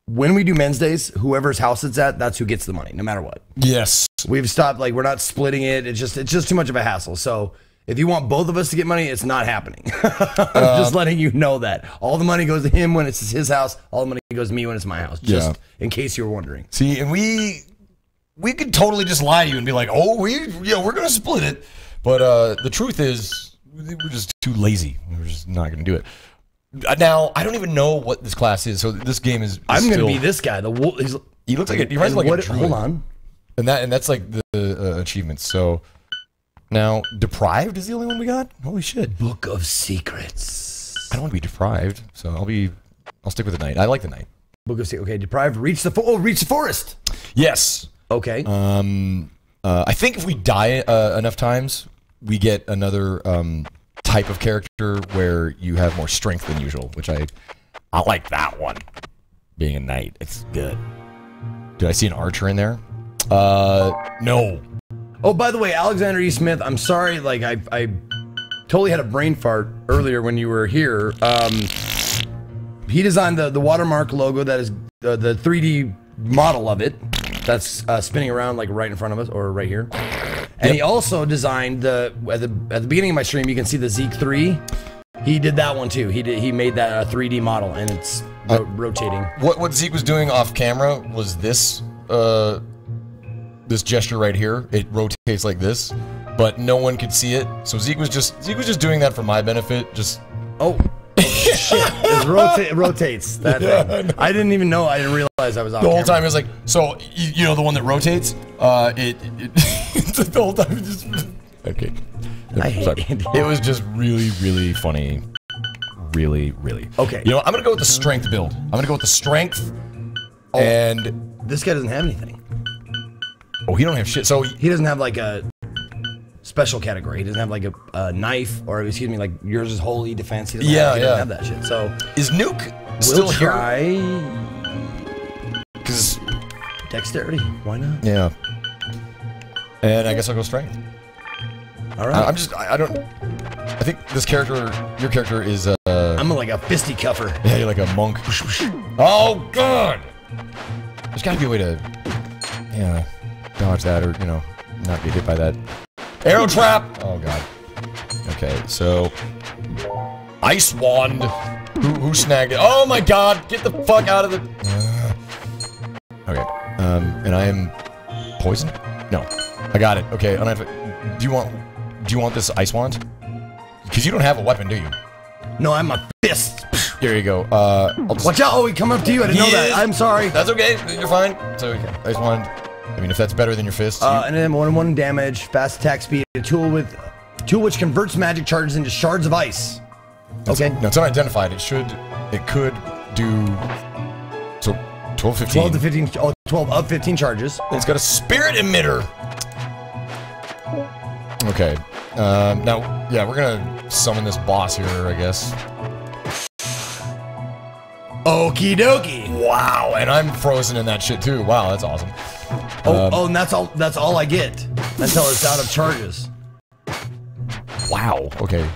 when we do Men's Days, whoever's house it's at, that's who gets the money, no matter what. Yes. We've stopped like we're not splitting it. It's just it's just too much of a hassle. So if you want both of us to get money, it's not happening. I'm just letting you know that all the money goes to him when it's his house. All the money goes to me when it's my house. Just Yeah. in case you were wondering. See, and we we could totally just lie to you and be like, "Oh, we yeah, we're gonna split it," but uh, the truth is, we're just too lazy. We're just not gonna do it. Uh, Now, I don't even know what this class is. So this game is. is I'm gonna still- be this guy. The wolf. He's, He looks like a, he reminds like what- a druid. hold on. and that and that's like the uh, achievements. So now, deprived is the only one we got. Holy shit! Book of Secrets. I don't want to be deprived, so I'll be. I'll stick with the knight. I like the knight. Book of Secrets. Okay, deprived. Reach the fo- oh, reach the forest. Yes. Okay. Um, uh, I think if we die uh, enough times, we get another um, type of character where you have more strength than usual, which I I like that one. Being a knight, it's good. Did I see an archer in there? Uh, no. Oh, by the way, Alexander E. Smith, I'm sorry. Like, I, I totally had a brain fart earlier when you were here. Um, he designed the, the watermark logo that is uh, the 3D model of it that's uh, spinning around like right in front of us or right here. And he also designed the at the at the beginning of my stream. You can see the Zeke 3. He did that one too. He did he made that a 3D model and it's ro- rotating. What what Zeke was doing off camera was this uh this gesture right here. It rotates like this, but no one could see it. So Zeke was just Zeke was just doing that for my benefit. Just oh shit! It, rota- rotates. That thing. I didn't even know. I didn't realize I was off the whole camera. time it was like so you, you know the one that rotates. Uh, it, it the whole time it just okay. I hate Sorry. Andy. It was just really really funny. Really really. Okay. You know I'm gonna go with the strength build. I'm gonna go with the strength. Oh. And This guy doesn't have anything. oh, he don't have shit. So He doesn't have like a special category. He doesn't have like a, a knife, or excuse me, like yours is holy defense. He doesn't, Yeah, have, he doesn't yeah. have that shit. So is Nuke we'll still here? try Because dexterity. Why not? yeah. And I guess I'll go strength. All right. I, I'm just, I, I don't, I think this character, your character is, uh, I'm like a fisty-cuffer. yeah, you're like a monk. Oh, God! There's gotta be a way to, yeah, dodge that or, you know, not get hit by that. Arrow trap! Oh, God. Okay, so, Ice Wand. Who, who snagged it? Oh, my God! Get the fuck out of the, okay, um, and I am poisoned? No. I got it. Okay, I don't have to, do you want, do you want this Ice Wand? Because you don't have a weapon, do you? No, I'm a fist. Here you go. Uh, I'll just, Watch out! Oh, he come up to you. I didn't know that. I'm sorry. That's okay. You're fine. So I just wanted. I mean, if that's better than your fist. Uh, and then one one damage, fast attack speed, a tool with tool which converts magic charges into shards of ice. Okay. No, it's unidentified. It should. It could do. So 12, 15. 12 to 15, oh, 12 of 15 charges. It's got a spirit emitter. Okay. Um, now, yeah, we're gonna summon this boss here, I guess. Okie dokie. Wow, and I'm frozen in that shit too. Wow, that's awesome. Oh, Um, oh, and that's all. That's all I get until it's out of charges. Wow. Okay.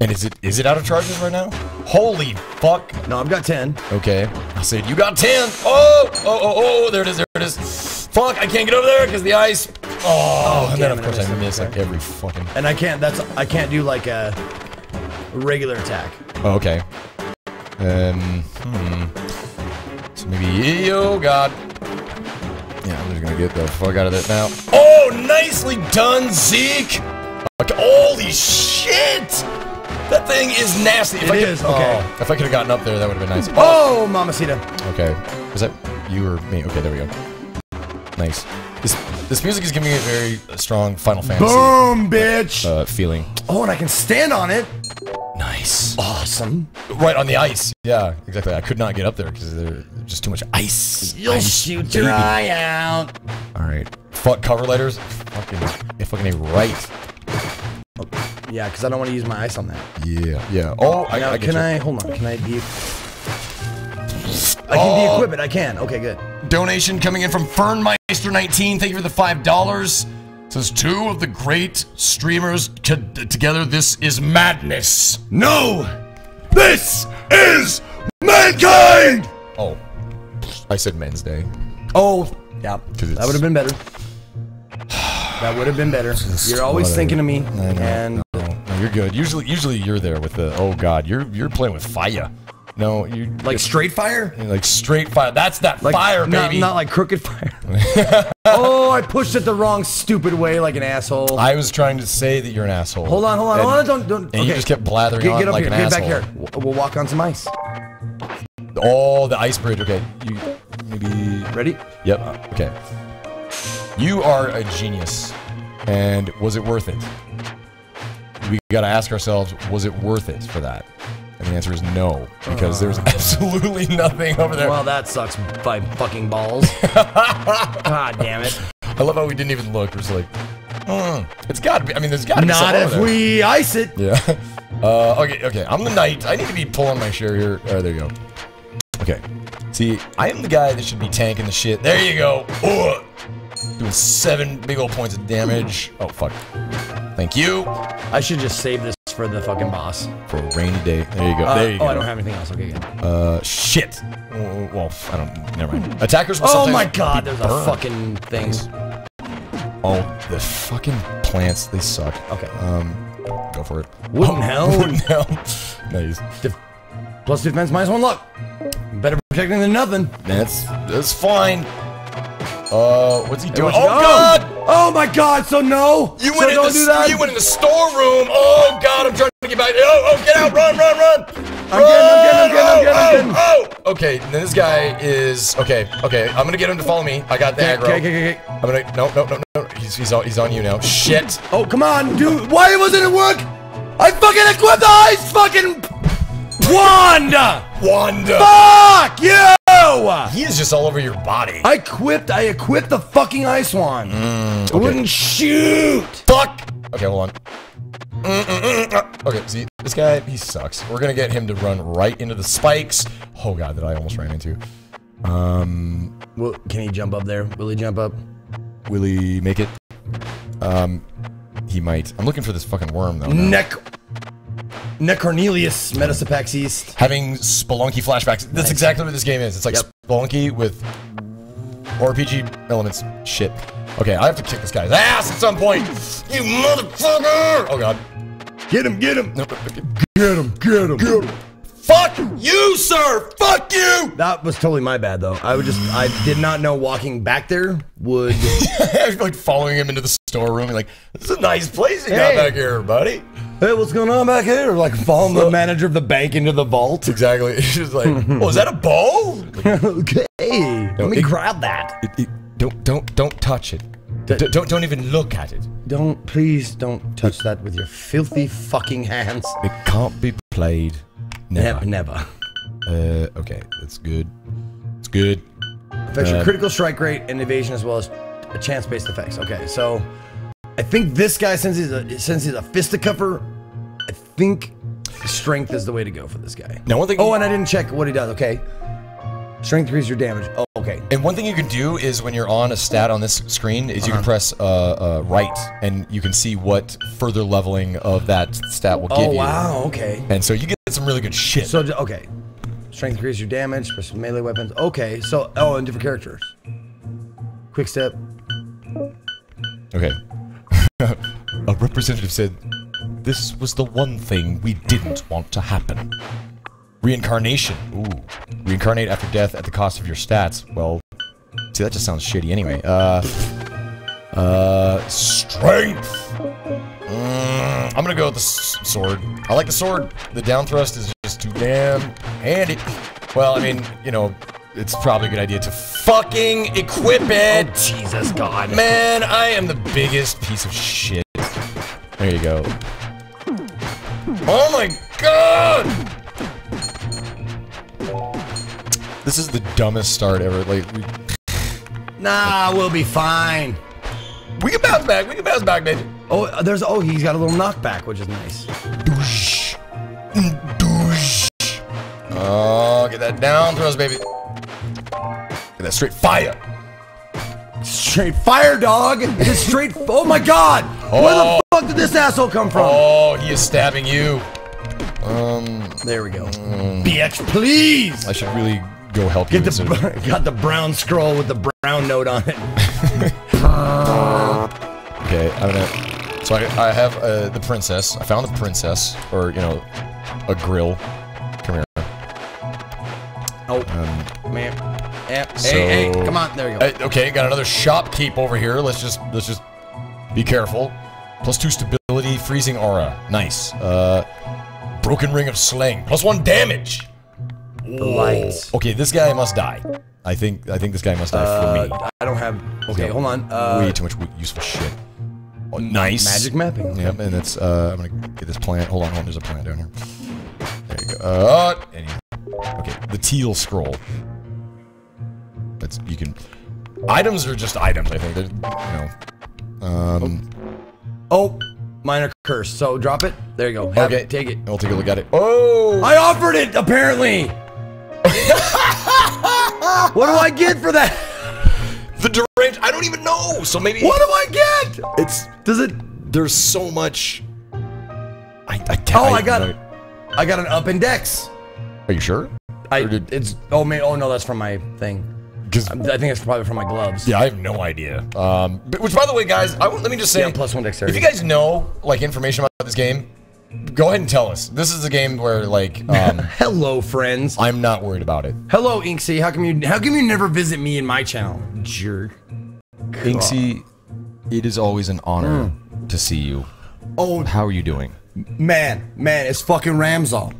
And is it is it out of charges right now? Holy fuck. No, I've got 10. Okay. I said, you got 10. Oh, oh, oh, oh, there it is, there it is. Fuck, I can't get over there because the ice. Oh, and then of I course I miss like every fucking. And I can't. That's I can't do like a regular attack. Oh, okay. Um, hmm. So maybe, oh god. Yeah, I'm just gonna get the fuck out of there now. Oh, nicely done, Zeke. Holy shit! That thing is nasty. If It I could, is, okay. oh, if I could have gotten up there, that would have been nice. Oh, Mamacita. Okay. Was that you or me? Okay, there we go. Nice. This this music is giving me a very strong Final Fantasy Boom, bitch. uh, feeling. oh, and I can stand on it. Nice. Awesome. Right on the ice. Yeah, exactly. I could not get up there because there's just too much ice. You'll Ice, shoot your baby. eye out. All right. Fuck cover letters. Fucking, yeah, fucking a right. Yeah, because I don't want to use my ice on that. Yeah, yeah. Oh, I, Now, I can you. I hold on? Can I be? I can Oh. de-equip it. I can. Okay, good. Donation coming in from Fernmeister19. Thank you for the $5. Says two of the great streamers together. This is madness. No! This is mankind! Oh, I said Men's Day. Oh, yeah. 'Cause it's- That would have been better. That would have been better. You're always Whatever. thinking of me. And No, no, you're good. Usually, usually you're there with the. Oh God, you're you're playing with fire. No, you like straight fire? like straight fire. That's that Like, fire, not, baby. Not like crooked fire. oh, I pushed it the wrong stupid way like an asshole. I was trying to say that you're an asshole. hold on, hold on, And- hold on. Don't, don't. And you just kept blathering Get, on get up like here. an Get asshole. back here. We'll walk on some ice. Oh, the ice bridge. Okay, you maybe. Ready? Yep. Okay. You are a genius. And was it worth it? We gotta ask ourselves, was it worth it for that? And the answer is no, because there's absolutely nothing over there. Well, that sucks. by fucking balls. God damn it. I love how we didn't even look. We're just like, hmm, it's gotta be. I mean, there's gotta be Not something if over there. we ice it. Yeah. Uh, okay, okay. I'm the knight. I need to be pulling my share here. Oh, there you go. Okay. See, I am the guy that should be tanking the shit. There you go. Ugh. Doing seven big old points of damage. Oh, fuck. Thank you I should just save this for the fucking boss. for a rainy day. There you go. Uh, there you oh, go. I don't have anything else. Okay, good. Uh, shit. Oh, Well, I don't. Never mind. Attackers will Oh my god, there's a fucking thing. Oh, the fucking plants. They suck. Okay. Um, go for it. Wooden hell. Wooden hell. Nice. Def- plus defense, minus one luck. Better protecting than nothing. That's that's fine. Uh, what's he doing? What's he- Oh God! Oh my god, so no! You so went in don't the do that? you went in the storeroom. Oh God! I'm trying to get back. Oh, oh get out! Run! Run! Run! I'm getting, I'm getting, I'm getting, I'm getting, I'm getting. Oh, oh, oh. Okay, then this guy is okay. Okay, I'm gonna get him to follow me. I got the Okay, aggro. okay, okay, okay. I'm gonna no, no, no, no. He's he's on he's on you now. Shit. Oh, come on, dude. Why wasn't it work? I fucking equipped the ice fucking wand! Wanda. Fuck you! He is just all over your body. I equipped, I equipped the fucking ice wand. Mm, It wouldn't shoot. Fuck. Okay, hold on. Mm, mm, mm, uh, Okay, see, this guy, he sucks. We're gonna get him to run right into the spikes. Oh god, that I almost ran into. Um, Well, can he jump up there? Will he jump up? will he make it? Um, he might. I'm looking for this fucking worm though. now. Neck. Neck Cornelius, met us at PAX East. Having Spelunky flashbacks. That's exactly what this game is. It's like Yep. Spelunky with RPG elements. Shit. Okay, I have to kick this guy's ass at some point. You motherfucker! Oh god. Get him, get him. No, no, no, Get him, get him. Get him. Fuck you, sir! Fuck you! That was totally my bad, though. I would just, I did not know walking back there would. I was like following him into the storeroom. Like, this is a nice place you got back here, buddy. Hey, what's going on back here? Like following the manager of the bank into the vault. Exactly. She's like, oh, is that a? Like, okay, let me it- grab that. it- it- don't, don't, don't touch it. D- don't, don't even look at it. Don't, please, don't touch that with your filthy fucking hands. It can't be played. Never. Never, never. Uh, okay, that's good. It's good. Affects your Uh, critical strike rate and evasion as well as a chance-based effects. Okay, so I think this guy, since he's a since he's a fisticuffer, I think strength is the way to go for this guy. Now, one thing. Oh, and I didn't check what he does. Okay, strength increases your damage. Oh, okay. And one thing you can do is when you're on a stat on this screen is you can press uh, uh, right and you can see what further leveling of that stat will give you. Oh you. wow. Okay. And so you get some really good shit. So okay, strength increases your damage. Special melee weapons. Okay. So oh, and different characters. Quick step. Okay. a representative said, This was the one thing we didn't want to happen. Reincarnation. Ooh. Reincarnate after death at the cost of your stats. Well, see, that just sounds shitty anyway. Uh. Uh. Strength! Mm, I'm gonna go with the sword. I like the sword. The down thrust is just too damn handy. Well, I mean, you know, it's probably a good idea to fucking equip it! Oh, Jesus God. Man, I am the biggest piece of shit. There you go. Oh my god! This is the dumbest start ever. Like, we, Nah, we'll be fine. we can bounce back. We can bounce back, baby. Oh, there's oh, he's got a little knockback, which is nice. Douche. Mm, douche. Oh, get that down throws, baby. Get that straight fire. Straight fire, dog. Just straight. Oh my God. Where the Oh. fuck did this asshole come from? Oh, he is stabbing you. Um, There we go. BX, please. I should really go help you. Get instead the got the brown scroll with the brown note on it. Okay, I'm gonna. So I, I have uh, the princess. I found the princess, or you know, a grill. Come here. Oh, Um, man. Yeah. So- hey, hey, come on. There you go. uh, okay, got another shopkeep over here. Let's just let's just be careful. Plus two stability, freezing aura. Nice. Uh, broken ring of slaying. Plus one damage. lights. Okay, this guy must die. I think I think this guy must die for me. Uh, I don't have. Okay, hold on. Uh, Way too much useful shit. Oh, nice. Magic mapping. Yep, and it's uh, I'm gonna get this plant. Hold on, hold on. There's a plant down here. There you go. Uh, and you- okay, the teal scroll. That's you can. Items are just items. I think. They're, you know. Um. Oh, minor curse. So drop it. There you go. Have Okay. it, take it. I'll take a look at it. Oh. I offered it. Apparently. what do I get for that? the deranged. I don't even know. So maybe. What do I get? It's. Does it? There's so much. I. I can't. Oh, I got it. I got an up index. Are you sure? I. Did- It's. Oh man. Oh no, that's from my thing. 'Cause- I think it's probably from my gloves. Yeah, I have no idea. Um, but, which, by the way, guys, I, let me just say, Yeah, plus one dexterity. If you guys know like information about this game, go ahead and tell us. This is a game where like um, Hello, friends. I'm not worried about it. Hello, Inksy. How come you? How come you never visit me in my channel? Jerk. Inksy, it is always an honor to see you. Oh How are you doing? man, man, it's fucking Ramsall.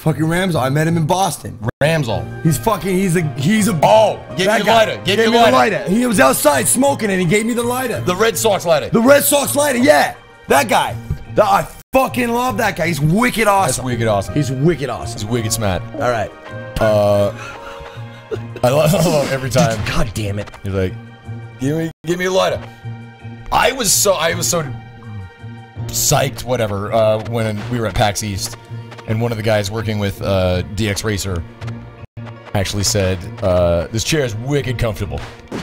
Fucking Ramsall. I met him in Boston. Ramsall. He's fucking. He's a. He's a. Oh, that me a guy. lighter. Gave, me the lighter. lighter. He was outside smoking and he gave me the lighter. The Red Sox lighter. The Red Sox lighter. Yeah, that guy. The- I fucking love that guy. He's wicked That's awesome. wicked awesome. He's wicked awesome. He's wicked smart. All right. I love, I love every time. God damn it. He's like, give me, give me a lighter. I was so, I was so psyched, whatever, uh, when we were at PAX East, and one of the guys working with uh, DX Racer actually said, uh, "This chair is wicked comfortable."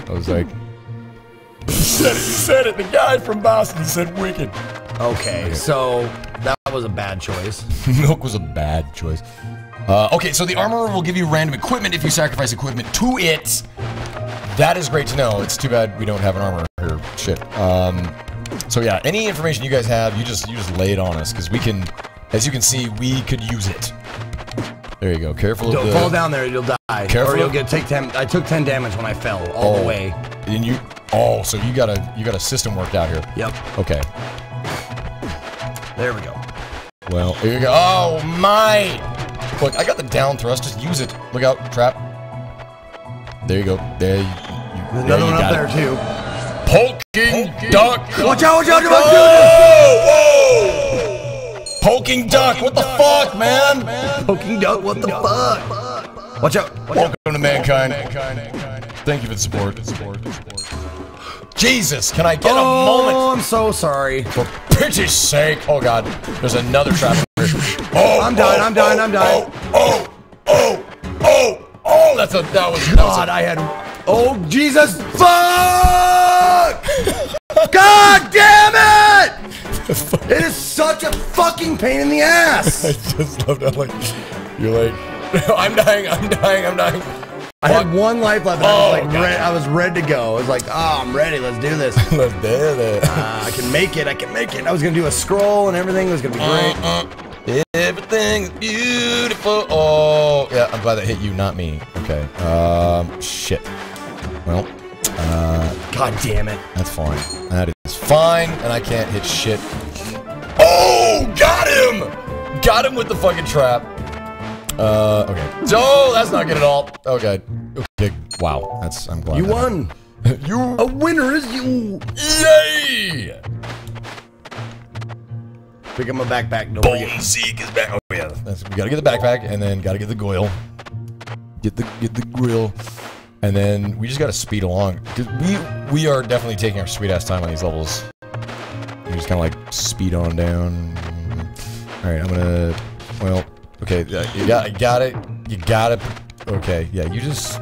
I was like, he "Said it, he said it." The guy from Boston said, "Wicked." Okay, so that was a bad choice. Milk was a bad choice. Uh, okay, so the armorer will give you random equipment if you sacrifice equipment to it. That is great to know. It's too bad we don't have an armor here. Shit. Um, so yeah, any information you guys have, you just you just lay it on us because we can, as you can see, we could use it. There you go. Careful Don't of the. fall down there, you'll die. Careful or you'll get take ten. I took ten damage when I fell all Oh. the way. And you. Oh, so you got a you got a system worked out here. Yep. Okay. There we go. Well, here you go. Oh my! Look, I got the down thrust. Just use it. Look out, trap. There you go. There you, you, there Another you one up it. there too. Poking duck. Watch out! Watch out! Watch out! Whoa! Whoa! Poking duck. What the fuck, man? Poking duck. What the fuck? Watch out! Welcome to mankind. Thank you for the support. Jesus, can I get a oh, moment? Oh, I'm so sorry. for pity's sake? Oh God, there's another trap. Oh, I'm dying, oh, I'm dying, oh, I'm dying. Oh, oh, oh, oh, oh! That's a that was God, I had. Oh Jesus! Fuck! God damn it! It is such a fucking pain in the ass. I just love that. Like, you're like, I'm dying, I'm dying, I'm dying. I had one life left. And I Oh, was like, re- I was ready to go. I was like, oh, I'm ready. Let's do this. Let's do it. Uh, I can make it. I can make it. I was gonna do a scroll and everything. It was gonna be great. Uh, everything's beautiful. Oh, yeah. I'm glad that hit you, not me. Okay. Um, shit. Well, uh, God damn it. that's fine. That is fine, and I can't hit shit. Oh, got him! Got him with the fucking trap. Uh, okay. So that's not good at all. Okay. Okay. Wow. That's. I'm glad. You that- won. you. A winner is you. Yay! Pick up my backpack. Don't forget. Zeke is back. Oh yeah, that's, we gotta get the backpack and then gotta get the goil. Get the get the grill, and then we just gotta speed along. we we are definitely taking our sweet ass time on these levels. We just kind of like speed on down. All right, I'm gonna. Well, okay, you got I got it. You got it. Okay, yeah, you just.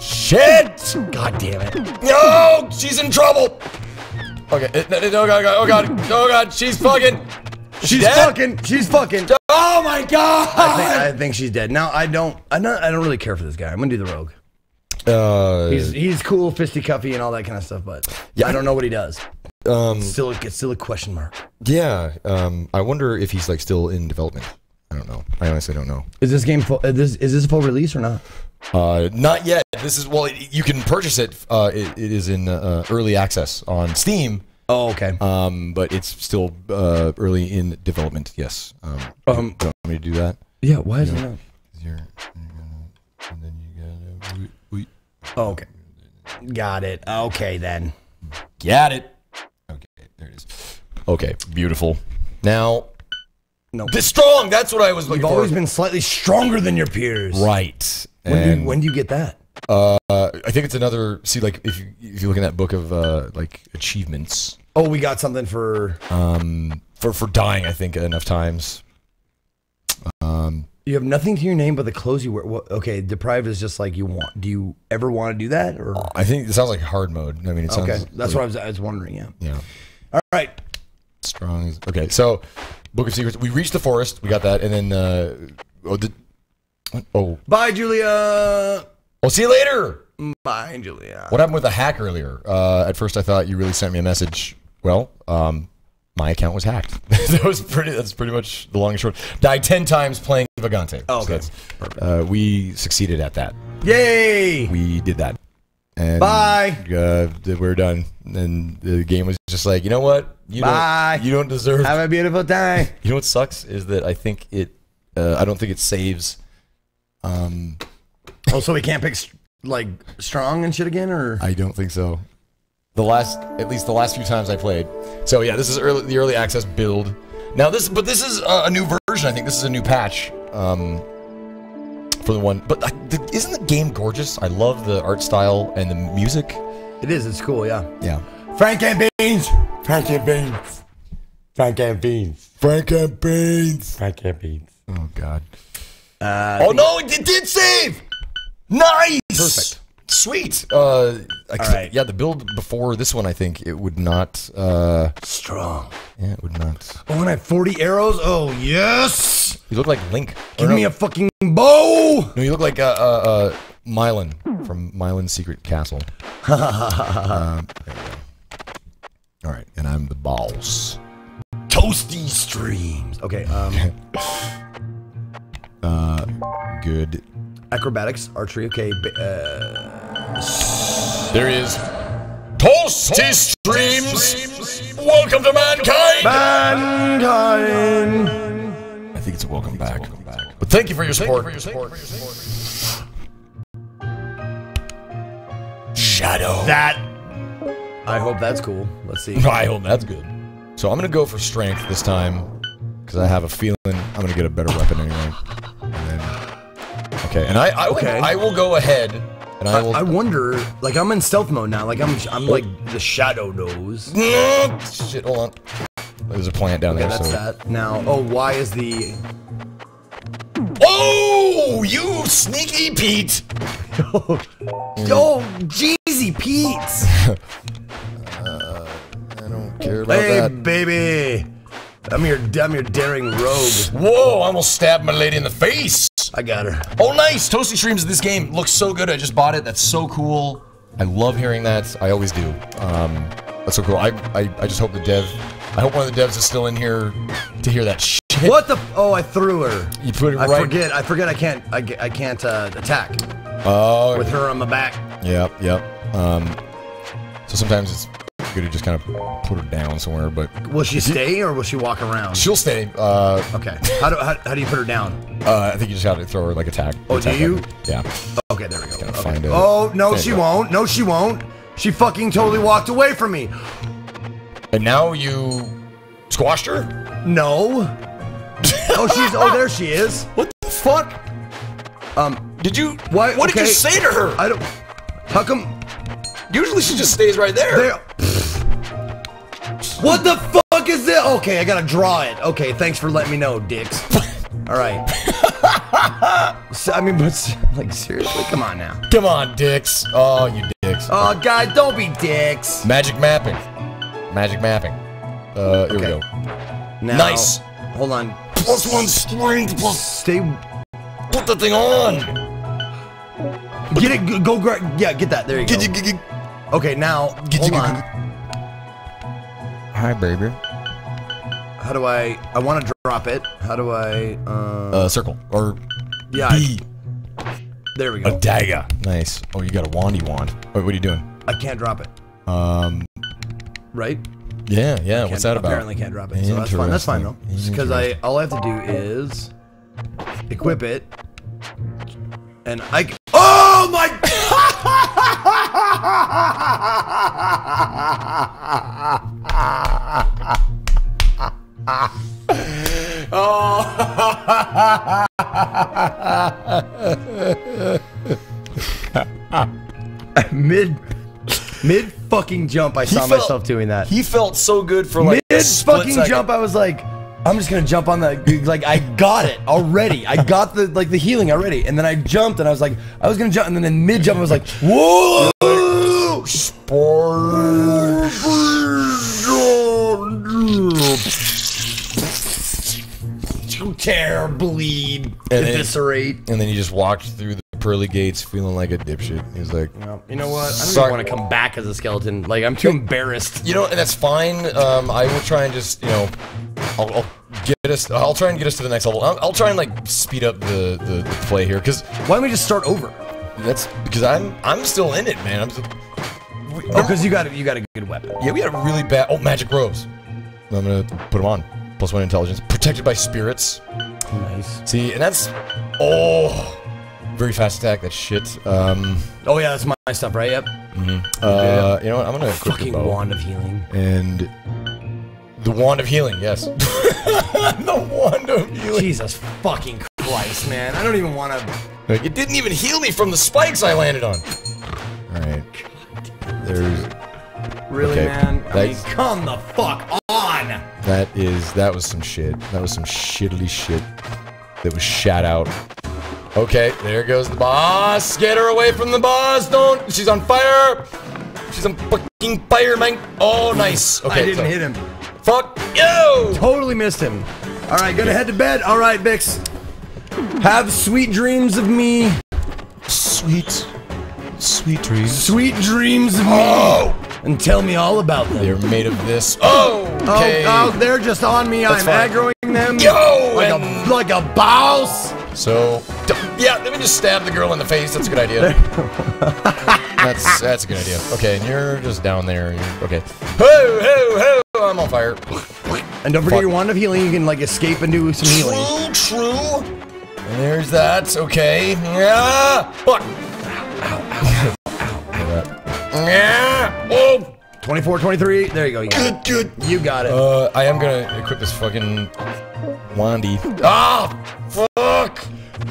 Shit! God damn it. No! She's in trouble! Okay, it, it- oh god, oh god, oh god, she's fucking. She's dead? fucking. She's fucking. Oh my god! I think, I think she's dead. Now I don't. I don't. I don't really care for this guy. I'm gonna do the rogue. uh, He's he's cool, fisticuffy, and all that kind of stuff. But yeah, I don't know what he does. um, Still, it's still a question mark. yeah, um, I wonder if he's like still in development. I don't know. I honestly don't know. Is this game full? Is this, is this a full release or not? Uh, not yet. This is well, you can purchase it. Uh, it, it is in uh, early access on Steam. Oh, okay. Um, but it's still uh, early in development. Yes. Um, Um, do you want me to do that? yeah. Why is it not? You're, you're gonna, and then you gotta. we- we- Oh, okay. Got it. Okay then. Got it. Okay, there it is. Okay, beautiful. Now, No. the strong. That's what I was looking You've for. always been slightly stronger than your peers. right. When do, you, when do you get that? uh, I think it's another. See, like if you if you look in that book of uh, like achievements, Oh, we got something for. um, for for dying, I think enough times. Um, You have nothing to your name but the clothes you wear. Okay, deprived is just like you want. Do you ever want to do that or? I think it sounds like hard mode. I mean, it sounds. Okay, that's like, what I was, I was wondering. Yeah. Yeah. All right. Strong. Okay, so Book of Secrets. We reached the forest. We got that, and then uh, oh, did, oh, Bye, Julia. we'll see you later. Bye, Julia. What happened with the hack earlier? Uh, at first, I thought you really sent me a message. Well, um, my account was hacked. that was pretty. That's pretty much the long and short. Died ten times playing Vagante. Oh, okay. that's- uh, we succeeded at that. Yay! We did that. And, Bye. Uh, we're done. And the game was just like, you know what? You Bye. don't. You don't deserve. Have a beautiful day. You know what sucks is that I think it. Uh, I don't think it saves. Um, Oh, so we can't pick like strong and shit again, or I don't think so. The last, at least the last few times I played. So yeah, this is early, the early access build. Now this, but this is a, a new version. I think this is a new patch. Um, for the one, but uh, the, isn't the game gorgeous? I love the art style and the music. it is. It's cool. Yeah. Yeah. Frank and beans. Frank and beans. Frank and beans. Frank and Beans. Frank and beans. Oh God. Uh, Oh no, it, it did save. Nice. Perfect. Sweet. Uh, I, right. Yeah, the build before this one, I think it would not. Uh, strong. yeah, it would not. Oh, and I have 40 arrows. Oh yes. You look like Link. Give me a fucking bow. No, you look like uh, uh, uh, Milon from Milon's Secret Castle. um, there we go. All right, and I'm the boss. Toasty streams. Okay. Um, Uh, good. Acrobatics, archery. Okay. Uh, There is Toasty Streams. Welcome to mankind. mankind. I think it's a welcome back. But thank you for your support. Shadow. That. I hope that's cool. Let's see. I hope that's good. So I'm gonna go for strength this time because I have a feeling I'm gonna get a better weapon anyway. Okay, and I I, will- Okay. I will go ahead and I will. I wonder, like I'm in stealth mode now. Like I'm, I'm like the shadow knows. Shit, hold on. There's a plant down Okay, there. that's so. that. Now, oh, why is the? Oh, you sneaky Pete! Yo, oh, Jeezy Pete. Uh, I don't care about Hey, that. baby. I'm your, I'm your daring rogue. Whoa! I almost stabbed my lady in the face. I got her. Oh, nice! Toasty Streams. Of this game looks so good. I just bought it. That's so cool. I love hearing that. I always do. Um, that's so cool. I, I, I just hope the dev. I hope one of the devs is still in here to hear that shit. What the? Oh, I threw her. You put it I right. forget. I forget. I can't. I, I can't uh, attack Oh, with her on my back. Yep, yep. Um, so sometimes it's good to just kind of put her down somewhere, but Will she stay or will she walk around? she'll stay. Uh, Okay. How do how, how do you put her down? uh, I think you just gotta throw her like attack. Oh, do attack you? weapon. Yeah. Okay, there we go. Gotta Okay. find a- Oh no, there she you go. won't. No, she won't. She fucking totally walked away from me. And now you squashed her. No. oh, she's. Oh, there she is. What the fuck? Um, Did you? What? What did you Okay. say to her? I don't. How come? Usually she just stays right there. There. What the fuck is this? Okay, I gotta draw it. Okay, thanks for letting me know, dicks. All right. So, I mean, but like seriously, come on now. Come on, dicks. Oh, you dicks. Oh, guys, don't be dicks. Magic mapping. Magic mapping. Uh, here we go. Now, Nice. Hold on. Plus one strength. Plus. Stay. Put the thing on. Get it. Go. go gra- yeah, get that. There you go. You, get you. Okay, now Get hold you- on. Hi, baby. How do I? I want to drop it. How do I? Uh, Uh, circle or yeah. I- there we go. A dagger. Nice. Oh, you got a wandy wand. Wait, what are you doing? I can't drop it. Um. Right? Yeah, yeah. What's that about? Apparently can't drop it. So that's fine. That's fine though. Because I all I have to do is equip it, and I. Oh my! mid, mid fucking jump, I saw felt- myself doing that. He felt so good for like Mid fucking second. jump, I was like, I'm just gonna jump on the like I got it already. I got the like the healing already, and then I jumped and I was like, I was gonna jump, and then in mid jump I was like, whoa! Tear, bleed, And then- eviscerate. And then he just walked through the pearly gates feeling like a dipshit. He's like, Well, you know what? I don't even want to come back as a skeleton. Like I'm too embarrassed. you know, and that's fine. Um, I will try and just, you know, I'll, I'll get us. I'll try and get us to the next level. I'll, I'll try and like speed up the the, the play here because Why don't we just start over? That's because I'm I'm still in it, man. I'm. Still, we, Oh, because you got you got a good weapon. yeah, we had a really bad. Oh, magic robes. I'm gonna put them on. Plus one intelligence, protected by spirits. Nice. See, and that's oh, very fast attack. That shit. Um, Oh yeah, that's my stuff, right? Yep. uh, you know what? I'm gonna Fucking wand of healing. and the wand of healing. Yes, the wand of healing. Jesus fucking Christ, man! I don't even want to. Like, it didn't even heal me from the spikes I landed on. All right, there's Really, Okay, man? I mean, come the fuck on! that is that was some shit. That was some shittily shit that was shat out. Okay, there goes the boss. Get her away from the boss. Don't. She's on fire. She's on fucking fire, man. Oh, nice. Okay, I didn't so- hit him. Fuck you. Totally missed him. All right, gonna head to bed. All right, Bix. Have sweet dreams of me. Sweet, sweet dreams. Sweet dreams of me. Oh, And tell me all about them. they're made of this. Oh, okay. Oh, oh, they're just on me. I'm fine. aggroing them. Yo, like and- a like a boss. So, d- yeah, let me just stab the girl in the face. That's a good idea. that's that's a good idea. Okay, and you're just down there. You're, okay. Ho, ho, ho! I'm on fire. And don't forget Fuck. your wand of healing. You can like escape and do some healing. True, true. There's that. Okay. Yeah. Fuck. Ow, ow, ow, Yeah. Oh. 24, 23. There you go. You got Good, it. good. You got it. Uh, I am gonna equip this fucking wandy. Ah, fuck.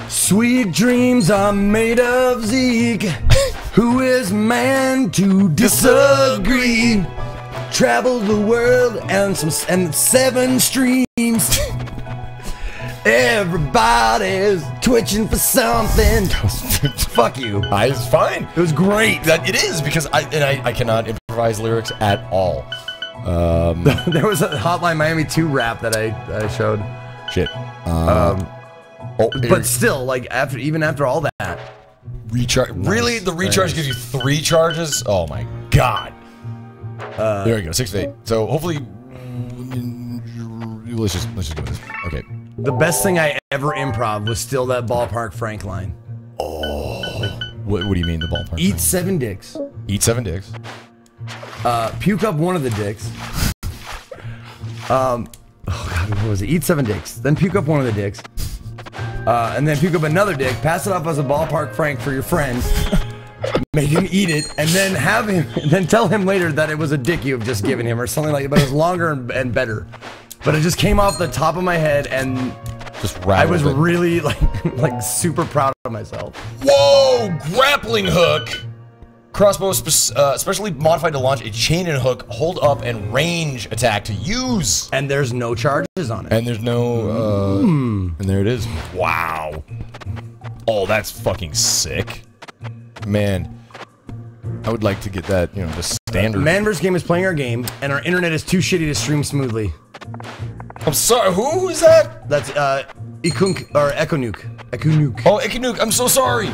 Sweet dreams are made of Zeke. Who is man to disagree? Travel the world and some and seven streams. Everybody's twitching for something. Fuck you. I, was fine. It was great. That it is because I and I, I cannot improvise lyrics at all. Um, There was a Hotline Miami 2 rap that I, I showed. shit. Um, oh, But still, like after even after all that, recharge. Really, the recharge Nice. gives you three charges. Oh my god. there we go. Six of eight. So hopefully, let's just let's just with this. Okay. The best thing I ever improv was still that ballpark Frank line. What, what do you mean the ballpark? Eat seven dicks. eat seven dicks. Uh, puke up one of the dicks. Um, oh god, what was it? Eat seven dicks, then puke up one of the dicks, uh, and then puke up another dick. Pass it off as a ballpark Frank for your friend. Make him eat it, and then have him, then tell him later that it was a dick you have just given him, or something like that. But it was longer and, and better. But it just came off the top of my head, and Just I was it. really like, like super proud of myself. Whoa! Grappling hook. Crossbow spe- uh, specially modified to launch a chain and hook, hold up, and range attack to use. And there's no charges on it. And there's no, uh, and there it is. Wow. Oh, that's fucking sick. Man, I would like to get that, you know, the standard. Man vs. Game is playing our game, and our internet is too shitty to stream smoothly. I'm sorry, who is that? That's uh, Ikunk or Ekonuke. Ekonuke. Oh, Ikinuk, I'm so sorry.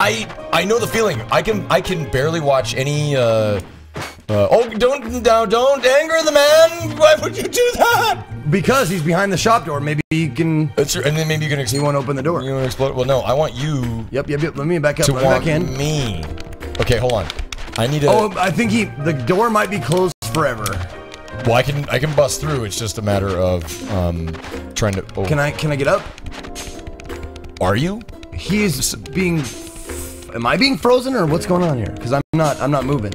I I know the feeling. I can I can barely watch any uh uh, oh, don't, don't, don't anger the man. Why would you do that? Because he's behind the shop door. Maybe he can. That's true. And then maybe you can He explode. won't open the door. You want to explode? Well, no. I want you Yep, yep, yep. Let me back up. to Let me want back in. me. Okay, hold on. I need to. Oh, I think he. The door might be closed forever. well, I can I can bust through. It's just a matter of um trying to. Oh, Can I? Can I get up? Are you? He's being. Am I being frozen or what's going on here? Because I'm not. I'm not moving.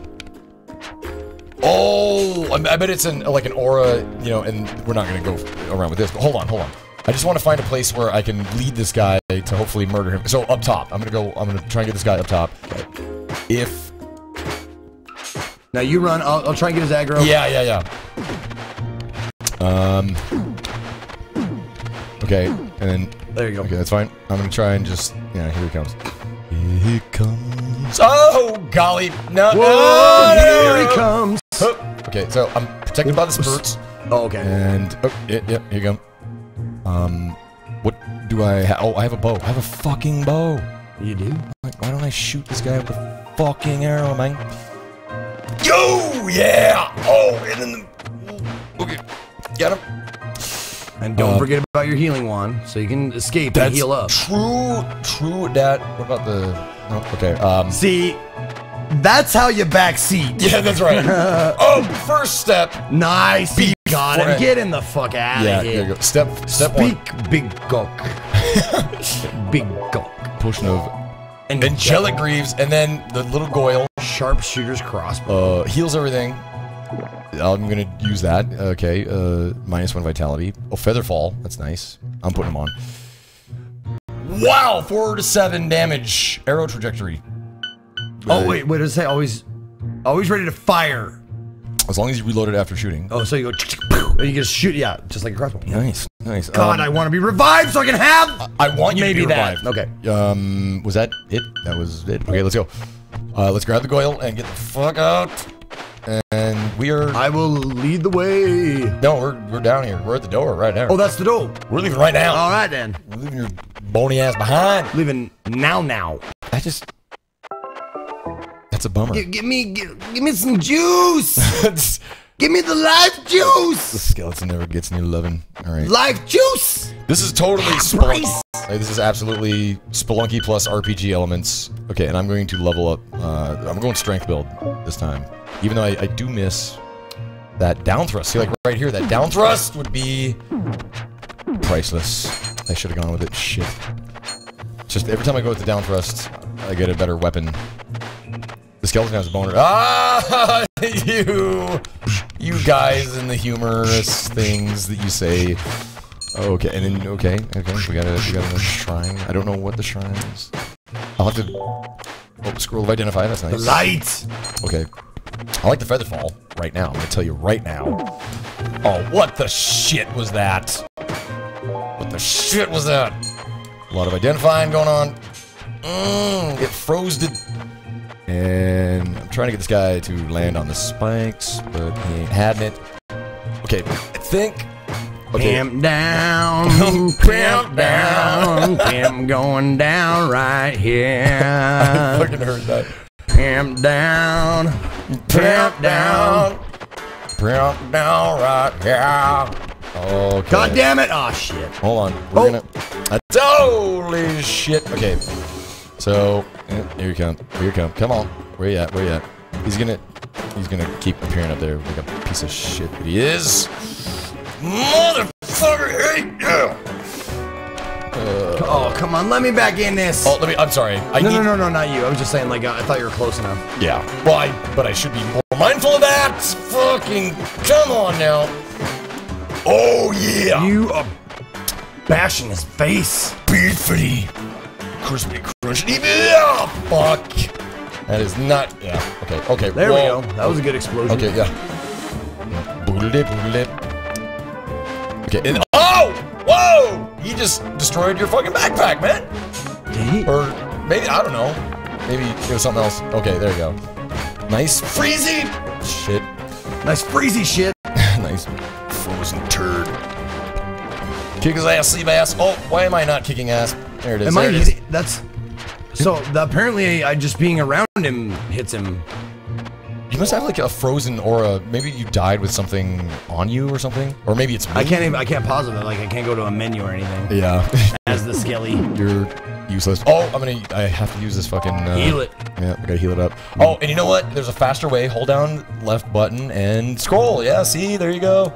Oh, I I bet it's an like an aura, you know, and we're not gonna go around with this. But hold on, hold on. I just want to find a place where I can lead this guy to hopefully murder him. So up top, I'm gonna go. I'm gonna try and get this guy up top. If Now you run. I'll, I'll try and get his aggro. yeah, yeah, yeah. Um. Okay, and then There you go. okay, that's fine. I'm gonna try and just yeah. Here he comes. Here he comes. Oh golly! No, Whoa! no, no, here no. he comes. Okay, so I'm protected by the spurts. Oh, okay. And oh, yeah, yeah, here you go. Um, what do I? Ha- oh, I have a bow. I have a fucking bow. You do? Like, why don't I shoot this guy with a fucking arrow, man? Yo, yeah. Oh, and then the, okay, got him. And don't Uh, forget about your healing wand, so you can escape and heal up. true. True. That. What about the? No, okay. Um. See, that's how you backseat. Yeah, that's right. oh, first step. Nice. Be got him. Get in the fuck out Yeah, of there here. you go. Step. Step one. Speak, big gawk. big gawk. Potion of And angelic greaves, and then the little goyle. sharpshooter's crossbow. Uh, heals everything. I'm gonna use that. Okay, uh, minus one vitality. Oh, featherfall. That's nice. I'm putting him on. Wow, four to seven damage. Arrow trajectory. Oh wait, what does it say? Always, always ready to fire. As long as you reload it after shooting. Oh, so you go. And you just shoot. Yeah, just like a crossbow. Nice, nice. God, I Um, want to be revived so I can have. I want you maybe to be that. revived. Okay. Um, was that it? That was it. Okay, let's go. Uh, let's grab the goyle and get the fuck out. And we are. I will lead the way. No, we're we're down here. We're at the door right now. Oh, that's the door. we're leaving right now. All right then. We're leaving your bony ass behind. Leaving now. Now. I just. That's a bummer. Give, give me, give, give me some juice. Give me the life juice. the skeleton never gets any loving. All right. Life juice. This is totally Spelunky. Bryce. Like, this is absolutely Spelunky plus RPG elements. Okay, and I'm going to level up. Uh, I'm going strength build this time. Even though I, I do miss that down thrust. See, like right here, that down thrust would be priceless. I should have gone with it. Shit. Just every time I go with the down thrust, I get a better weapon. Skeleton has a boner. Ah, you, you guys and the humorous things that you say. Okay, and then okay, okay, we got a we got shrine. I don't know what the shrine is. I'll have to. Oh, scroll of identify. That's nice. The light. Okay, I like the featherfall right now. I'm gonna tell you right now. Oh, what the shit was that? What the shit was that? A lot of identifying going on. Mmm, it froze to. And I'm trying to get this guy to land on the spikes, but he ain't having it. Okay, I think. Okay, Pimp down, pimp down, pimp going down right here. I fucking heard that. Pimp down, pimp down. Pimp down right here. Okay. God damn it! Oh shit. Hold on. We're Oh. gonna. That's, holy shit. Okay. So, here you come. Here you come. Come on. Where you at? Where you at? He's gonna. He's gonna keep appearing up there like a piece of shit that he is. Motherfucker! Hate you! Oh come on, let me back in this. Oh, let me. I'm sorry. I no, need. no, no, no, not you. I was just saying, like, uh, I thought you were close enough. Yeah. Well, I, but I should be more mindful of that. Fucking. Come on now. Oh yeah. You are bashing his face. beefy, crispy, crunchy. Yeah, fuck. That is not. Yeah. Okay. Okay. There whoa. we go. That was a good explosion. Okay. Yeah. Boodle. Boodle. Okay. And oh, whoa! You just destroyed your fucking backpack, man. Did he? Or maybe I don't know. Maybe it was something else. Okay. There you go. Nice freezy. Shit. Nice freezy shit. nice frozen turd. Kick his ass, sleep ass. Oh, why am I not kicking ass? There it is. Am there I it is. hitting? That's. So the, apparently, I just being around him hits him. You must have like a frozen aura. Maybe you died with something on you or something, or maybe it's me. I can't even. I can't pause it. Like I can't go to a menu or anything. Yeah, As the skelly. you're useless. Oh, I'm gonna. I have to use this fucking. Uh, Heal it. Yeah, I gotta heal it up. Oh, and you know what? There's a faster way. Hold down left button and scroll. Yeah, see, there you go.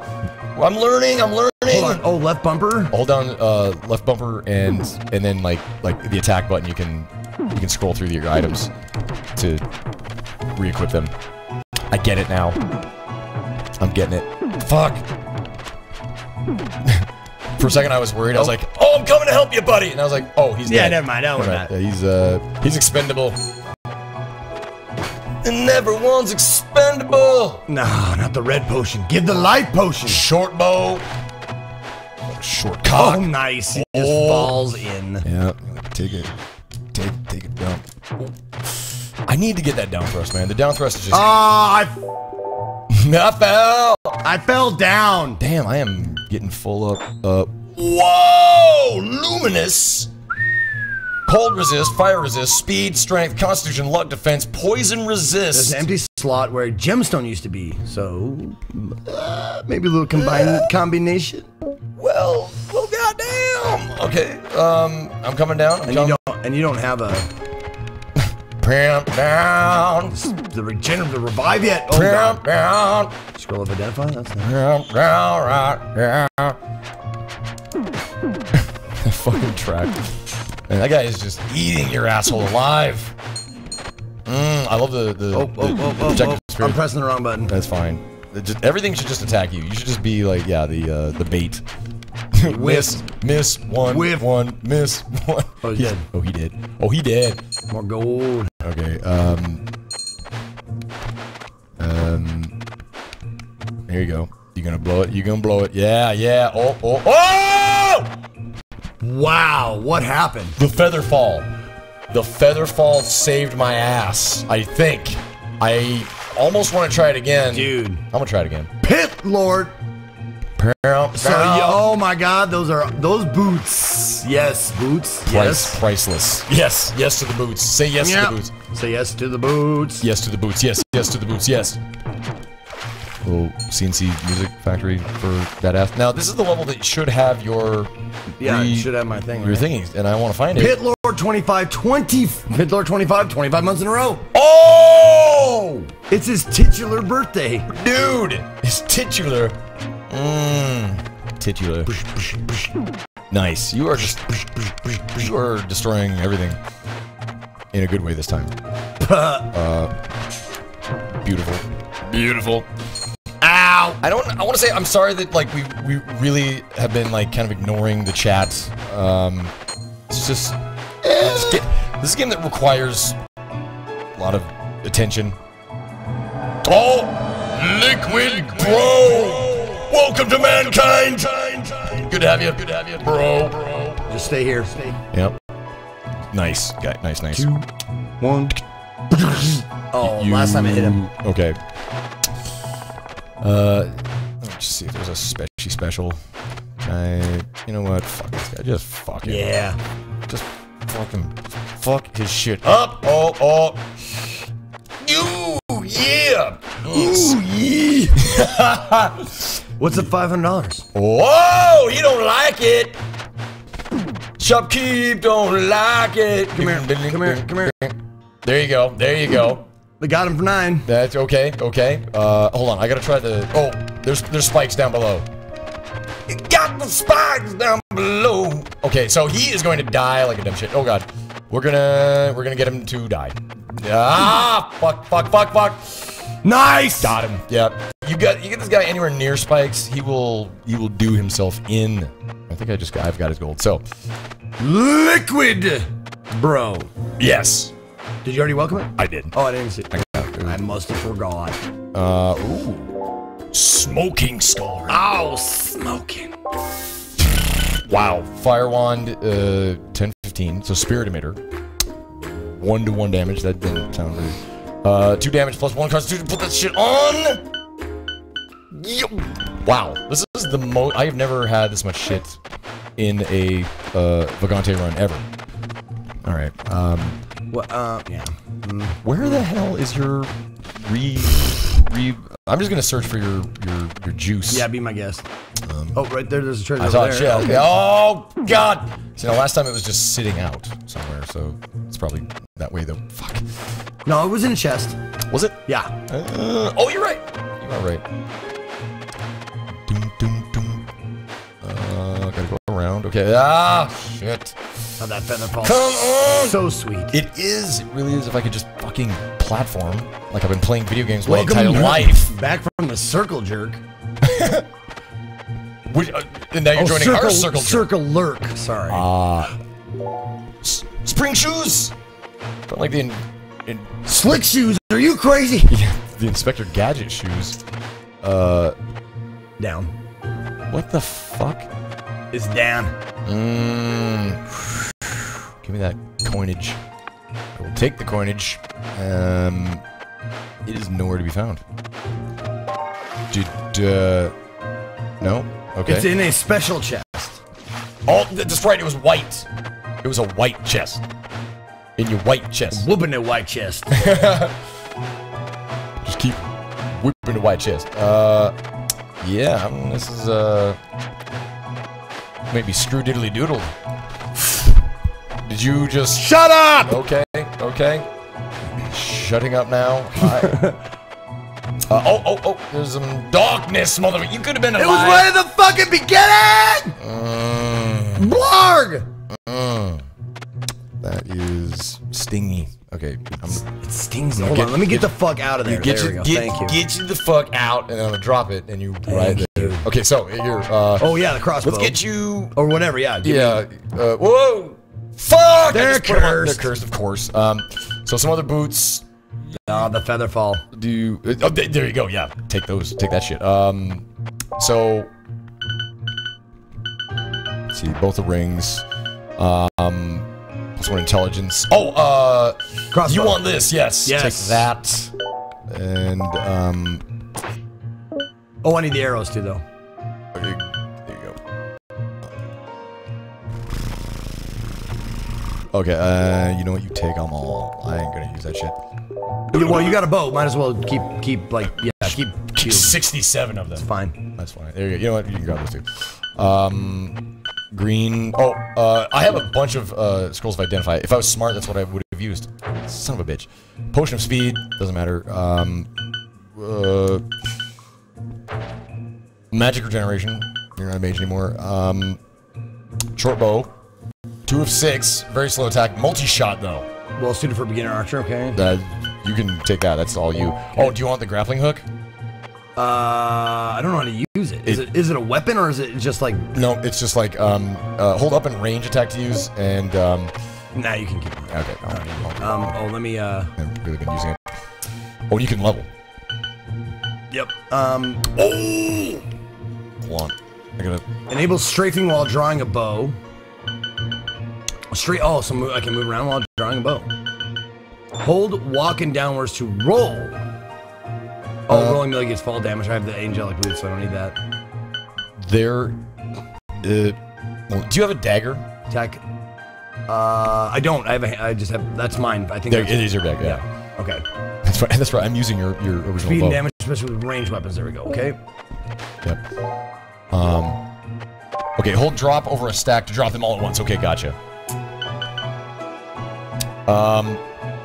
I'm learning. I'm learning. Hold on. Oh, left bumper. Hold down uh, left bumper and and then like like the attack button. You can you can scroll through your items to re-equip them. I get it now. I'm getting it. Fuck. For a second, I was worried. I was like, "Oh, I'm coming to help you, buddy," and I was like, "Oh, he's Yeah, dead." never mind. That one. Right, yeah, he's uh he's expendable. And never one's expendable. No, not the red potion. Give the light potion. Short bow. Short Oh, cock. nice. He just Oh. falls in. Yeah, take it. Take take it down. I need to get that down thrust, man. The down thrust is just. Ah, I, I fell. I fell down. Damn, I am getting full up. Up. Whoa! Luminous. Cold resist, fire resist, speed, strength, constitution, luck, defense, poison There's resist. an empty slot where gemstone used to be. So uh, maybe a little combine combination. Well, well, goddamn. Okay, um, I'm coming down. I'm And you don't. And you don't have a Pimp down. the regenerate, the revive yet. Oh Pimp god. down. Scroll of identify. That's not. Pimp down, right down. Fucking track. And that guy is just eating your asshole alive. Mm, I love the the, Oh, the oh, oh, oh, oh. I'm pressing the wrong button. That's fine. Just, everything should just attack you. You should just be like, yeah, the uh, the bait. miss, miss one, Whiff. one, miss one. Oh, he He's- did. Oh, he did. Oh, he did. More gold. Okay. Um. Um. Here you go. You gonna blow it? You gonna blow it? Yeah, yeah. Oh, oh, oh! Wow, what happened? The feather fall. The feather fall saved my ass. I think. I almost want to try it again, Dude. I'm gonna try it again. Pit Lord. So oh my god, those are those boots. Yes, boots. Price, Yes. priceless. Yes, yes to the boots. Say yes Yeah. to the boots. Say yes to the boots. Yes to the boots. Yes, yes to the boots. Yes. Little C+C music factory for badass. Now this is the level that should have your Yeah, re- should have my thing. your right? thingies, and I want to find it. Pit Lord 25, 20. Pit Lord 25, 25 months in a row. Oh, It's his titular birthday. dude, it's titular. Mmm, titular. Nice. You are just you are destroying everything in a good way this time. uh, beautiful, beautiful. Ow. I don't. I want to say I'm sorry that like we we really have been like kind of ignoring the chat. Um, it's just this, ga- this is a game that requires a lot of attention. Oh, liquid bro! Welcome to mankind. Good to have you. Good to have you, bro. Just stay here. Stay. Yep. Nice guy. Nice. Nice. Two, One. Oh, You- last time I hit him. Okay. Uh, let me just see if there's a special special. I, you know what? Fuck this guy. Just fuck him. Yeah. Just fucking. Fuck his shit up. Oh, oh. You, yeah. Ooh, yeah. What's the $500? Whoa, you don't like it. Shopkeep don't like it. Come here, come here, come here. There you go. There you go. They got him for nine. That's okay. Okay. Uh, hold on. I gotta try the. Oh, there's there's spikes down below. You got the spikes down below. Okay, so he is going to die like a dumb shit. Oh god, we're gonna we're gonna get him to die. Ah, fuck, fuck, fuck, fuck. Nice. Got him. Yep. You got you get this guy anywhere near spikes, he will he will do himself in. I think I just got I've got his gold. So Liquid. Bro. yes. Did you already welcome it? I did. Oh, I didn't see it. I must have forgot. Uh, ooh. Smoking skull. Oh, smoking. Wow. Fire wand, uh, 10, 15. So spirit emitter. One to one damage. That didn't sound very. Uh, two damage plus one constitution. Put that shit on. Yo- Wow. This is the most. I have never had this much shit in a uh, Vagante run ever. All right. Um, What? Uh, yeah. where the hell is your re re? I'm just gonna search for your your your juice. Yeah, be my guest. oh, right there. There's a treasure I saw it. Okay. Oh God! See, now last time it was just sitting out somewhere, so it's probably that way though. Fuck. No, it was in a chest. Was it? Yeah. Uh, oh, you're right. You are right. Doom, doom, doom. Uh, gotta go around. Okay. Ah, shit. How that feather falls. Come on. So sweet. It is. It really is. If I could just fucking platform like I've been playing video games my Welcome entire back- life. Back from the circle jerk. Which, uh, and now you're joining circle, our circle. jerk. Circle lurk. Sorry. Ah. S- spring shoes. Don't like the in, in, Slick shoes. Are you crazy? the Inspector Gadget shoes. Uh, Down. what the fuck? It's down. Mmm. Give me that coinage. I will take the coinage. Um, it is nowhere to be found. Did uh, no? Okay. It's in a special chest. oh, th- that's right. It was white. It was a white chest. In your white chest. Whooping that white chest. Just keep whipping the white chest. Uh, yeah, this is, uh, maybe screw diddly doodle. Did you just. Shut up! Okay, okay. Shutting up now. I- uh, oh, oh, oh, there's some darkness, mother. You could have been alive. It was right at the fucking beginning! Mm, Blarg! mm. That is stingy. Okay, I'm, It stings. You Hold get- on, let me get get- the fuck out of there. get there you, we go. get, Thank you. get you the fuck out, and I'm gonna drop it, and you right there. You. Okay, so you're. Uh, oh yeah, the crossbow. let's get you or whatever. Yeah. Yeah. Uh, whoa! Fuck! They're I just put 'em on- cursed. They're cursed, of course. Um, so some other boots. Ah, the feather fall. Do you, uh, oh, there you go. Yeah, take those. Take that shit. Um, so let's see both the rings. Um, plus one intelligence. Oh, uh, Crossbow. you want this? Yes. Yes. Take that. And um, Oh, I need the arrows too, though. okay, there you go. Okay, uh, you know what? You take them all. I ain't gonna use that shit. Well, you got a boat. Might as well keep keep like yeah keep keep. Sixty-seven of them. Fine. That's fine. There you go. You know what? You can grab those two. Um, green. Oh, uh, I have a bunch of uh, scrolls of identify. If I was smart, that's what I would have used. Son of a bitch. Potion of speed doesn't matter. Um, uh, magic regeneration. You're not a mage anymore. Um, short bow. Two of six. Very slow attack. Multi shot though. Well suited for beginner archer. Okay. That you can take that. That's all you. Oh, do you want the grappling hook? Uh, I don't know how to use it. Is It- it is it a weapon or is it just like? No, it's just like um, uh, hold up and range attack to use, and um, Nah, you can keep. it. okay. I'll, I'll, Um. Oh, let me. Uh. I've really been using it. Oh, you can level. Yep. Um. Oh, hold on. I gotta. Enable strafing while drawing a bow. Straight. Oh, so I can move around while drawing a bow. Hold walking downwards to roll. Oh, Uh, rolling melee gets fall damage. I have the angelic boots, so I don't need that. There. Uh, well, do you have a dagger? Attack. Uh, I don't. I have. A, I just have. That's mine. I think. There, that's- it is your dagger. Yeah, Yeah. Okay. that's right. That's right. I'm using your your original Speed and damage, especially with ranged weapons. There we go. Okay. Yep. Um. Okay, hold drop over a stack to drop them all at once. Okay, gotcha. Um,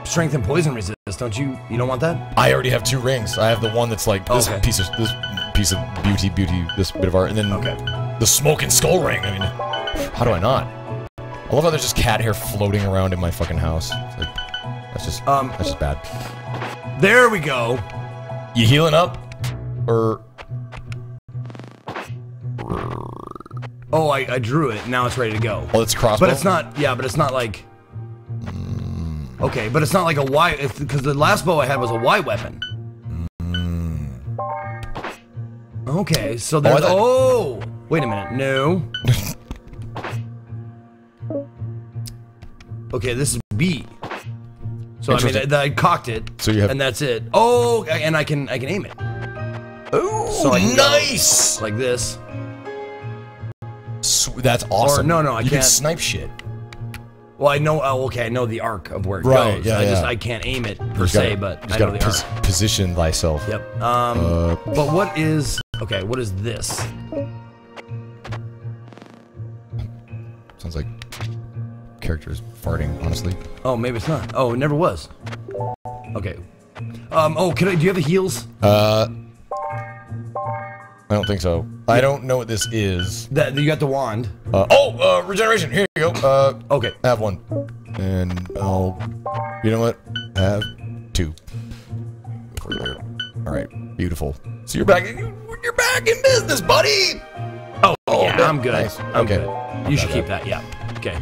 Strength and poison resist. Don't you? You don't want that? I already have two rings. I have the one that's like this Okay. piece of this piece of beauty, beauty, this bit of art, and then Okay. the and skull ring. I mean, how do I not? I love how there's just cat hair floating around in my fucking house. It's like, that's just Um. that's just bad. There we go. You healing up, or Oh, I, I drew it. Now it's ready to go. oh, it's crossbow. But it's not. Yeah, but it's not like. Okay, but it's not like a Y, because the last bow I had was a Y weapon. Okay, so there's. Thought- Oh, wait a minute. No. okay, this is B. So I mean, I, I cocked it. So you have- and that's it. Oh, and I can I can aim it Oh, So can nice. like this. Sw- That's awesome. no, no, I you can can't- snipe shit. Well, I know. Oh, okay, I know the arc of where it Right, goes. yeah, I just. I can't aim it per se, gotta- but I know the pos- arc. position thyself. Yep. Um, Uh, but what is okay? What is this? Sounds like characters farting. Honestly. Oh, maybe it's not. Oh, it never was. Okay. Um. Oh, can I? Do you have the heals? Uh, I don't think so. I don't know what this is. That you got the wand. Uh, oh, uh, regeneration. Here you go. Uh, Okay. have one, and I'll. You know what? Have two. Go for there. All right. Beautiful. So you're back. You're back in business, buddy. Oh, Oh, yeah. I'm good. Nice. I'm Okay. good. You should keep that. Yeah. Okay.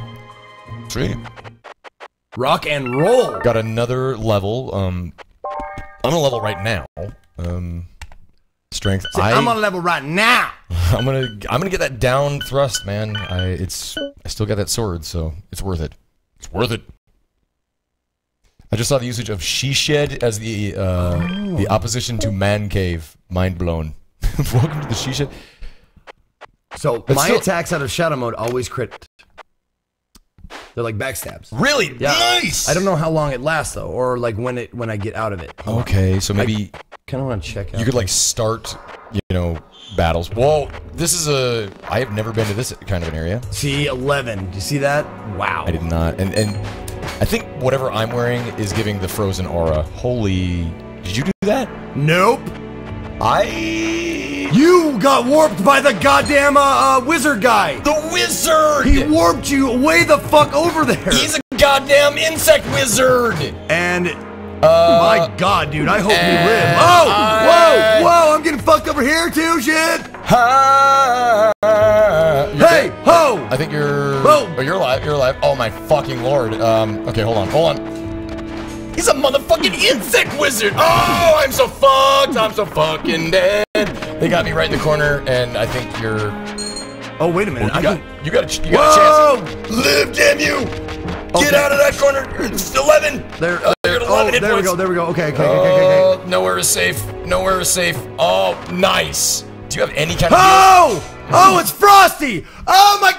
Rock and roll. Got another level. Um, I'm on a level right now. Um, strength. I, I'm on a level right now. I'm gonna I'm gonna get that down thrust, man. I it's I still got that sword, so it's worth it. It's worth it. I just saw the usage of she shed as the uh, the opposition to man cave. Mind blown. Welcome to the she shed. So But my attacks out of shadow mode always crit. They're like backstabs. Really Yeah. nice. I don't know how long it lasts though, or like when it when I get out of it. Okay, so maybe Kind of want to check out. you could like start, you know, battles. Whoa, this is a. I have never been to this kind of an area. see eleven. Do you see that? Wow. I did not, and and I think whatever I'm wearing is giving the frozen aura. Holy, did you do that? Nope. I You got warped by the goddamn uh, uh, wizard guy. the wizard. He warped you way the fuck over there. He's a goddamn insect wizard. and Uh, my god, dude, I hope you live. Oh, I- whoa, whoa, I'm getting fucked over here too, shit. ha- Hey, dead. ho. I think you're. Oh, you're alive. You're alive. Oh my fucking lord. Um. Okay, hold on. Hold on. He's a motherfucking insect wizard. Oh, I'm so fucked. I'm so fucking dead. They got me right in the corner, and I think you're. Oh, wait a minute. You I got. can. You got. A, you got a Whoa! chance. Live, damn you! Get out of that corner. It's eleven. There, Uh, there, you're at oh, 11 hit there we points. go. There we go. Okay, okay, okay, okay, okay. Oh, nowhere is safe. Nowhere is safe. Oh, nice. Do you have any kind of? Oh! Oh, it's Frosty! Oh my!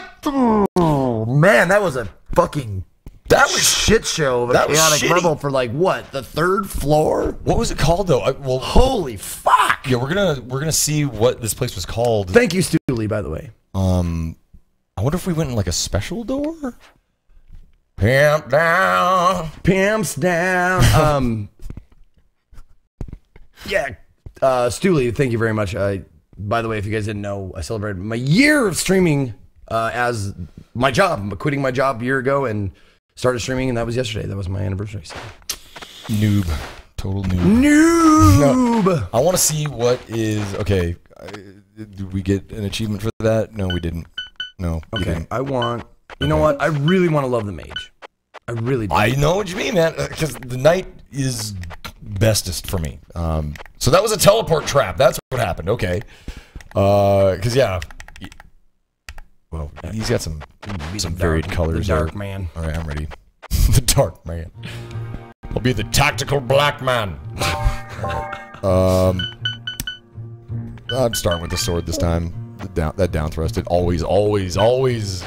Oh man, that was a fucking That was shit show of a That was chaotic level for like what? The third floor? What was it called though? I, well, Holy fuck! yeah, we're gonna we're gonna see what this place was called. Thank you, Stooley, by the way. Um, I wonder if we went in like a special door. Pimp down. Pimps down. Um. Yeah, uh, Stooley, thank you very much. Uh, by the way, if you guys didn't know, I celebrated my year of streaming uh, as my job. I'm quitting my job a year ago and started streaming, and that was yesterday. That was my anniversary. So. Noob. Total noob. Noob. I want to see what is okay. I, did we get an achievement for that? No, we didn't. No. Okay, didn't. I want. You know what? I really want to love the mage. I really do. I know what you mean, man. Because the knight is bestest for me. Um, so that was a teleport trap. That's what happened. Okay. Uh, because yeah. Y- Well, he's got some some the varied dark- colors. The there. dark man. All right, I'm ready. the dark man. I'll be the tactical black man. Alright, Um, I'm starting with the sword this time. The down, that down thrust. It always, always, always.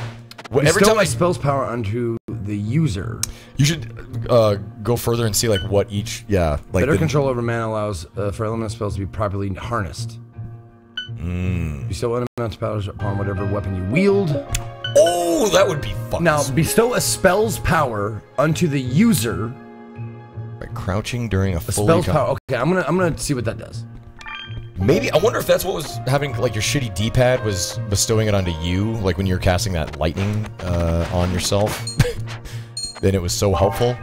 Wh- Every Bestow time I spell's power onto the user. you should uh, go further and see like what each, yeah, like Better the- control over mana allows uh, for elemental spells to be properly harnessed. Mm. Bestow elemental powers upon whatever weapon you wield. Oh, that would be fun. Now, bestow a spell's power unto the user. By crouching during a, A fully spell's power. Okay, I'm gonna I'm gonna see what that does. Maybe I wonder if that's what was having like your shitty D-pad was bestowing it onto you, like when you're casting that lightning uh, on yourself. then it was so helpful.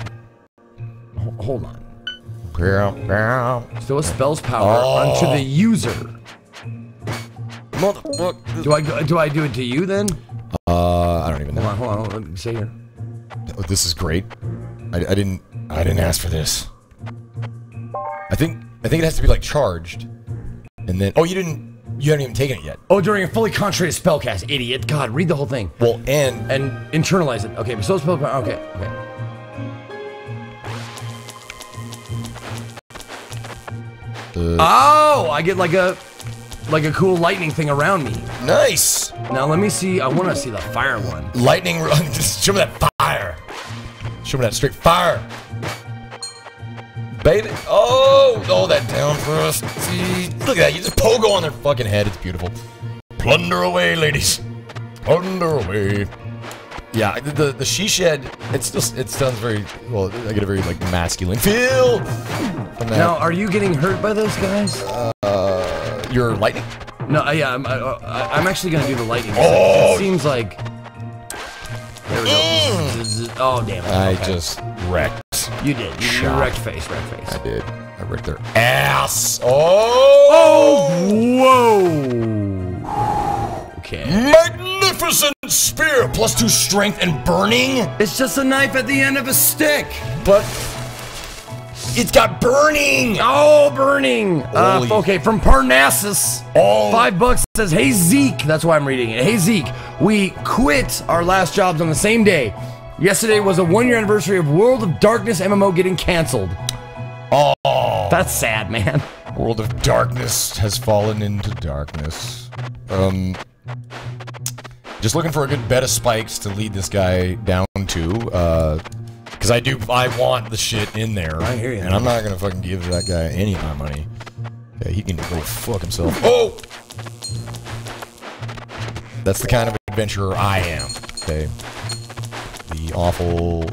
Ho- Hold on. Bestow a spell's power Oh. unto the user. Do I go, do I do it to you then? Uh, I don't even Hold know. on, hold on. Let me see here. Oh, this is great. I, I didn't. I didn't ask for this. I think I think it has to be like charged, and then oh you didn't you haven't even taken it yet. Oh, during a fully concentrated spellcast, idiot. God, read the whole thing Well, and and internalize it. Okay, so spell. Okay, okay. Uh, Oh, I get like a like a cool lightning thing around me. nice Now let me see. I want to see the fire one. lightning. Show me that fire. Show me that straight fire. Baby. Oh, oh, that down thrust. See, look at that. You just pogo on their fucking head. It's beautiful. Plunder away, ladies. Plunder away. Yeah, the the, the she shed. It's just it sounds very well. I get a very like masculine feel from that. Now, are you getting hurt by those guys? uh, your lightning. No, uh, yeah, I'm, I, I, I'm actually gonna do the lightning. Oh! It seems like. There we go. Mm. Oh damn it! I okay. just wrecked. You did. You, you wrecked face. Wrecked face. I did. I wrecked their ass. Oh! Whoa. Okay. Magnificent spear! Plus two strength and burning? It's just a knife at the end of a stick. But it's got burning! Oh, burning. Uh, okay, from Parnassus. Oh. Five bucks says, Hey Zeke. That's why I'm reading it. Hey Zeke, we quit our last jobs on the same day. Yesterday was a one year anniversary of World of Darkness MMO getting canceled. Oh. That's sad, man. World of Darkness has fallen into darkness. Um. Just looking for a good bed of spikes to lead this guy down to. Uh. Because I do, I want the shit in there. I hear ya. And I'm not gonna fucking give that guy any of my money. Yeah, he can go fuck himself. Oh! That's the kind of adventurer I am. Okay. The awful,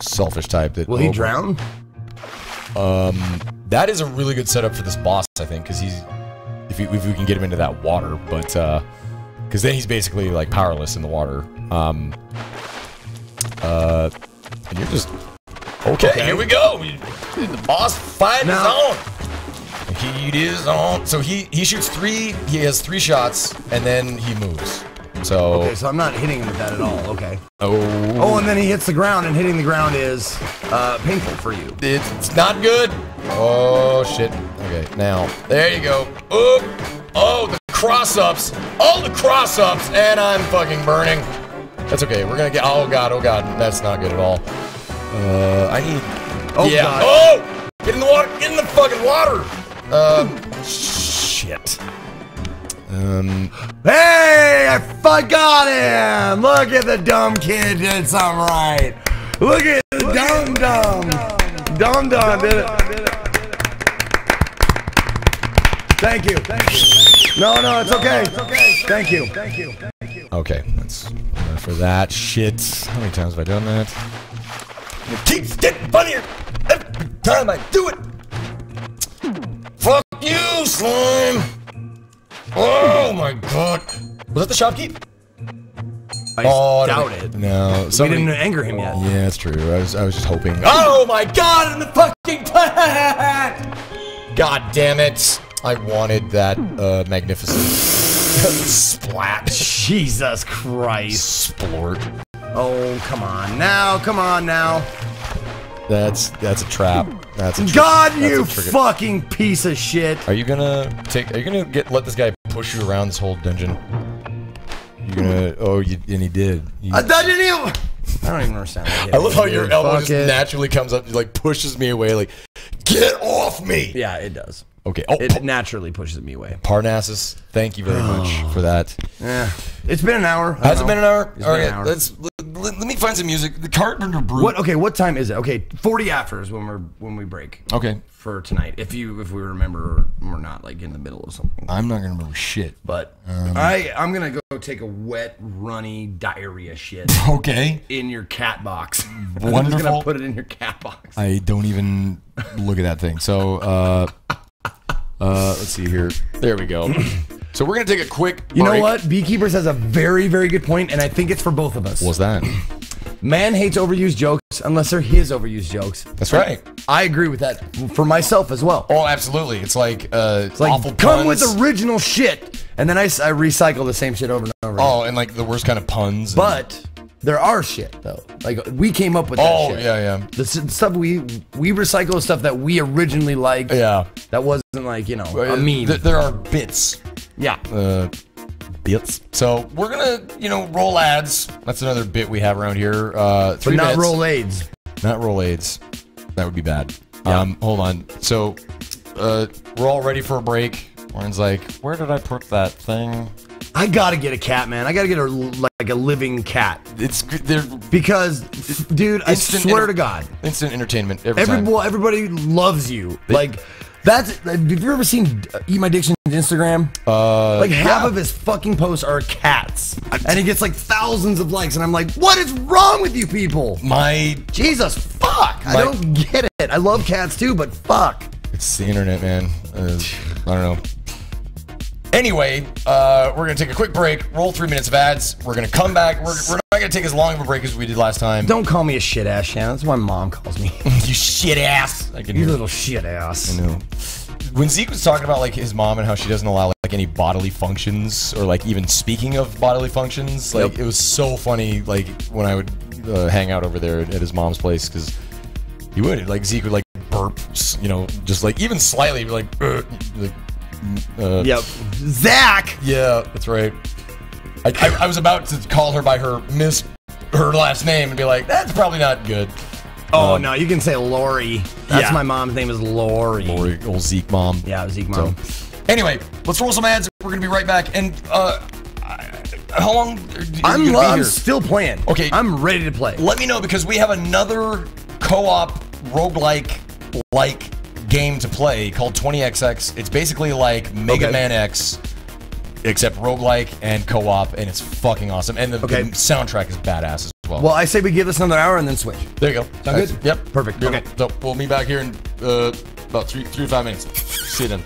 selfish type that. Will he drown? Um, that is a really good setup for this boss, I think, because he's if, he, if we can get him into that water, but uh, because then he's basically like powerless in the water. Um, uh, and you're just okay. Here we go. The boss fight Now- is on. Heat is on. So he he shoots three. He has three shots, and then he moves. So Okay, so I'm not hitting him with that at all. Okay. oh, Oh, and then he hits the ground, and hitting the ground is uh, painful for you. It's not good. Oh shit. Okay, now there you go. Oop. Oh, the cross ups. Oh, the cross ups, and I'm fucking burning. That's okay. We're gonna get. Oh god. Oh god. That's not good at all. Uh, I need. Oh, yeah. God. Oh, get in the water. Get in the fucking water. Um, shit. Um, Hey, I forgot him! Look at the dumb kid did something right. Look at the dumb dumb. Dumb dumb did it. Thank you. No, no, it's okay. Thank you. Thank you. Okay. That's enough for that shit. How many times have I done that? It keeps getting funnier every time I do it. Fuck you, slime! Oh my god. Was that the shopkeep? I Oh, doubt no. it. No. We Somebody, didn't anger him yet. yeah, that's true. I was, I was just hoping. Oh my god, in the fucking plant! God damn it. I wanted that uh, magnificent splat. Jesus Christ. Splort. Oh, come on now. Come on now. That's that's a trap. That's a God, that's you trick- fucking piece of shit. Are you gonna take? Are you gonna get let this guy push you around this whole dungeon? You're gonna. Oh, you, and he did. You- I didn't even. I don't even understand. I love how your elbow Fuck just it. naturally comes up, like pushes me away, like get off me. Yeah, it does. Okay. Oh, It naturally pushes me away. Parnassus, thank you very much for that. Yeah, it's been an hour. I Has it been an hour? It's All been right, an hour. let's let, let me find some music. The Carpenter Brew. What? Okay, what time is it? Okay, forty after is when we're when we break Okay, for tonight. If you if we remember or we're not like in the middle of something. I'm not gonna remember shit. But Um, I I'm gonna go take a wet runny diarrhea shit Okay. in your cat box. Wonderful. I'm just gonna put it in your cat box. I don't even look at that thing. So, uh, uh, let's see here. There we go. So we're gonna take a quick. You know what? Beekeepers has a very very good point, and I think it's for both of us. What's that? Man hates overused jokes unless they're his overused jokes. That's right. I agree with that for myself as well. Oh, absolutely. It's like uh, It's like awful come puns. with original shit, and then I, I recycle the same shit over and over. again. Oh, and like the worst kind of puns. and- But There are shit though. Like we came up with that Oh, shit. yeah, yeah. The stuff we we recycle stuff that we originally liked. Yeah. That wasn't like you know a meme. Th- there are bits. yeah. Uh, bits. So we're gonna, you know, roll ads. That's another bit we have around here. Uh, But three not minutes. roll AIDS. Not roll aids. That would be bad. Um, hold on. So, uh, we're all ready for a break. Warren's like, where did I put that thing? I gotta get a cat, man. I gotta get a like a living cat It's. They're because, dude, I swear to God, instant entertainment every, every time. well, everybody loves you. like that's. Have you ever seen Eat My Dickson's Instagram? Uh, Like half yeah. of his fucking posts are cats, and he gets like thousands of likes, and I'm like, what is wrong with you people? my Jesus, fuck! I don't get it. I love cats too, but fuck. It's the internet, man. Uh, I don't know. Anyway, uh, we're gonna take a quick break. Roll three minutes of ads. We're gonna come back. We're, we're not gonna take as long of a break as we did last time. Don't call me a shit ass, Shannon. That's what my mom calls me. you shit ass. I can you hear. little shit ass. No. When Zeke was talking about like his mom and how she doesn't allow like any bodily functions or like even speaking of bodily functions, like Yep. it was so funny. Like when I would uh, hang out over there at his mom's place because he would like Zeke would like burp, you know, just like even slightly like, "Uh," like uh, Yep. Zach. yeah, that's right. I, I, I was about to call her by her miss her last name and be like, that's probably not good. Oh Um, no, you can say Lori. That's yeah. my mom's name is Lori. Lori, old Zeke mom. Yeah, Zeke So, mom. anyway, let's roll some ads. We're gonna be right back. And uh, how long? I'm, lo- be I'm still playing. Okay. I'm ready to play. Let me know because we have another co-op roguelike like game to play called 20XX. It's basically like Mega Okay. Man X, except roguelike and co-op, and it's fucking awesome. And the, Okay. the soundtrack is badass as well. Well, I say we give this another hour and then switch. there you go. Sound good? Yep. Perfect. Beautiful. Okay. So we'll meet back here in uh, about three, three to five minutes. See you then.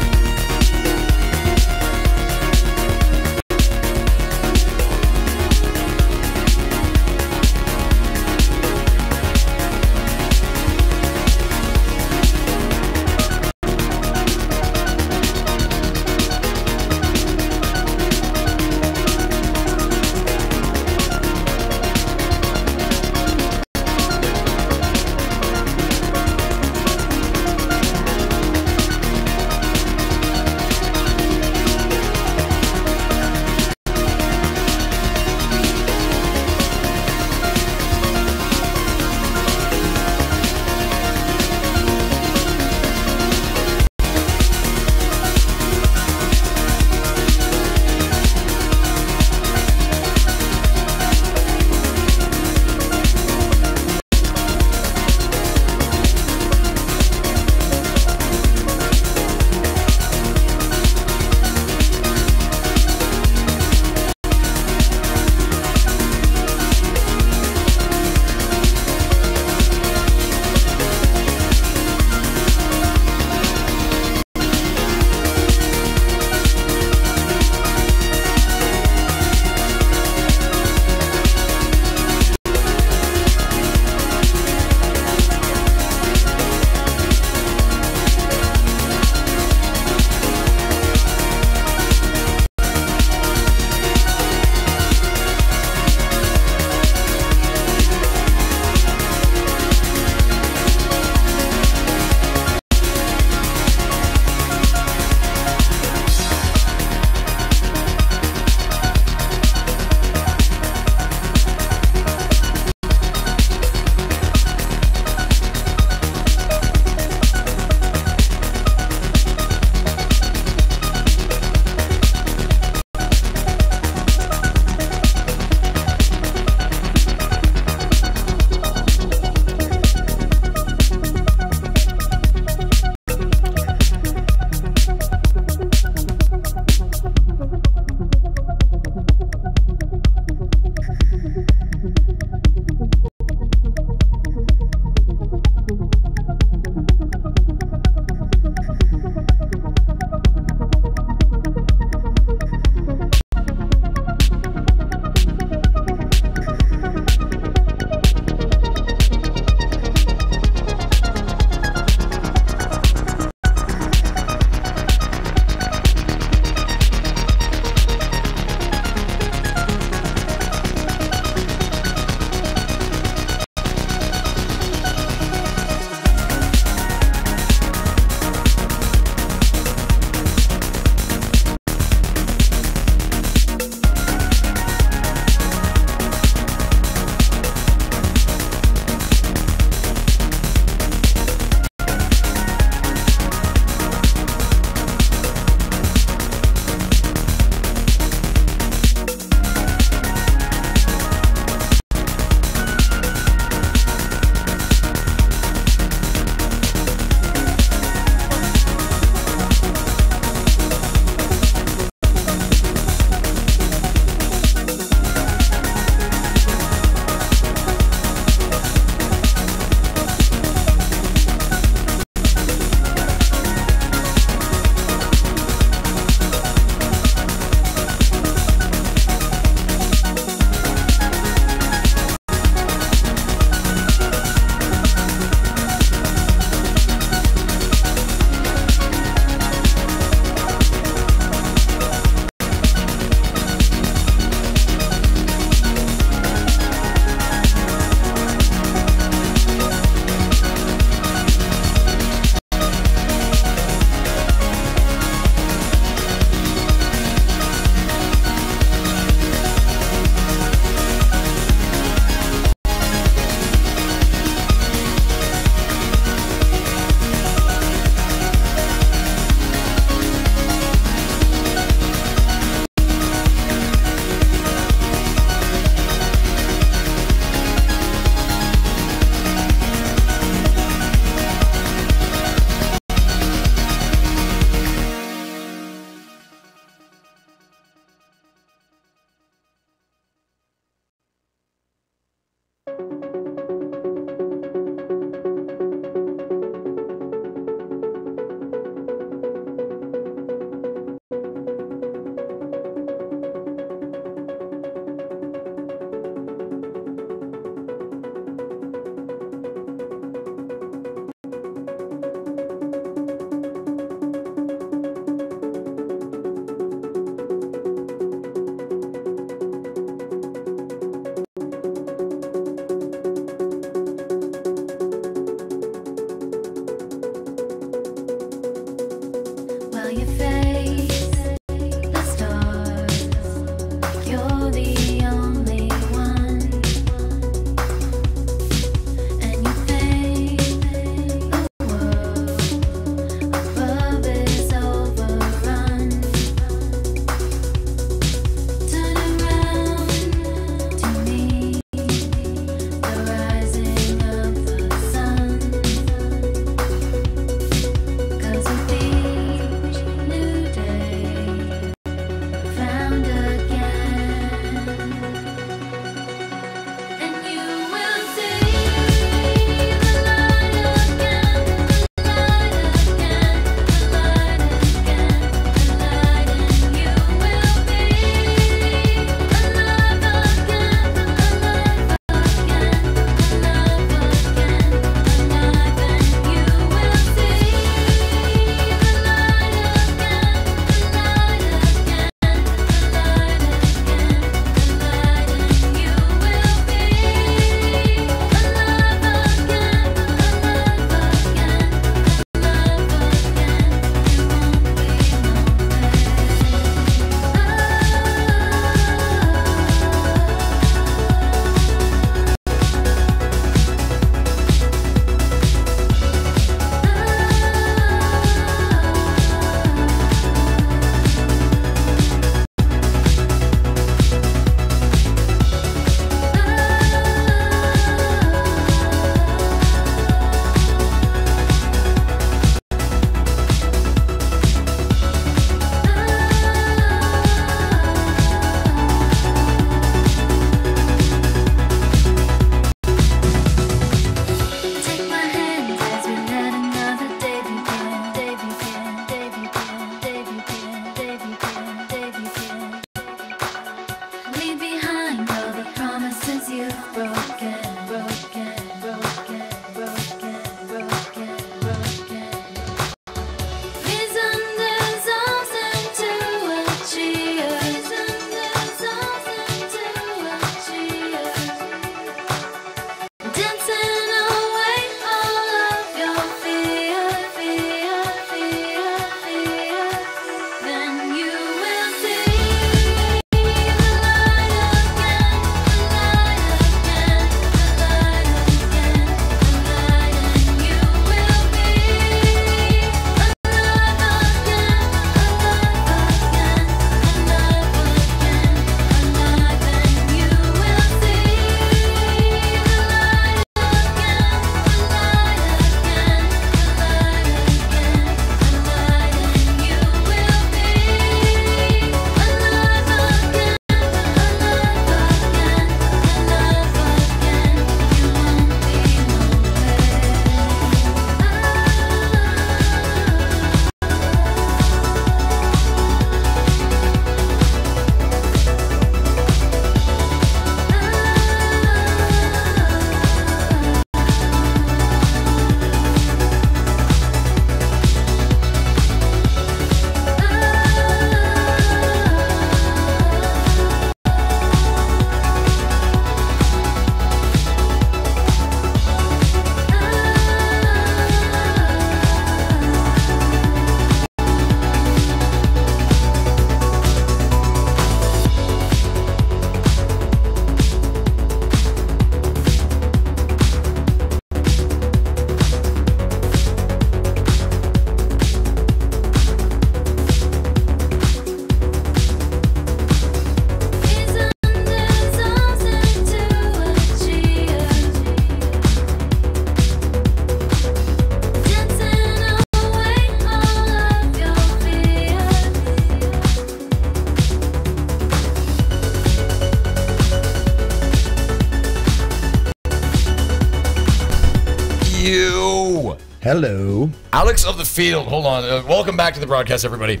Hello. Alex of the Field. Hold on. Uh, welcome back to the broadcast, everybody.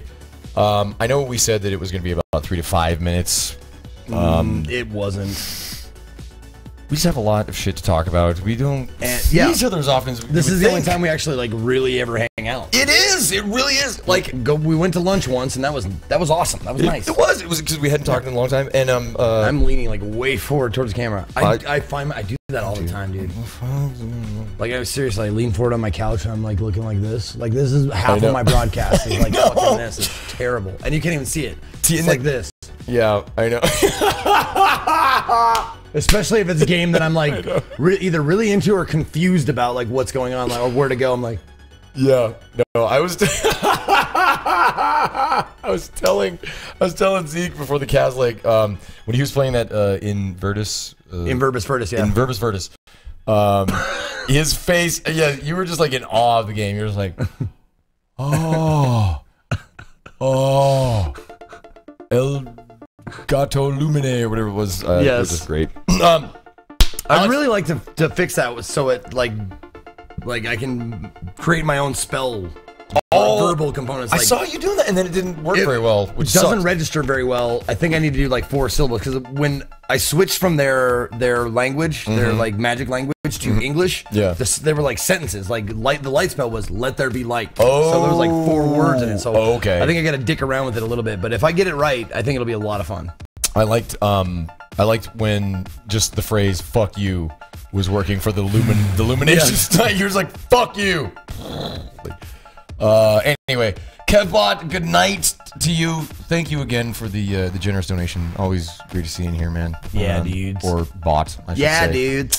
Um, I know we said that it was going to be about three to five minutes. It wasn't. We just have a lot of shit to talk about. We don't And- see yeah. each other as often as we This would is the only time we actually like really ever hang out. It is. It really is. Like Go. We went to lunch once, and that was that was awesome. That was it, nice. it was. It was because we hadn't talked in a long time. And um, uh, I'm leaning like way forward towards the camera. I, I- I find I do that all the time, dude. Like I seriously I lean forward on my couch and I'm like looking like this. Like this is half of my broadcast is like know. fucking this. It's terrible, and you can't even see it. It's like this. yeah, I know. Especially if it's a game that I'm like re- either really into or confused about, like what's going on, like or where to go. I'm like, yeah. No, I was. I was telling. I was telling Zeke before the Cas like um, when he was playing that uh, in Virtus. Uh, in verbis Virtus, yeah. in Verbis Virtus. Um, his face, yeah, you were just like in awe of the game. You're just like, oh, oh, El Gato Lumine or whatever it was. Uh, It Yes. was just great. um, I'd Alex- really like to to fix that so it like like I can create my own spell Oh, verbal components. I saw you doing that, and then it didn't work It very well, which doesn't sucks. register very well. I think I need to do like four syllables because when I switched from their their language, their like magic language to English, Mm-hmm. Yeah. this, they were like sentences. Like light, the light spell was "Let there be light." Oh, so there was like four words in it. So Oh, okay. I think I got to dick around with it a little bit. But if I get it right, I think it'll be a lot of fun. I liked um I liked when just the phrase "fuck you" was working for the lumin the illuminations tonight. You're just like "fuck you." Uh, anyway, Kevbot, good night to you. Thank you again for the uh, the generous donation. Always great to see you in here, man. Yeah, Um, dudes. Or bot, I should say. dude.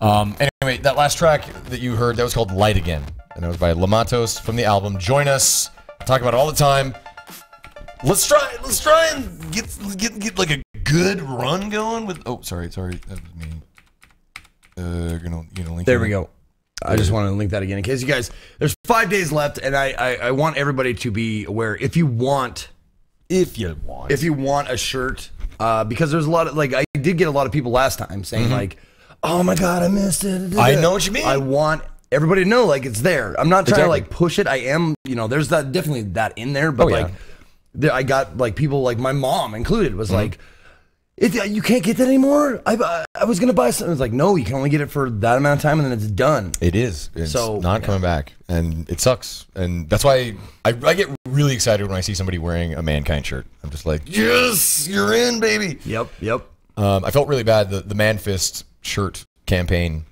Um, anyway, that last track that you heard that was called "Light Again," and that was by Lamatos from the album. Join us. Talk about it all the time. Let's try. Let's try and get get get like a good run going with. Oh, sorry, sorry, that was me. Uh, gonna you know link. There we go. I just want to link that again in case you guys. There's five days left, and I, I I want everybody to be aware. If you want if you want. if you want a shirt, uh, because there's a lot of like I did get a lot of people last time saying like, "Oh my god, I missed it." I know what you mean. I want everybody to know like it's there. I'm not trying to Exactly. like push it. I am, you know, there's that definitely that in there, but Oh, yeah. like, there, I got like people like my mom included was Mm-hmm. like. It, you can't get that anymore. I, I I was gonna buy something. It's like no, you can only get it for that amount of time, and then it's done. It is. It's So, not yeah. coming back, and it sucks. And that's why I, I get really excited when I see somebody wearing a mankind shirt. I'm just like, yes, you're in, baby. Yep, yep. Um, I felt really bad. The the Man Fist shirt campaign,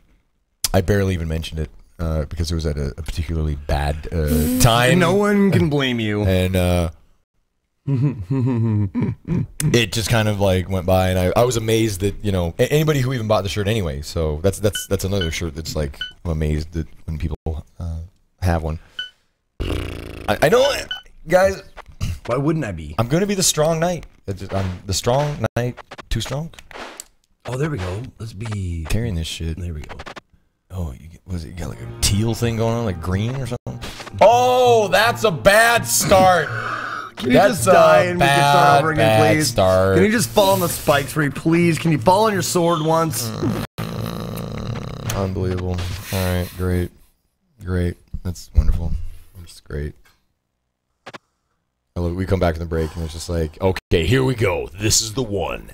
I barely even mentioned it uh, because it was at a, a particularly bad uh, time. No one can blame you. and uh, it just kind of like went by, and I, I was amazed that you know anybody who even bought the shirt anyway. So that's that's that's another shirt that's like I'm amazed that when people uh, have one. I, I know, guys. Why wouldn't I be? I'm gonna be the strong knight. I'm the strong knight. Too strong. Oh, there we go. Let's be. Carrying this shit. There we go. Oh, you, get- was it you got like a teal thing going on, like green or something? Oh, that's a bad start. Can you That's just die and we can start over again, bad please? start. Can you just fall on the spikes for me, please? Can you fall on your sword once? Unbelievable. All right, great, great. That's wonderful. That's great. Love- We come back from the break and it's just like, okay, here we go. This is the one.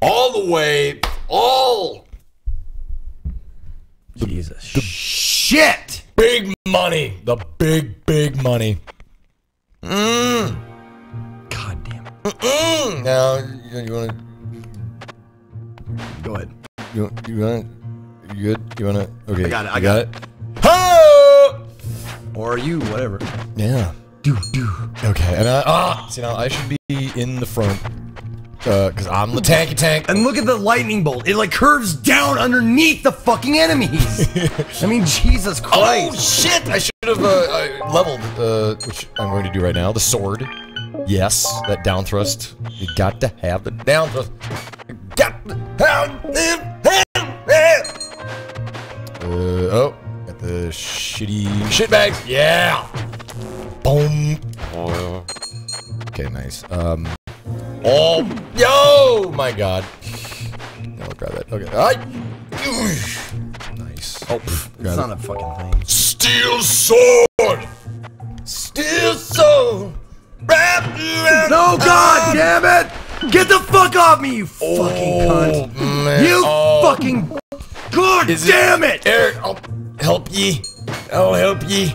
All the way, all Jesus. Shit! big money. The big, big money. Mm. God damn it. Mm. Now, you, you want to Go ahead. You, you want it? You good? You want to? Okay. I got it, I you got it. Oh! Or you, whatever. Yeah. Do, do. Okay. And I, ah, see now I should be in the front, uh, cause I'm the tanky tank. And look at the lightning bolt. It like curves down underneath the fucking enemies. I mean, Jesus Christ. Oh shit! I should have uh, uh, leveled, uh, which I'm going to do right now. The sword. Yes, that down thrust. You got to have the down thrust. You got to have the Uh, oh, got the shitty shit bags. Yeah. Boom. Oh. Okay, nice. Um. Oh, yo, my God. I'll grab that. Okay. I. Nice. Oh, It's grab it. not a fucking thing. Steel sword! Steel sword! Wrapped around No, God damn it! Get the fuck off me, you fucking Oh, cunt! man. You Oh, fucking. God Is damn it! Eric, I'll help ye. I'll help ye.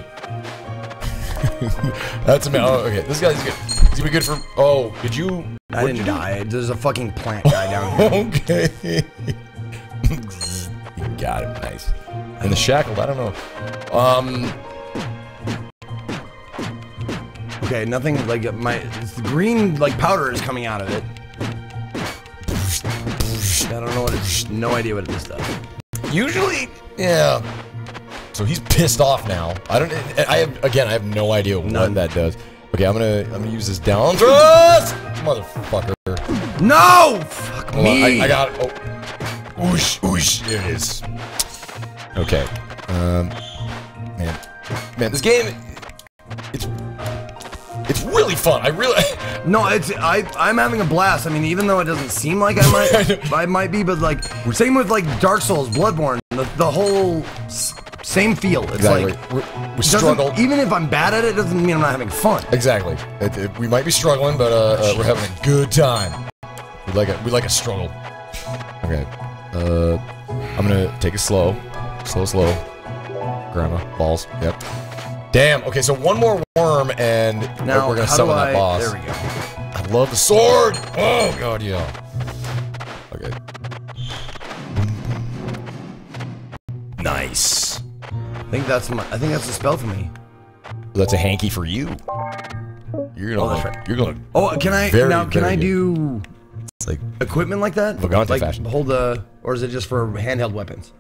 That's a Oh, okay. This guy's good. He's gonna be good for. Oh, did you? I didn't you die. There's a fucking plant guy down here. Okay. you got it. Nice. And the shackled. I don't know. Um. Okay, nothing like my it's the green like powder is coming out of it. I don't know what it's no idea what this does. Usually, yeah. So he's pissed off now. I don't. I have again. I have no idea what None. that does. Okay, I'm gonna. I'm gonna use this down thrust, motherfucker. No! Fuck Hold on, me! I, I got it. Oh, oosh, oosh. There it is. Okay. Um, man, man, this game. It's. It's really fun. I really. No, it's I I'm having a blast. I mean, even though it doesn't seem like I might I might be, but like same with like Dark Souls, Bloodborne, the, the whole same feel. It's Exactly. like we we struggle. Even if I'm bad at it, doesn't mean I'm not having fun. Exactly. It, it- we might be struggling, but uh, uh, we're having a good time. We like a we like a struggle. Okay. Uh, I'm gonna take it slow, slow, slow. Grandma balls. Yep. Damn. Okay, so one more worm, and Now we're gonna summon do that boss. There we go. I love the sword. Oh god, yeah. Okay. Nice. I think that's my. I think that's the spell for me. That's a hanky for you. You're gonna. Oh, that's right. You're gonna. Oh, can I Very, now? Can I good. do It's like. equipment like that? Vagante like fashion. hold the, or is it just for handheld weapons?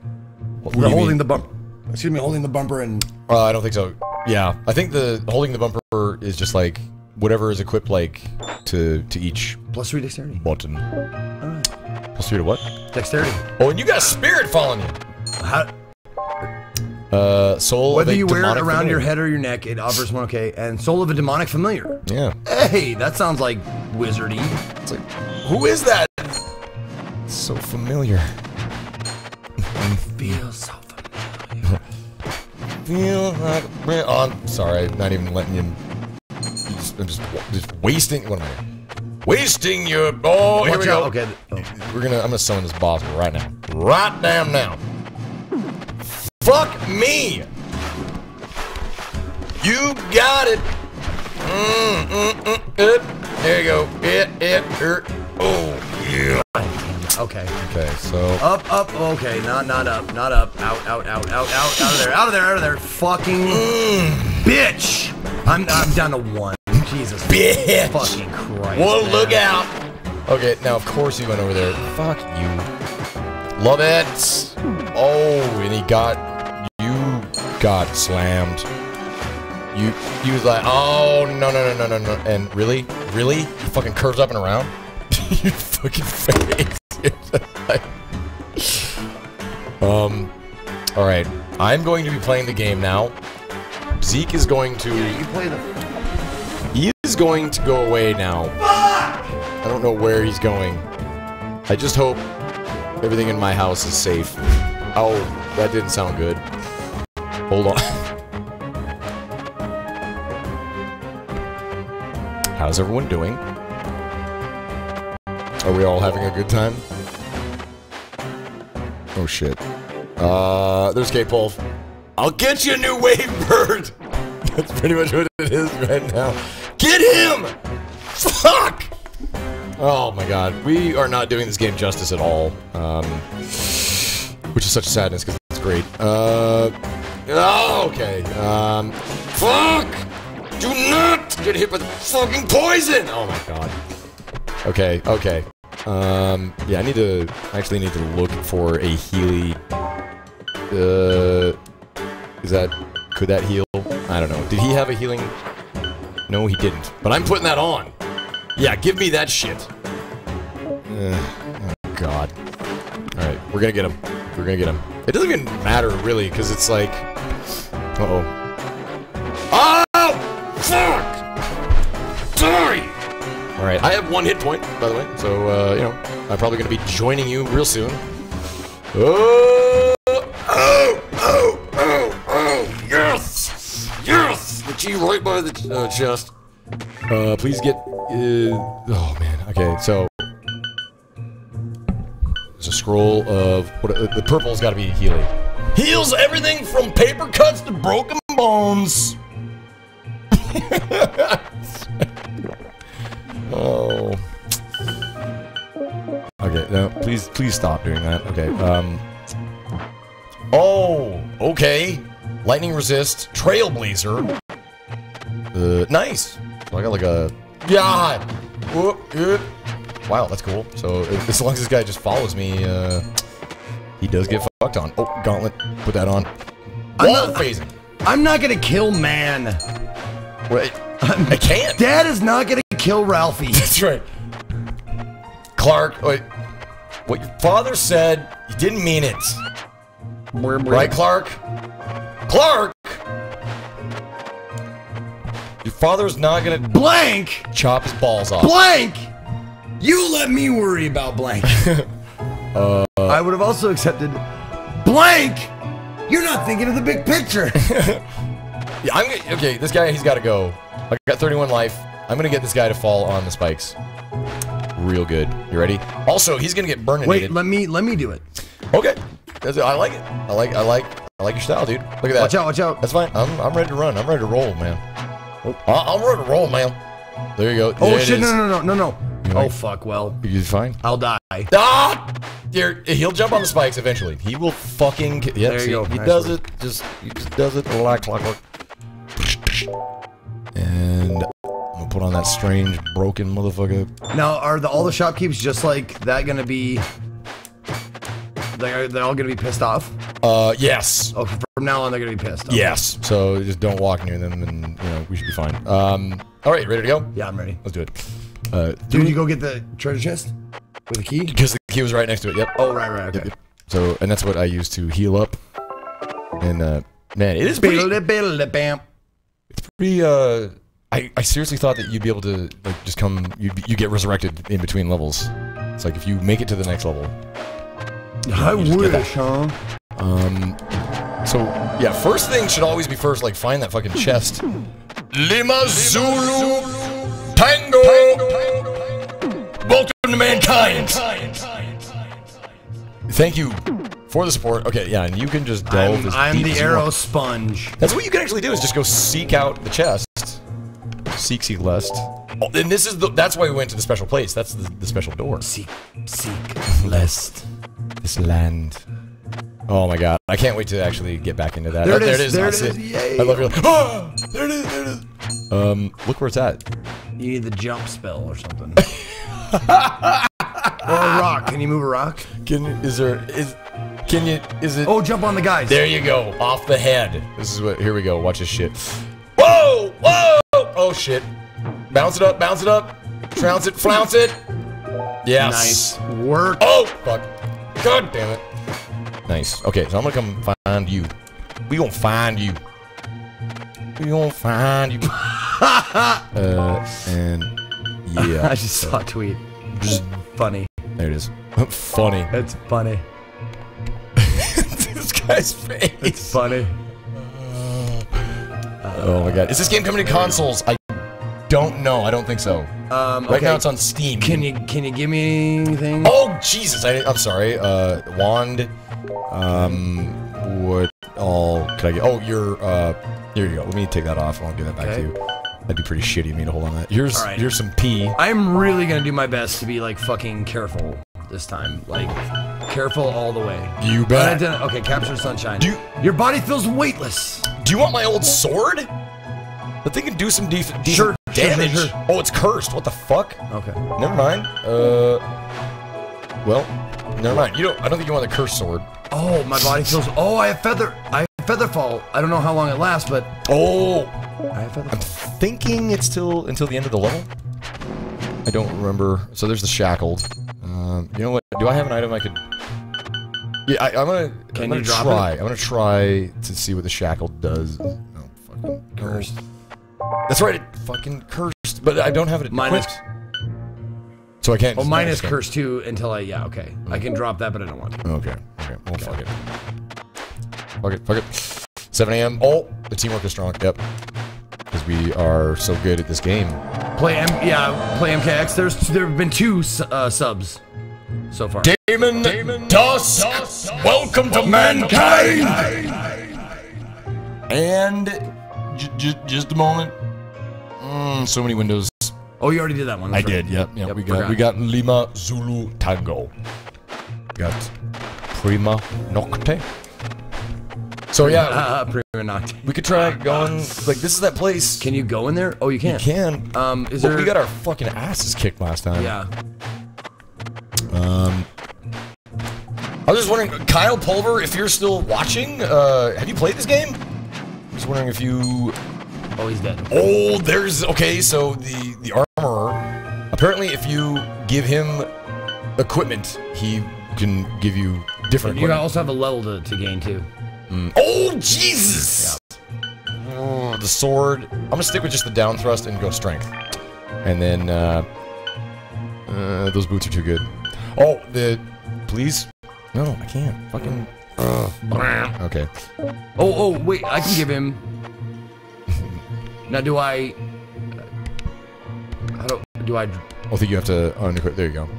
What do The you holding mean? the bumper. Excuse me, holding the bumper and Uh, I don't think so. Yeah, I think the holding the bumper is just like whatever is equipped like to to each plus three dexterity. button. All right, Plus three to what? dexterity. Oh, and you got a spirit following you. How, Uh, soul. of whether a you wear it around your head or your neck, it offers one. Okay, and soul of a demonic familiar. Yeah. Hey, that sounds like wizardy. It's like, who is that? It's so familiar. Feels so familiar. Feel like. Oh, I'm sorry. I'm not even letting you. you just, I'm just, just wasting. What am I? doing? Wasting your oh, here we out. go. Okay. oh. We're gonna I'm gonna summon this boss right now. Right damn now. Fuck me! You got it! Mm, mm, mm, it. There you go. It, it, er. Oh, yeah. Okay. Okay, so. Up, up. Okay. Not, not up. Not up. Out, out, out, out, out. Out of there. Out of there. Out of there. Fucking bitch. I'm, I'm down to one. Jesus. Bitch! Fucking Christ. Well, man. look out! Okay, now of course he went over there. Fuck you. Love it! Oh, and he got. You got slammed. You. He was like, oh, no, no, no, no, no, no. And really? Really? He fucking curves up and around? you fucking face. um. Alright. I'm going to be playing the game now. Zeke is going to. Yeah, You play the. He is going to go away now. Fuck! I don't know where he's going. I just hope everything in my house is safe. Oh, that didn't sound good. Hold on. How's everyone doing? Are we all having a good time? Oh shit. Uh, there's K-Pulf. I'll get you a new wave bird! That's pretty much what it is right now. Get him! Fuck! Oh my god, we are not doing this game justice at all. Um, which is such sadness because it's great. Uh, oh, okay. Um, fuck! Do not get hit with fucking poison! Oh my god. Okay, okay. Um, yeah, I need to actually need to look for a Healy. Uh, is that could that heal? I don't know. Did he have a healing? No, he didn't. But I'm putting that on. Yeah, give me that shit. Oh God. All right, we're gonna get him. We're gonna get him. It doesn't even matter really, because it's like. Uh oh. Oh! Fuck! Die! All right, I have one hit point, by the way, so uh, you know I'm probably gonna be joining you real soon. Oh! Oh! Oh! Oh! Oh! Yes! Yes! The G right by the uh, chest. Uh, please get. Uh, oh man. Okay, so there's a scroll of what? Uh, the purple's got to be healing. Heals everything from paper cuts to broken bones. oh. Okay, no, please, please stop doing that. Okay, um. Oh, okay. Lightning resist, Trailblazer. Uh, nice. So I got like a. Yeah. Wow, that's cool. So as long as this guy just follows me, uh, he does get fucked on. Oh, gauntlet. Put that on. I'm Wall not- phasing. I'm not gonna kill man. Wait, i'm can't. Dad is not gonna kill Ralphie. That's right. Clark, wait. What your father said, you didn't mean it. Right, Clark? Clark! Your father's not gonna Blank! chop his balls off. Blank! You let me worry about blank. uh, I would have also accepted blank! You're not thinking of the big picture. Yeah, I'm okay, this guy, he's gotta go. I got 31 life. I'm gonna get this guy to fall on the spikes. Real good. You ready? Also, he's gonna get burned. Wait, let me let me do it. Okay. I like it. I like I like I like your style, dude. Look at that. Watch out, watch out. That's fine. I'm I'm ready to run. I'm ready to roll, man. Oh, I'm ready to roll, man. There you go. Oh There shit, no no no no no. You Oh like- fuck, well, you're fine? I'll die. Ah! Here, he'll jump on the spikes eventually. He will fucking. ki- Yep, There you see, go. He Nice does work. it. Just he just does it like clockwork. And I'm gonna put on that strange broken motherfucker. Now, are the all the shopkeepers just like that gonna be they're, they're all gonna be pissed off? Uh, yes. Oh, from now on they're gonna be pissed off. Yes. So just don't walk near them, and you know we should be fine. Um. All right, ready to go? Yeah, I'm ready. Let's do it. Uh, Dude, you go get the treasure chest with the key? because the key was right next to it. Yep. Oh, right, right, okay. yep. So, and that's what I use to heal up. And uh, man, it is pretty. Biddle-bam. pretty uh, I, I seriously thought that you'd be able to like just come. You you get resurrected in between levels. It's like if you make it to the next level. I you just get that. wish, huh? Um. So yeah, first thing should always be first. Like find that fucking chest. Lima Zulu Tango. to mankind. Thank you for the support. Okay, yeah, and you can just delve I'm, I'm the arrow sponge. That's what you can actually do is just go seek out the chest. Seek, seek, lust. Oh, and this is the. That's why we went to the special place. That's the, the special door. Seek, seek, lest. This land. Oh my god! I can't wait to actually get back into that. There Oh, it is, there it is, yay. I love your. Ah, there it is. There it is. Um, look where it's at. You need the jump spell or something. or a rock. Can you move a rock? Can is there is? Can you? Is it? Oh, jump on the guys. There you go, off the head. This is what. Here we go. Watch this shit. Whoa! Whoa! Oh shit! Bounce it up! Bounce it up! Trounce it! Flounce it! Yes. Nice work. Oh fuck! God damn it! Nice. Okay, so I'm gonna come find you. We gonna find you. We gonna find you. uh, and yeah. I just saw a tweet. Just- Funny. there it is. Funny. It's funny. this guy's face. It's funny. Oh my god. Is this game coming to consoles? I don't know. I don't think so. Um, Right okay. now it's on Steam. Can you can you give me anything? Oh Jesus! I, I'm sorry. Uh, wand. Um, what all could I get? Oh, your. Uh, here you go. Let me take that off. I'll give that back Okay. to you. That'd be pretty shitty of me to hold on that. Here's right. here's some pee. I'm really gonna do my best to be like fucking careful this time. Like careful all the way. You But bet. okay, capture sunshine. Do you- Your body feels weightless. Do you want my old sword? That thing can do some def- decent Sure, sure, sure, damage. sure. Oh, it's cursed. What the fuck? Okay. Never mind. Uh. Well, never mind. You don't. I don't think you want the cursed sword. Oh, my body feels. Oh, I have feather. I have feather fall. I don't know how long it lasts, but Oh, I have feather I'm thinking it's till until the end of the level. I don't remember. So there's the shackled. Um, you know what? Do I have an item I could? Yeah, I, I'm gonna. Can I'm gonna you drop try. it? I'm gonna try to see what the shackled does. Oh, fucking. Cursed. That's right. It fucking cursed, but I don't have it Mine is- equipped. So I can't. Oh, mine is okay. cursed until I. Yeah, okay. I can drop that, but I don't want to. Okay. Okay. Well, fuck it. Fuck it. Fuck it. 7 a.m. Oh, the teamwork is strong. Yep. Because we are so good at this game. Play M. Yeah, play MKX. There's there have been two uh, subs so far. Damon, Damon Dusk, welcome to mankind. And j- j- just a moment. Mm, so many windows. Oh, you already did that one. I right. did. Yep. Yep. Yep, we got forgot. we got Lima Zulu Tango. Got Prima Nocte. So yeah, Uh, Prima Nocte. we could try going. Like this is that place. Can you go in there? Oh, you can. you can. Um, is there? we got our fucking asses kicked last time. Yeah. Um. I was just wondering, Kyle Pulver, if you're still watching, uh, have you played this game? I'm just wondering if you Oh, he's dead. Oh, there's okay. So the the armorer, apparently, if you give him equipment, he can give you different You equipment. also have a level to, to gain too. Oh Jesus! Oh, the sword. I'm gonna stick with just the down thrust and go strength, and then uh, uh, those boots are too good. Oh, the please. No, I can't. Fucking. Ugh. Okay. Oh, oh, wait. I can give him. Now, do I? How do do I? I think you have to unequip. There you go.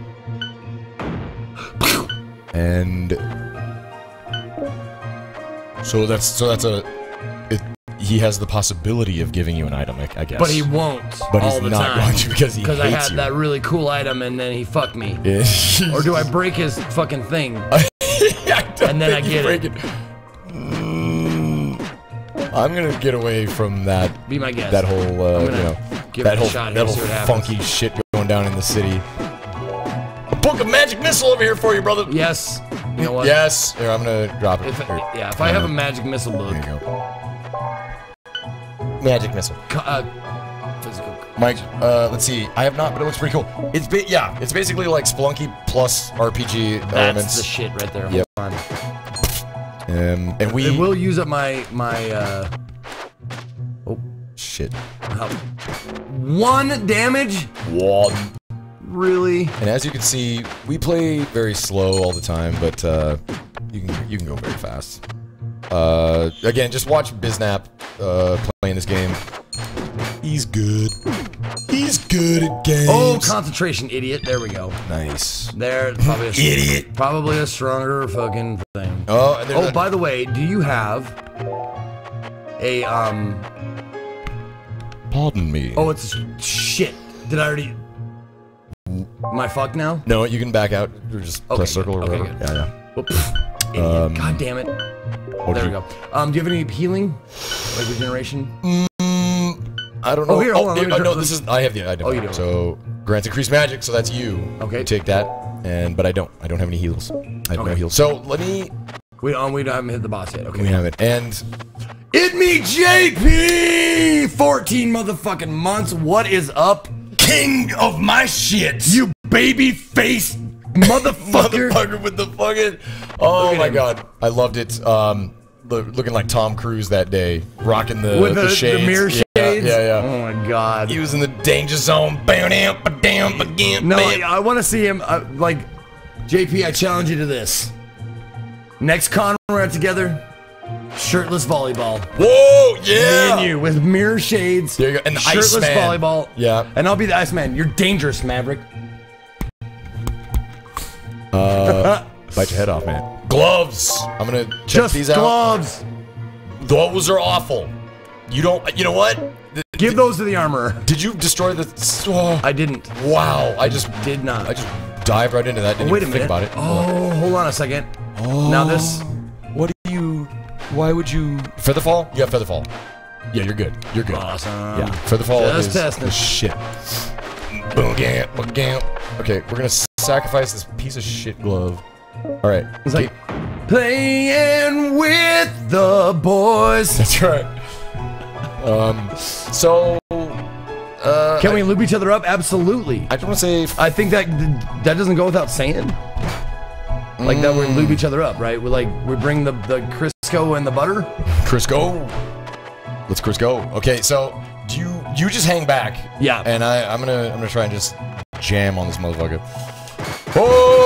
And so that's so that's a. It, he has the possibility of giving you an item, I, I guess. But he won't. But all he's the not time. going to because he Because I had you. that really cool item and then he fucked me. Yeah. Or do I break his fucking thing? And then I get it. Mm, I'm gonna get away from that Be my guest. that whole uh, you know that whole that whole happens. funky shit going down in the city. A book of magic missile over here for you, brother. Yes. You know what? Yes. Here, I'm gonna drop it. If, Here. yeah, if I have a magic missile book, There you go. Magic missile. co- uh, physical. Mike, uh, let's see. I have not, but it looks pretty cool. It's yeah, it's basically like Spelunky plus RPG That's elements. the shit right there. Yep. Um, and we It will use up my my uh Oh. shit how- one damage. one. Really? And as you can see, we play very slow all the time, but uh, you can you can go very fast. Uh, again, just watch Biznap uh, playing this game. He's good. He's good at games. Oh, concentration, idiot. There we go. nice. There, probably a, Idiot. probably a stronger fucking thing. Oh, Oh, by the way, do you have a um? pardon me. Oh, it's shit. Did I already? Am I fucked now? no, you can back out. Or just Okay, press circle or. Okay, whatever. Yeah, Whoop. Idiot. Um, God damn it. yeah. There we go. Um, do you have any healing, like regeneration? you- I don't know. Oh, here, hold on, oh, no, this is. I have the. I don't. Oh, you do. So grants increased magic. So that's you. Okay. Take that. And but I don't. I don't have any heals. I have no Okay. heals. So let me. We um, we haven't hit the boss yet. Okay. We have it. And It me JP. Fourteen motherfucking months. What is up, King of my shit. you baby face motherfucker? motherfucker with the fucking. Oh my him. god, I loved it. Um, looking like Tom Cruise that day, rocking the With the, the, shades. mirror shades. Yeah, yeah. Oh my god. He was in the danger zone. Bam, bam, ba- damn, again. No, I, I want to see him. Uh, like, JP, I challenge you to this. Next con we're at together, shirtless volleyball. Whoa, yeah. Me yeah. and you with mirror shades. There you go. And the shirtless Iceman. volleyball. Yeah. And I'll be the Iceman. You're dangerous, Maverick. Uh, Bite your head off, man. Gloves. I'm gonna check Just these out. gloves. Those are awful. You don't. You know what? Th- Give those to the armorer. Did you destroy the? Oh, I didn't. wow. I just Did not. I just dived right into that. Didn't Wait a even think minute. about it. Oh, hold on a second. Oh. Now this. Oh. What do you? Why would you? Featherfall? You have featherfall. Yeah, you're good. You're good. Awesome. Yeah, featherfall Just is testing. the shit. Boom, gam, boom, gam. Okay, we're gonna sacrifice this piece of shit glove. All right. It's like playing with the boys. That's right. Um. So. Uh. Can we loop each other up? Absolutely. I don't want to say. I think that that doesn't go without saying. Like that we loop each other up, right? We like we bring the the Crisco and the butter. Crisco. Let's Chris go. Okay, so do you you just hang back? Yeah. And I I'm gonna I'm gonna try and just jam on this motherfucker. Oh,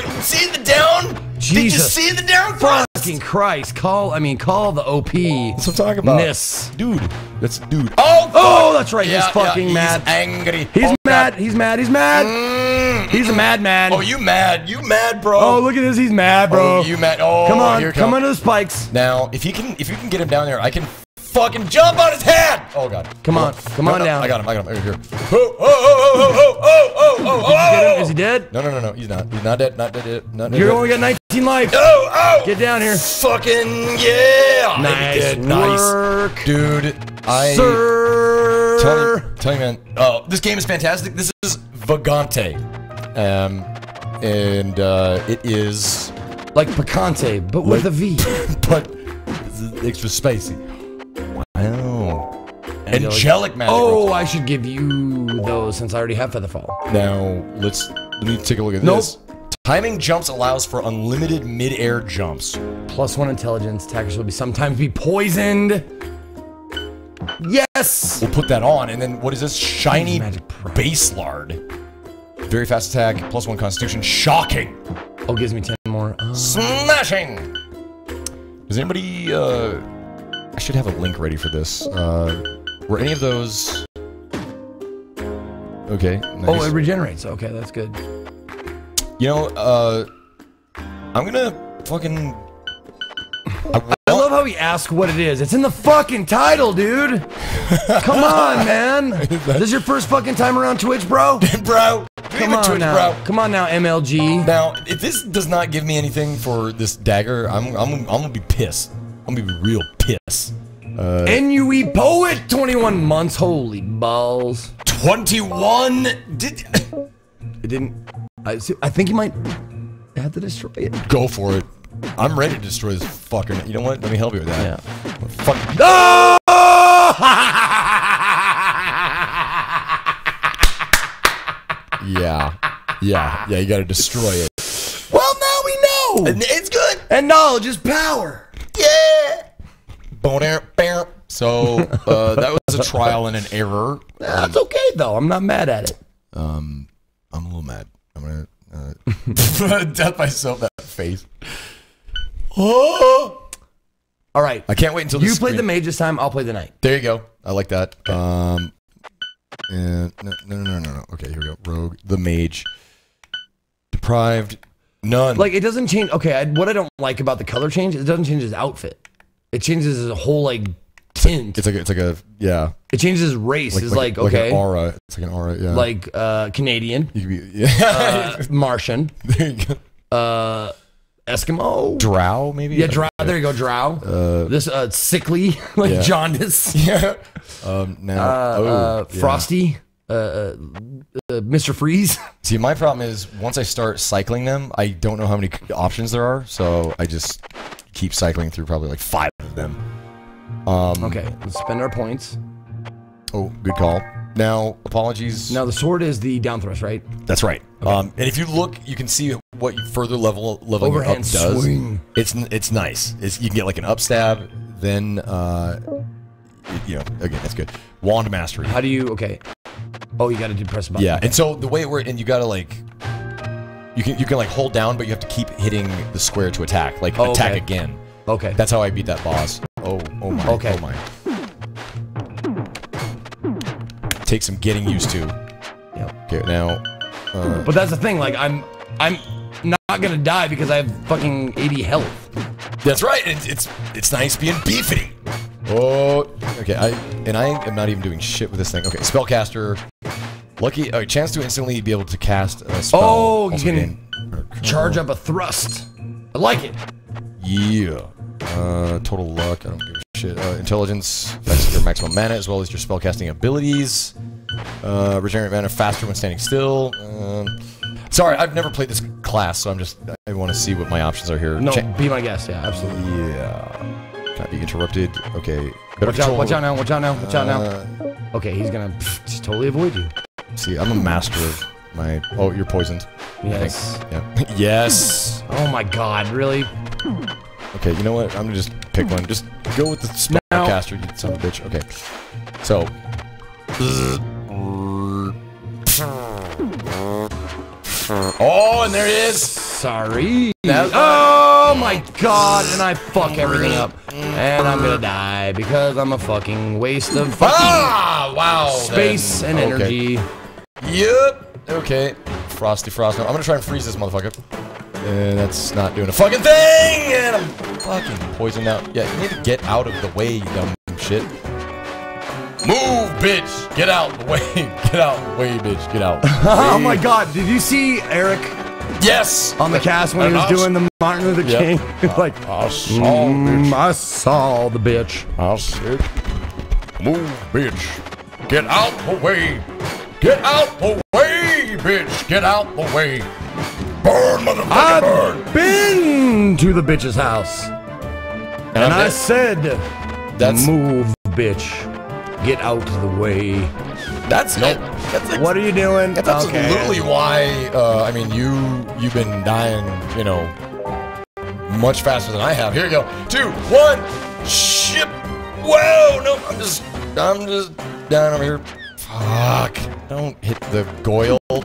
motherfucker. See the down? Did you see the down thrust? Fucking Christ! Call I mean call the OP. That's what I'm talking about. Ness. Dude, that's dude. Oh, Oh, that's right. yeah, he's fucking yeah, mad. He's angry. He's Oh, mad. He's mad. He's mad. Mm. He's a madman. Oh, you mad? You mad, bro? Oh, look at this. He's mad, bro. Oh, you mad? Oh, come on, come comes. under the spikes. Now, if you can if you can get him down there, I can fucking jump on his head. Oh god. Come on, come on down. I got him. I got him. Here, here. Oh, oh, oh, oh, oh, oh, oh, oh, oh. Is he dead? No, no, no, no. He's not. He's not dead. Not dead. Not dead. You're only got 19 life. Oh, oh. Get down here. Fucking yeah. Nice. Nice. work, dude. I sir. tell you, tell you, man. Oh, this game is fantastic. This is Vagante, um, and uh, it is, Like picante, but with a V. but extra spicy. Wow. Angelic magic. Oh, I should give you those since I already have Featherfall. Now let's let me take a look at Nope. this. Timing jumps allows for unlimited mid-air jumps. Plus one intelligence. Attackers will be sometimes be poisoned. Yes. We'll put that on, and then what is this? Shiny Magic Baselard. Very fast attack, plus one constitution. Shocking. Oh, gives me 10 more. Oh. Smashing. Does anybody? uh... I should have a link ready for this. Uh, were any of those? Okay. Nice. Oh, it regenerates. Okay, that's good. you know, uh, I'm gonna fucking. I I love how he asks what it is. It's in the fucking title, dude. Come on, man. This is your first fucking time around Twitch, bro? bro. Come on Twitch, now. bro. Come on now, MLG. Now, if this does not give me anything for this dagger, I'm I'm I'm gonna be pissed. I'm gonna be real pissed. Uh, NUE E Poet, 21 months. Holy balls. 21. Did It didn't. I, I think you might have to destroy it. Go for it. I'm ready to destroy this fucker. You know what? Let me help you with that. Yeah. Fuck. No! Yeah. Yeah. Yeah. You gotta destroy it. Well, now we know. it's good. And knowledge is power. Yeah. Boner. So uh, that was a trial and an error. That's okay, though. I'm not mad at it. Um, I'm a little mad. I'm gonna uh, death myself that face. Oh. All right. I can't wait until You this play the mage this time. I'll play the knight. There you go. I like that. Um, and no, no, no, no, no. Okay, here we go. Rogue, the mage, deprived, none. Like it doesn't change. Okay, I, what I don't like about the color change, it doesn't change his outfit. It changes his whole like tint. it's like it's like a yeah, It changes his race. it's like, like okay, an aura. It's like an aura. Yeah, like uh, Canadian, you could be yeah. uh, Martian, there you go. uh, Eskimo. Drow maybe. Yeah, drow. There you go, drow. Uh, this uh, sickly, like yeah. jaundice. Yeah. Um. Now. Uh, oh, uh, yeah. Frosty, uh, uh, uh, Mr. Freeze. See, my problem is once I start cycling them, I don't know how many options there are, so I just keep cycling through probably like five of them. Um, Okay, let's spend our points. Oh, good call. Now, apologies. Now the sword is the down thrust, right? That's right. Um, and if you look, you can see what further level leveling your up does. swing. It's it's nice. It's, you can get like an up stab, then uh, you know again that's good. Wand mastery. How do you? Okay. Oh, you got to press a button. Yeah, and so the way it works, and you gotta like, you can you can like hold down, but you have to keep hitting the square to attack, like Oh, attack okay. again. Okay. That's how I beat that boss. Oh, oh my, Okay. oh my. Take some getting used to. Yep. Okay, now, uh, But that's the thing. Like I'm, I'm not gonna die because I have fucking 80 health. that's right. It, it's it's nice being beefy. Oh, okay. I and I am not even doing shit with this thing. Okay, spellcaster. Lucky uh, chance to instantly be able to cast a spell. Oh, you can Charge up a thrust. I like it. Yeah. Uh, total luck. I don't give a shit. Uh, intelligence. That's your maximum mana as well as your spellcasting abilities. Uh, regenerate mana faster when standing still. Um, sorry, I've never played this class, so I'm just I want to see what my options are here. No, Cha- be my guest. Yeah, absolutely. yeah. Can I be interrupted? Okay. Better Watch out! Watch out now! Watch out now! Watch out now! Uh, Okay, he's gonna pff, just totally avoid you. see, I'm a master of my. Oh, you're poisoned. Yes. Yeah. yes. Oh my God! Really? Okay, you know what? I'm gonna just pick one. Just go with the spellcaster, you son of a bitch. Okay. So. Oh, and there he is. Sorry. That- oh my God! And I fuck everything up, and I'm gonna die because I'm a fucking waste of fucking Ah, wow. space then. and Okay. energy. Yep. Okay. Frosty Frost. I'm gonna try and freeze this motherfucker. And that's not doing a fucking thing. And I'm fucking poisoned out. Yeah, you need to get out of the way, you dumb shit. Move, bitch. Get out the way. Get out the way, bitch. Get out. Oh my God! Did you see Eric Yes. on the cast when he was I'll- doing the Martin Luther Yep. King? like, I saw, mm, I saw the bitch. I said, move, bitch. Get out the way. Get out the way, bitch. Get out the way. Burn, motherfucker, burn. I've been to the bitch's house, and I'm I said, That's "Move, bitch, get out of the way." that's it. That's. What are you doing? That's absolutely why. Uh, I mean, you you've been dying, you know, much faster than I have. Here you go. Two, one, ship. Whoa! No, I'm just, I'm just down over here. Fuck! Don't hit the goyle.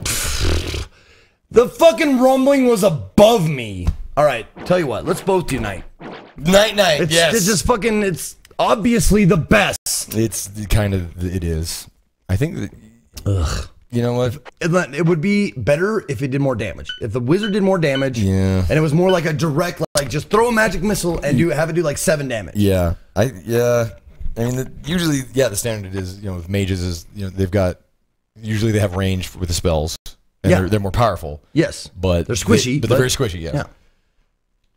The fucking rumbling was above me. All right, tell you what, let's both unite. night. Night, night. It's, yes. it's just fucking. It's obviously the best. It's the kind of it is. I think that. Ugh. You know what? It, it would be better if it did more damage. If the wizard did more damage, Yeah. and it was more like a direct, like just throw a magic missile and do have it do like seven damage. Yeah, I yeah. I mean, the, usually, yeah, the standard is you know with mages is you know they've got usually they have range with the spells and Yeah. they're, they're more powerful, Yes, but They're squishy, They, but, but- they're very squishy. Yeah. yeah.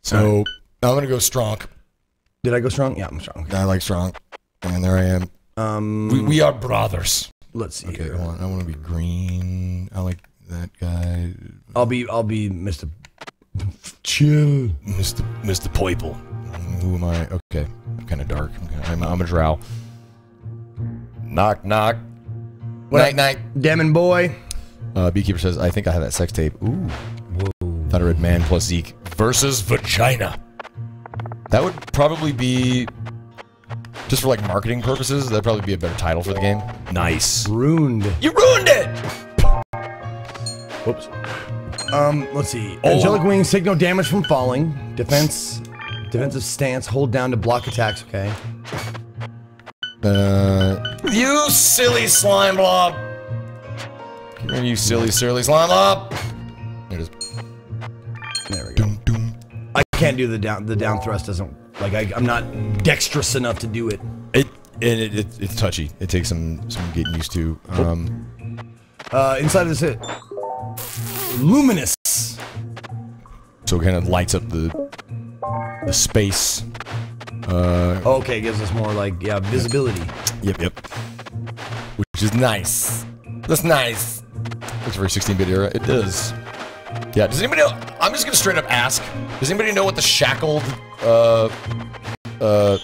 So I'm gonna go strong. Did I go strong? Yeah, I'm strong. I like strong, and there I am. Um, We, we are brothers. let's see. Okay, here. I want I want to be green. I like that guy, I'll be I'll be Mr. Chill. Mister Mister Poiple. Who am I? Okay, I'm kind of dark. I'm, kinda, I'm, I'm a drow. Knock knock. What night up? night. Demon boy. Uh, Beekeeper says, I think I have that sex tape. Ooh. Thought I read man plus Zeke versus vagina. That would probably be, just for like marketing purposes, that'd probably be a better title for the game. Nice. Ruined. You ruined it! Whoops. Um, let's see. Oh. Angelic wings take no damage from falling. Defense Defensive stance, hold down to block attacks, okay. Uh, you silly slime blob. Come here, you silly, silly slime blob. There it is. There we go. Doom, doom. I can't do the down the down thrust doesn't like I, I'm not dexterous enough to do it. It, and it, it, it's touchy. It takes some some getting used to. Um, Uh, inside of this hit. Luminous. so it kind of lights up the the space. Uh, Okay, gives us more like yeah, visibility. Yep, yep. Which is nice. That's nice. Looks very 16-bit era. It does. Yeah. Does anybody know? I'm just gonna straight up ask. Does anybody know what the shackled uh uh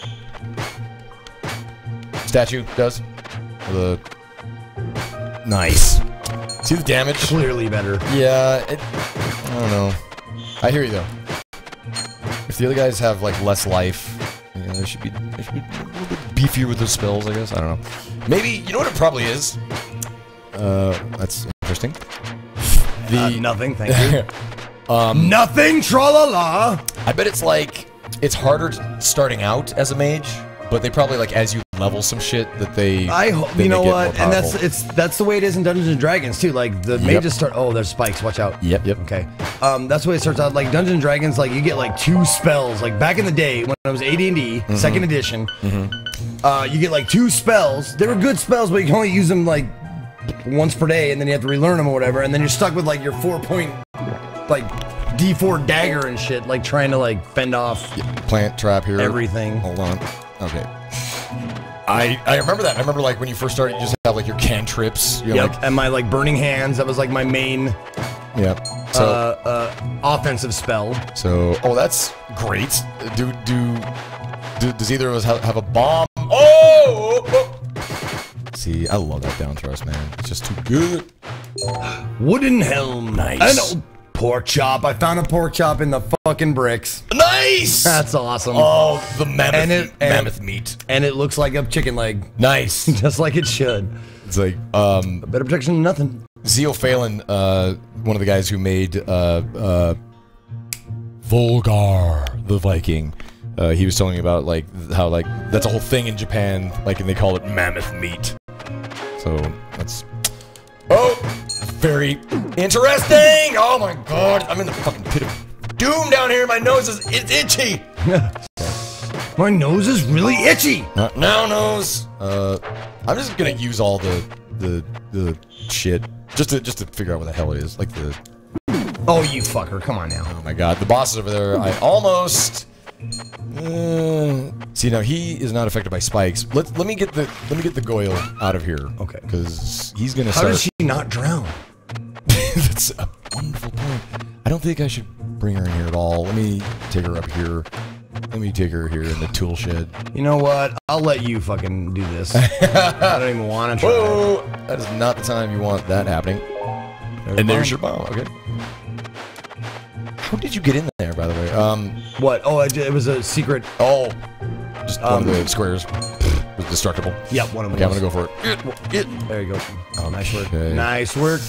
statue does? The nice. See the damage? Clearly better. Yeah. It, I don't know. I hear you though. If the other guys have like less life, you know, they should be they should be a little bit beefier with their spells. I guess I don't know. Maybe you know what it probably is. Uh, that's interesting. The Uh, nothing, thank you. um, nothing, tra la la. I bet it's like it's harder starting out as a mage, but they probably like as you level some shit that they. I hope you know what, and that's it's that's the way it is in Dungeons and Dragons too. Like the Yep. mages start. Oh, there's spikes. Watch out. Yep, yep. Okay. Um, that's the way it starts out. Like Dungeons and Dragons, like you get like two spells. Like back in the day when I was AD&D, Mm-hmm. second edition, uh, you get like two spells. They were good spells, but you can only use them like once per day, and then you have to relearn them or whatever. And then you're stuck with like your four point, like D4 dagger and shit, like trying to like fend off plant trap here. everything. Hold on. Okay. I I remember that. I remember like when you first started, you just have like your cantrips. You're Yep. like, and my like burning hands. That was like my main yep. So uh, uh, offensive spell. so oh that's great. Do do, do does either of us have, have a bomb? Oh, oh, oh. See, I love that down thrust, man. It's just too good. Wooden helm. Nice. And a pork chop. I found a pork chop in the fucking bricks. Nice. That's awesome. oh, the mammoth, And it- and- mammoth meat. And it looks like a chicken leg, Nice. just like it should. it's like um, Better protection than nothing. Zeo Phelan, uh, one of the guys who made uh, uh, Volgarr the Viking. Uh, he was telling me about like how like that's a whole thing in Japan, like and they call it mammoth meat. So that's oh, very interesting. Oh my god, I'm in the fucking pit of doom down here. My nose is it's itchy. My nose is really itchy. Not now nose. Uh, I'm just gonna use all the the the shit just to just to figure out what the hell it is. Like the Oh, you fucker. Come on now. Oh my god, the boss is over there. I almost. Uh, see now he is not affected by spikes. Let let me get the let me get the Goyle out of here. Okay. Because he's gonna How start. does she not drown? That's a wonderful point. I don't think I should bring her in here at all. Let me take her up here. Let me take her here in the tool shed. You know what? I'll let you fucking do this. I don't even want to try. Whoa! That is not the time you want that happening. And there's your bomb. Okay. How did you get in there, by the way? Um. What? Oh, it, it was a secret. Oh. Just one Um, of the squares was destructible. Yep, one of them. Okay, I'm gonna go for it. There you go. Oh, nice work. Nice work.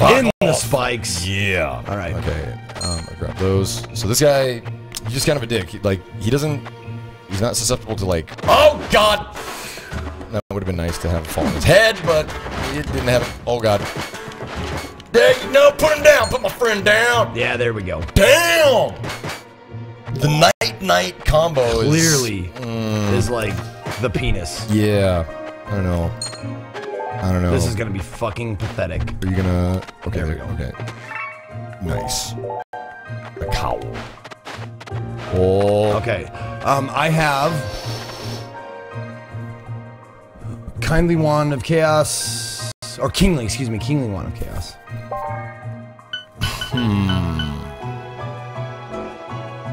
Fuck In the spikes. Yeah. All right. Okay. Um, I grab those. So this guy, he's just kind of a dick. He, like he doesn't, he's not susceptible to like. Oh God. That would have been nice to have fall on his head, but it didn't have it. Oh God. There you no, put him down. Put my friend down. Yeah, there we go. Down. The night night combo is Clearly Mm. is like the penis. Yeah. I don't know. I don't know. This is gonna be fucking pathetic. Are you gonna? Okay, There we go. Okay. Nice. A cowl. Oh. Okay. Um, I have kindly wand of chaos, or kingly, excuse me, kingly wand of chaos. Hmm.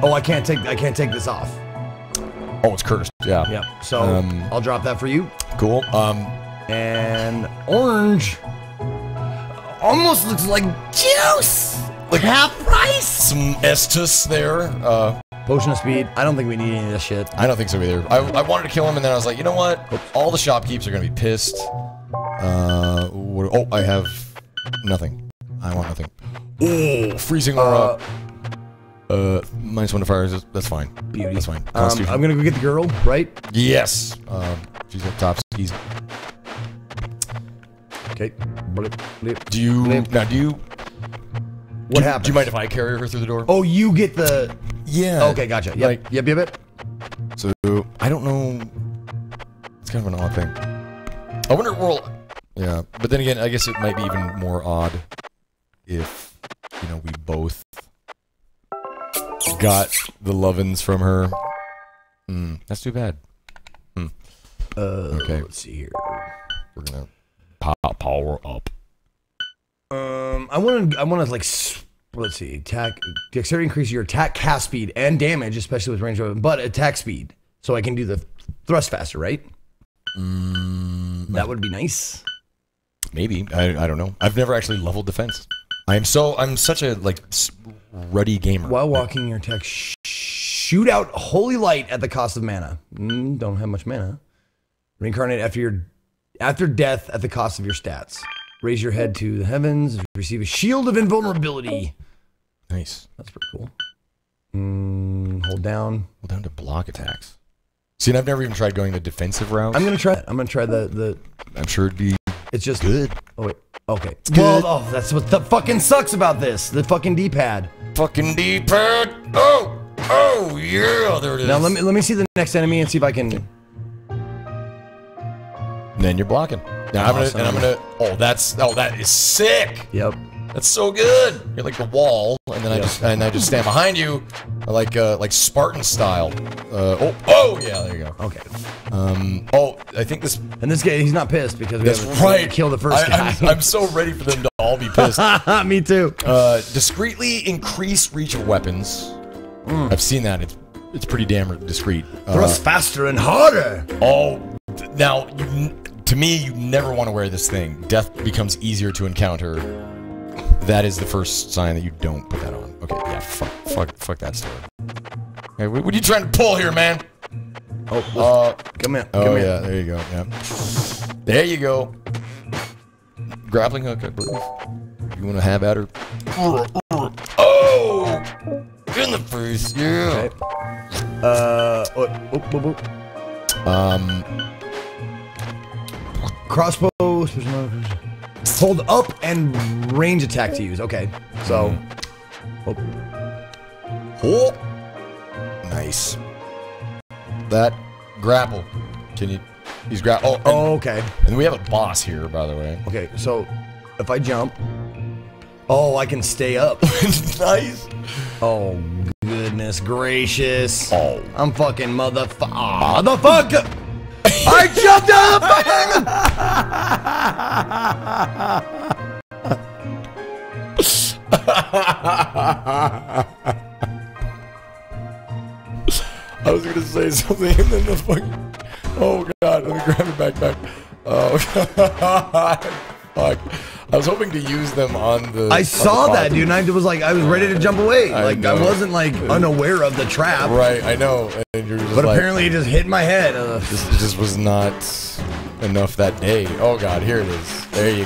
Oh, I can't take I can't take this off. Oh, it's cursed. Yeah. Yep. So Um, I'll drop that for you. Cool. Um. And orange. Almost looks like juice. Like half price. Some Estus there. Uh. Potion of speed. I don't think we need any of this shit. I don't think so either. I, I wanted to kill him, and then I was like, you know what? All the shopkeepers are gonna be pissed. Uh. What, oh, I have nothing. I want nothing. Oh, freezing aura. Uh, Uh, minus one to fire. is- That's fine. Beauty. That's fine. Um. I'm gonna go get the girl, right? yes. Um, she's up top. He's. Okay. Blip, blip. Do you Blip. now? Do you? What do, happens? Do you mind if I carry her through the door? Oh, you get the. yeah. Okay, gotcha. Yep. Like- yep, yep, yep. So I don't know. It's kind of an odd thing. I wonder. Well, yeah. But then again, I guess it might be even more odd if you know we both got the lovin's from her. Hmm. That's too bad. Uh, Okay. Let's see here. We're gonna power up. Um, I want to. I want to like. Let's see. Attack. Dexterity increases your attack cast speed and damage, especially with range weapon, but attack speed, so I can do the thrust faster, right? Mm, That would be nice. maybe. I, I don't know. I've never actually leveled defense. I am so I'm such a like ruddy gamer. While walking, your attack sh- shoot out holy light at the cost of mana. Mm, don't have much mana. Reincarnate after your after death at the cost of your stats. Raise your head to the heavens. Receive a shield of invulnerability. Nice. That's pretty cool. Mm, hold down. Hold down to block attacks. See, and I've never even tried going the defensive route. I'm gonna try it. I'm gonna try the the. I'm sure it'd be It's just good. Oh wait. Okay. good. Well, oh, that's what the fucking sucks about this. The fucking D-pad. Fucking D-pad. Oh, oh yeah, there it is. Now let me let me see the next enemy and see if I can. And then you're blocking. Now I'm gonna, and I'm gonna. Oh, that's oh, that is sick. Yep. That's so good. You're like the wall, and then I just and I just stand behind you, like uh, like Spartan style. Uh, oh, oh yeah, there you go. Okay. Um, oh, I think this. And this guy, he's not pissed because we That's right. Kill the first I, guy. I'm, I'm so ready for them to all be pissed. me too. Uh, discreetly increase reach of weapons. I've seen that. It's it's pretty damn discreet. Uh, Thrust faster and harder. oh, now you, to me, you never want to wear this thing. Death becomes easier to encounter. That is the first sign that you don't put that on. Okay, yeah, fuck, fuck, fuck that story. Hey, what, what are you trying to pull here, man? Oh, Uh, come in. oh come in. yeah, there you go. Yeah, there you go. Grappling hook, I believe. You want to have at her? Oh, in the face, yeah. Okay. Uh, oh, oh, oh, oh. Um, crossbow. Hold up and range attack to use. Okay. So. Oh, oh, nice. That grapple. Can you? He's grab. Oh, and, oh, okay. and we have a boss here, by the way. Okay. So, if I jump. Oh, I can stay up. nice. Oh, goodness gracious. Oh, I'm fucking motherfucker. Motherfucker! I jumped out of I was gonna say something, and then the fucking. Oh god, let me grab it back, back. Oh god, fuck. I was hoping to use them on the. I saw the that, dude, and I was like, I was ready to jump away. I like, I wasn't like unaware of the trap. Right, I know, and you're just But like, apparently it just hit my head. This just was not enough that day. Oh god, here it is. There you